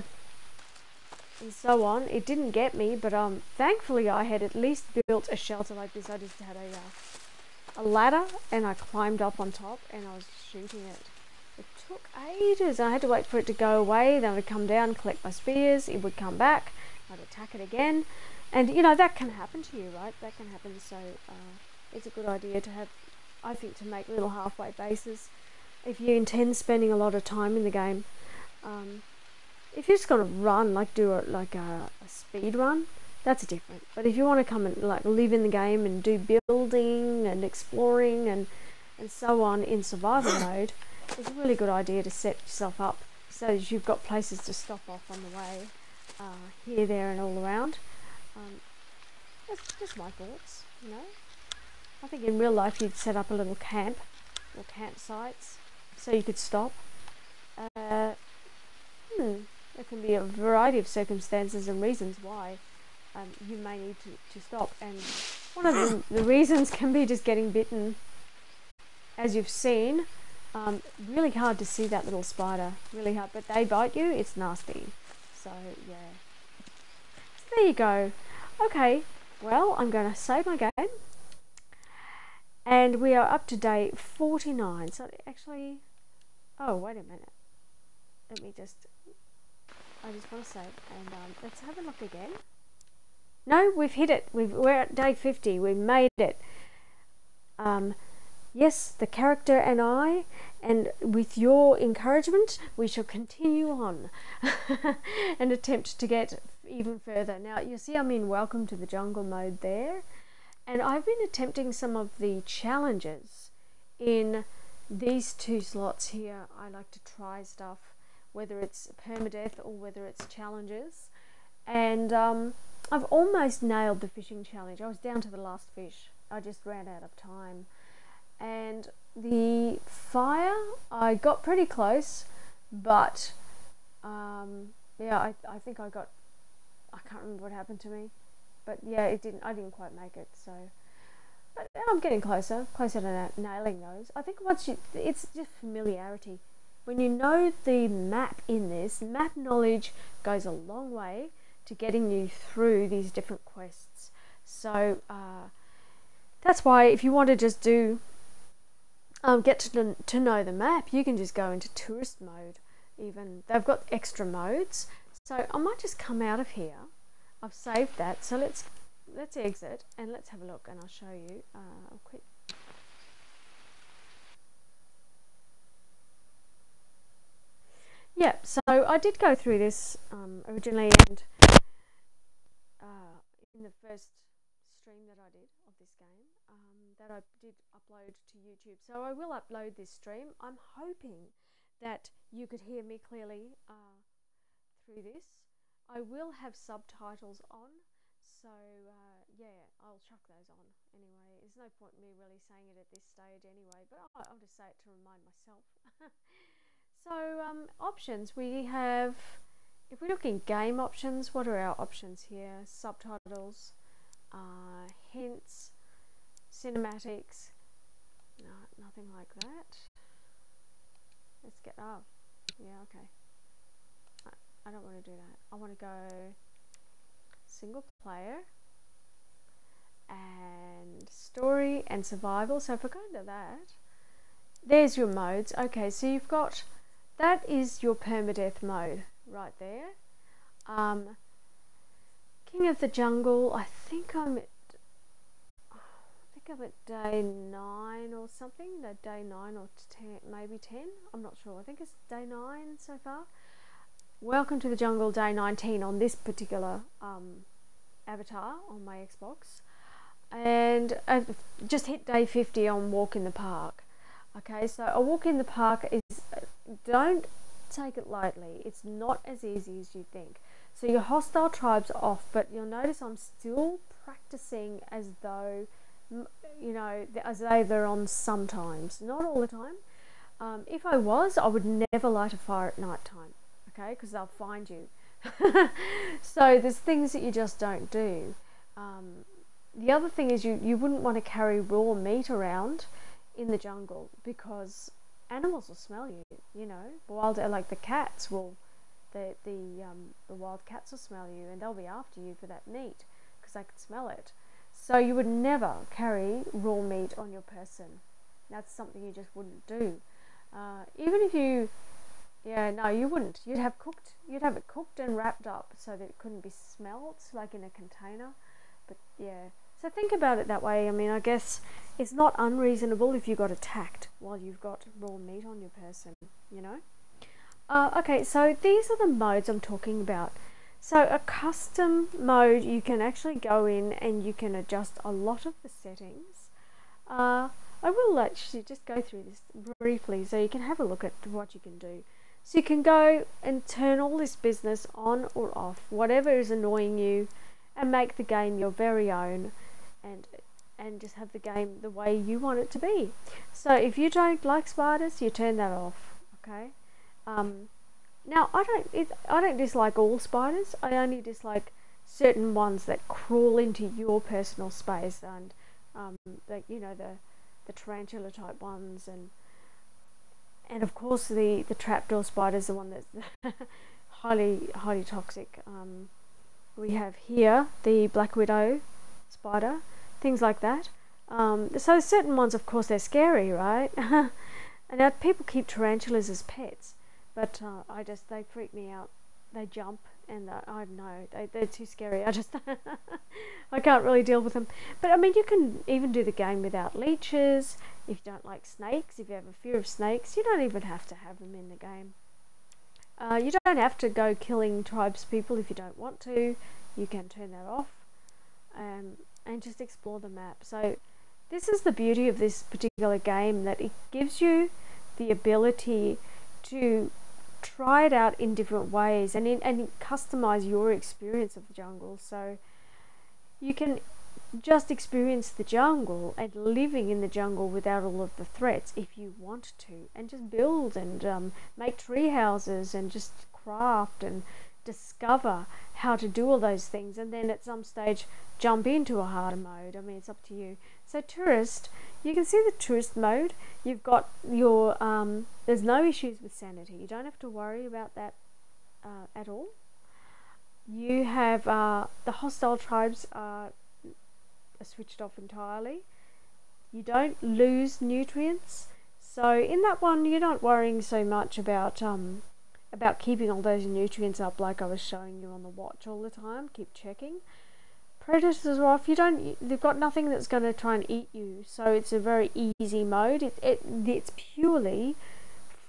and so on. It didn't get me, but um, thankfully I had at least built a shelter like this. I just had a uh, a ladder and I climbed up on top and I was shooting it. It took ages. I had to wait for it to go away. Then I'd come down, collect my spears. It would come back. I'd attack it again and you know that can happen to you, right? That can happen. So uh, it's a good idea to have, I think, to make little halfway bases if you intend spending a lot of time in the game. Um, if you're just gonna run, like do a like a, a speed run, that's different. But if you want to come and like live in the game and do building and exploring and and so on in survival mode, it's a really good idea to set yourself up so that you've got places to stop off on the way, uh, here, there, and all around. Um, just, just my thoughts, you know. I think in real life you'd set up a little camp or campsites so you could stop. Uh, hmm, there can be a variety of circumstances and reasons why um, you may need to, to stop. And one of the, the reasons can be just getting bitten. As you've seen, um, really hard to see that little spider, really hard. But they bite you, it's nasty. So, yeah. So there you go. Okay, well, I'm going to save my game. And we are up to day 49. So actually, oh, wait a minute. Let me just, I just want to save. And um, let's have a look again. No, we've hit it. We've, we're at day 50. We made it. Um, yes, the character and I, and with your encouragement, we shall continue on and attempt to get even further. Now you see I'm in Welcome to the Jungle mode there and I've been attempting some of the challenges in these two slots here. I like to try stuff whether it's permadeath or whether it's challenges and um, I've almost nailed the fishing challenge. I was down to the last fish. I just ran out of time and the fire I got pretty close but um, yeah I, I think I got I can't remember what happened to me, but yeah, it didn't. I didn't quite make it. So, but I'm getting closer, closer to nailing those. I think once you, it's just familiarity. When you know the map in this, map knowledge goes a long way to getting you through these different quests. So uh, that's why if you want to just do um, get to, to know the map, you can just go into tourist mode. Even they've got extra modes so I might just come out of here. I've saved that. So let's let's exit and let's have a look and I'll show you. Uh, I'll quit. Yeah, so I did go through this um, originally and uh, in the first stream that I did of this game um, that I did upload to YouTube. So I will upload this stream. I'm hoping that you could hear me clearly. Uh, through this. I will have subtitles on, so uh, yeah, I'll chuck those on anyway. There's no point in me really saying it at this stage anyway, but I'll, I'll just say it to remind myself. so, um, options we have, if we look in game options, what are our options here? Subtitles, uh, hints, cinematics, no, nothing like that. Let's get, oh, yeah, okay. I don't want to do that. I want to go single player and story and survival. So if I go into that, there's your modes. Okay, so you've got that is your permadeath mode right there. Um, King of the Jungle. I think I'm at. I think I'm at day nine or something. No, day nine or ten, maybe ten. I'm not sure. I think it's day nine so far. welcome to the jungle day 19 on this particular um, avatar on my Xbox. And I've just hit day 50 on walk in the park. Okay, so a walk in the park is, don't take it lightly. It's not as easy as you think. So your hostile tribe's off, but you'll notice I'm still practicing as though, you know, as though they're on sometimes, not all the time. Um, if I was, I would never light a fire at night time, okay, because they'll find you. so there's things that you just don't do. Um, the other thing is you, you wouldn't want to carry raw meat around in the jungle because animals will smell you. You know, wild like the cats will, the the um, the wild cats will smell you and they'll be after you for that meat because they can smell it. So you would never carry raw meat on your person. That's something you just wouldn't do. Uh, even if you, yeah, no, you wouldn't. You'd have cooked. You'd have it cooked and wrapped up so that it couldn't be smelt, like in a container. But yeah, so think about it that way. I mean, I guess it's not unreasonable if you got attacked while you've got raw meat on your person, you know? Uh, okay, so these are the modes I'm talking about. So a custom mode, you can actually go in and you can adjust a lot of the settings. Uh, I will actually just go through this briefly so you can have a look at what you can do. So you can go and turn all this business on or off, whatever is annoying you, and make the game your very own and and just have the game the way you want it to be. So if you don't like spiders, you turn that off. Okay. Um, now I don't it, I don't dislike all spiders. I only dislike certain ones that crawl into your personal space and um, like you know the the tarantula type ones and and of course the the trapdoor spider is the one that's highly highly toxic. Um, we have here the black widow spider things like that. Um, so certain ones, of course, they're scary, right? and now people keep tarantulas as pets, but uh, I just they freak me out. They jump, and uh, I don't know they, they're too scary. I just I can't really deal with them. But I mean, you can even do the game without leeches. If you don't like snakes, if you have a fear of snakes, you don't even have to have them in the game. Uh, you don't have to go killing tribes people if you don't want to. You can turn that off. Um, and just explore the map. So this is the beauty of this particular game that it gives you the ability to try it out in different ways and in, and customize your experience of the jungle. So you can just experience the jungle and living in the jungle without all of the threats if you want to, and just build and um, make tree houses and just craft and discover how to do all those things and then at some stage jump into a harder mode. I mean, it's up to you. So, tourist, you can see the tourist mode. You've got your, um, there's no issues with sanity. You don't have to worry about that uh, at all. You have uh, the hostile tribes are, are switched off entirely. You don't lose nutrients. So, in that one, you're not worrying so much about um, about keeping all those nutrients up like I was showing you on the watch all the time. Keep checking. Predators are off. You don't. They've got nothing that's going to try and eat you. So it's a very easy mode. It, it it's purely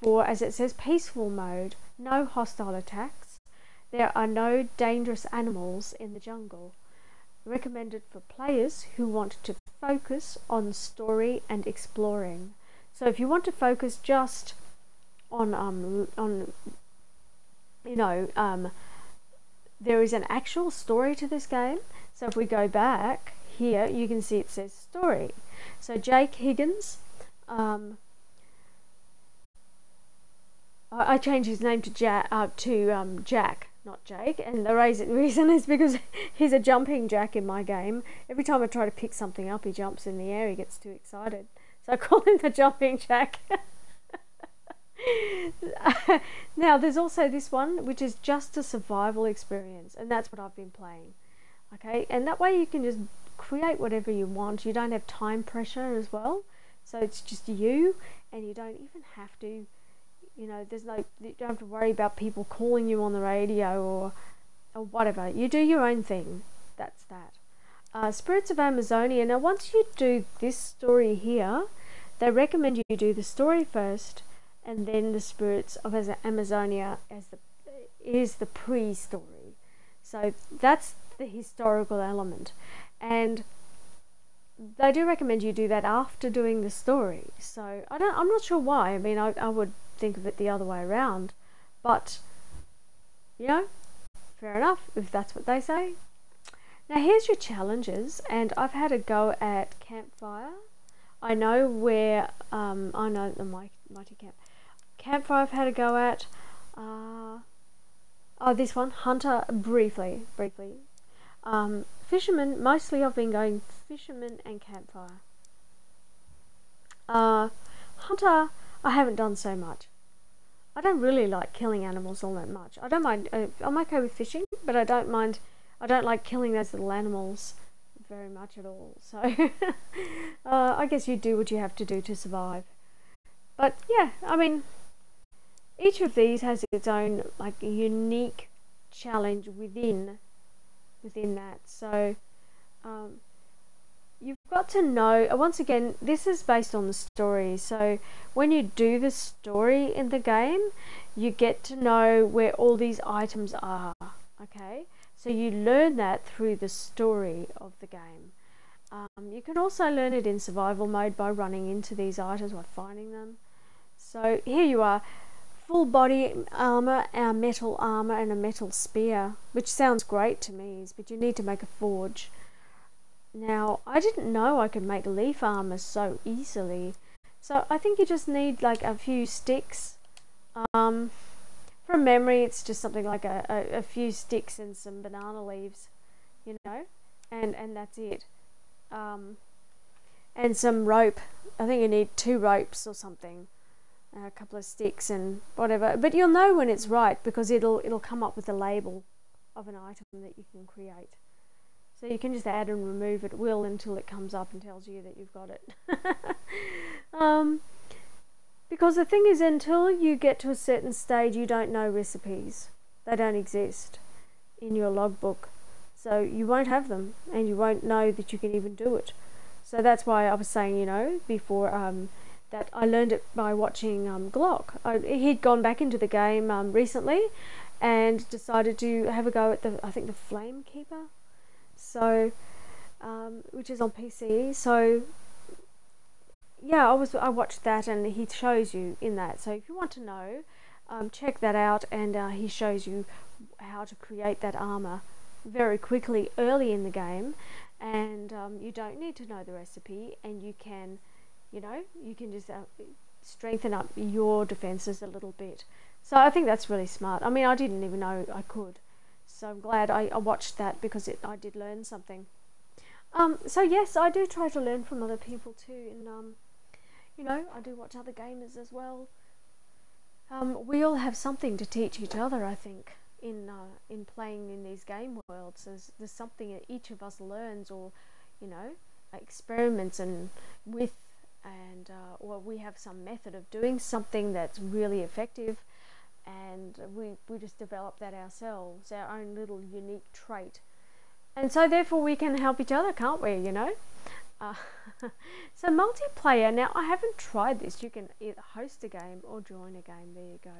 for, as it says, peaceful mode. No hostile attacks. There are no dangerous animals in the jungle. Recommended for players who want to focus on story and exploring. So if you want to focus just on um on you know, um, there is an actual story to this game. So if we go back here, you can see it says story. So Jake Higgins, um, I changed his name to Jack, uh, to um, Jack, not Jake, and the reason is because he's a jumping Jack in my game. Every time I try to pick something up, he jumps in the air. He gets too excited, so I call him the jumping Jack. now, there's also this one, which is just a survival experience, and that's what I've been playing. Okay, and that way you can just create whatever you want. You don't have time pressure as well, so it's just you, and you don't even have to. You know, there's no. You don't have to worry about people calling you on the radio or, or whatever. You do your own thing. That's that. Uh, Spirits of Amazonia. Now, once you do this story here, they recommend you do the story first and then the spirits of Amazonia as the is the pre-story. So that's the historical element, and they do recommend you do that after doing the story. So I don't. I'm not sure why. I mean, I, I would think of it the other way around, but you know, fair enough if that's what they say. Now here's your challenges, and I've had a go at campfire. I know where um, I know the mighty camp campfire I've had a go at. Uh, oh, this one hunter briefly, briefly. Um, fisherman mostly I've been going fisherman and campfire. Uh, hunter I haven't done so much. I don't really like killing animals all that much. I don't mind. Uh, I'm okay with fishing, but I don't mind. I don't like killing those little animals very much at all. So uh, I guess you do what you have to do to survive. But yeah, I mean, each of these has its own like unique challenge within within that. So um, you've got to know uh, once again this is based on the story. So when you do the story in the game you get to know where all these items are okay? So you learn that through the story of the game. Um, you can also learn it in survival mode by running into these items by finding them. So here you are full body armor our metal armor and a metal spear which sounds great to me but you need to make a forge now, I didn't know I could make leaf armor so easily. So I think you just need like a few sticks. Um, from memory, it's just something like a, a, a few sticks and some banana leaves, you know, and, and that's it. Um, and some rope. I think you need two ropes or something. A couple of sticks and whatever. But you'll know when it's right because it'll it'll come up with a label of an item that you can create. So you can just add and remove at will until it comes up and tells you that you've got it. um, because the thing is, until you get to a certain stage, you don't know recipes. They don't exist in your logbook. So you won't have them and you won't know that you can even do it. So that's why I was saying, you know, before um, that I learned it by watching um, Glock. I, he'd gone back into the game um, recently and decided to have a go at the, I think, the Flame Keeper so um, which is on PC. So yeah, I was I watched that and he shows you in that. So if you want to know, um, check that out and uh, he shows you how to create that armor very quickly early in the game and um, you don't need to know the recipe and you can you know you can just uh, strengthen up your defenses a little bit so I think that's really smart I mean I didn't even know I could so I'm glad I, I watched that because it, I did learn something. Um, so yes, I do try to learn from other people too, and um, you know, I do watch other gamers as well. Um, we all have something to teach each other, I think, in uh, in playing in these game worlds. There's there's something that each of us learns, or you know, experiments and with, and uh, or we have some method of doing something that's really effective and we, we just develop that ourselves, our own little unique trait. And so, therefore, we can help each other, can't we? You know? Uh, so, multiplayer, now I haven't tried this. You can either host a game or join a game. There you go.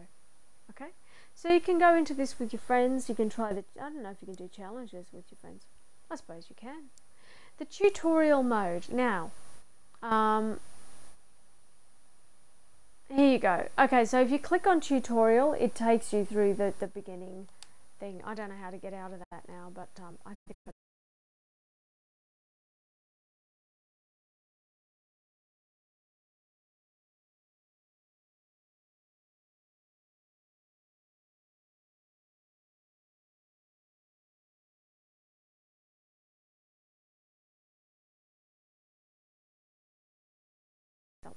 Okay? So, you can go into this with your friends. You can try the, I don't know if you can do challenges with your friends. I suppose you can. The tutorial mode. Now, um, here you go. Okay, so if you click on tutorial, it takes you through the, the beginning thing. I don't know how to get out of that now, but um, I think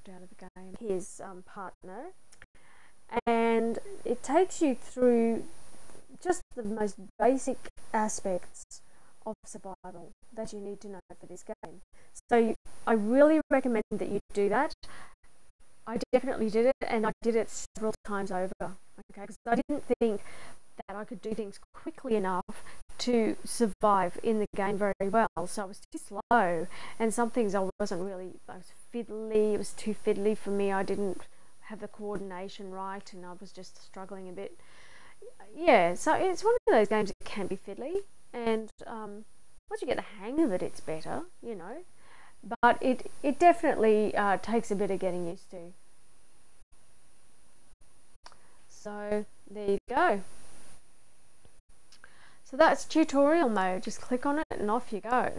out of the game, his um, partner, and it takes you through just the most basic aspects of survival that you need to know for this game. So I really recommend that you do that. I definitely did it, and I did it several times over. Okay, because I didn't think that I could do things quickly enough to survive in the game very well. So I was too slow, and some things I wasn't really. I was fiddly. It was too fiddly for me. I didn't have the coordination right, and I was just struggling a bit. yeah, so it's one of those games that can be fiddly, and um, once you get the hang of it, it's better, you know. But it it definitely uh, takes a bit of getting used to. So there you go. So that's tutorial mode. Just click on it and off you go.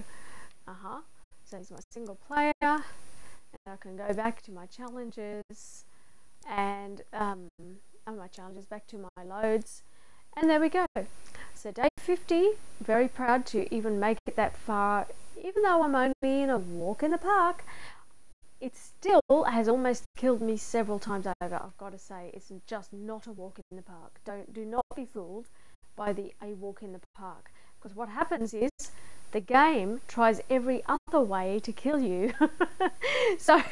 Uh huh. So it's my single player. And I can go back to my challenges and um, my challenges back to my loads. And there we go. So day 50, very proud to even make it that far. Even though I'm only in a walk in the park, it still has almost killed me several times over. I've got to say, it's just not a walk in the park. Don't do not be fooled by the a walk in the park because what happens is the game tries every other way to kill you. so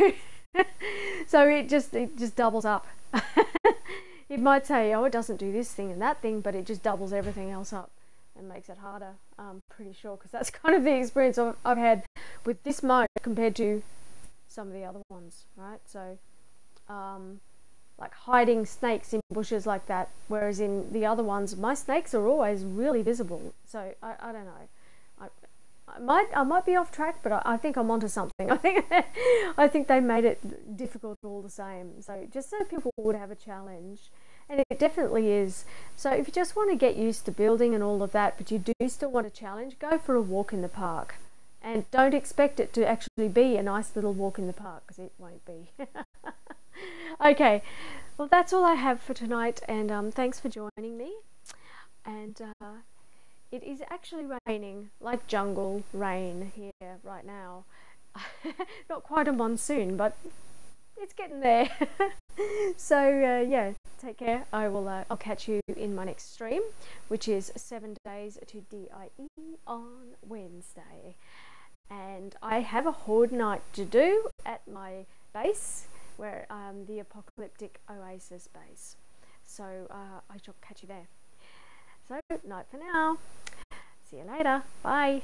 so it just it just doubles up. it might say, oh, it doesn't do this thing and that thing, but it just doubles everything else up and makes it harder. I'm pretty sure because that's kind of the experience I've, I've had with this mode compared to some of the other ones, right? So, um, like hiding snakes in bushes like that, whereas in the other ones, my snakes are always really visible. So I, I don't know. I, might I might be off track, but I, I think I'm onto something. I think I think they made it difficult all the same. So just so people would have a challenge, and it definitely is. So if you just want to get used to building and all of that, but you do still want a challenge, go for a walk in the park and don't expect it to actually be a nice little walk in the park because it won't be. okay, well, that's all I have for tonight, and um, thanks for joining me. And uh, it is actually raining, like jungle rain here right now. Not quite a monsoon, but it's getting there. so uh, yeah, take care. I will. Uh, I'll catch you in my next stream, which is seven days to DIE on Wednesday and I have a horde night to do at my base where um, the apocalyptic oasis base. So uh, I shall catch you there. So night for now. See you later. Bye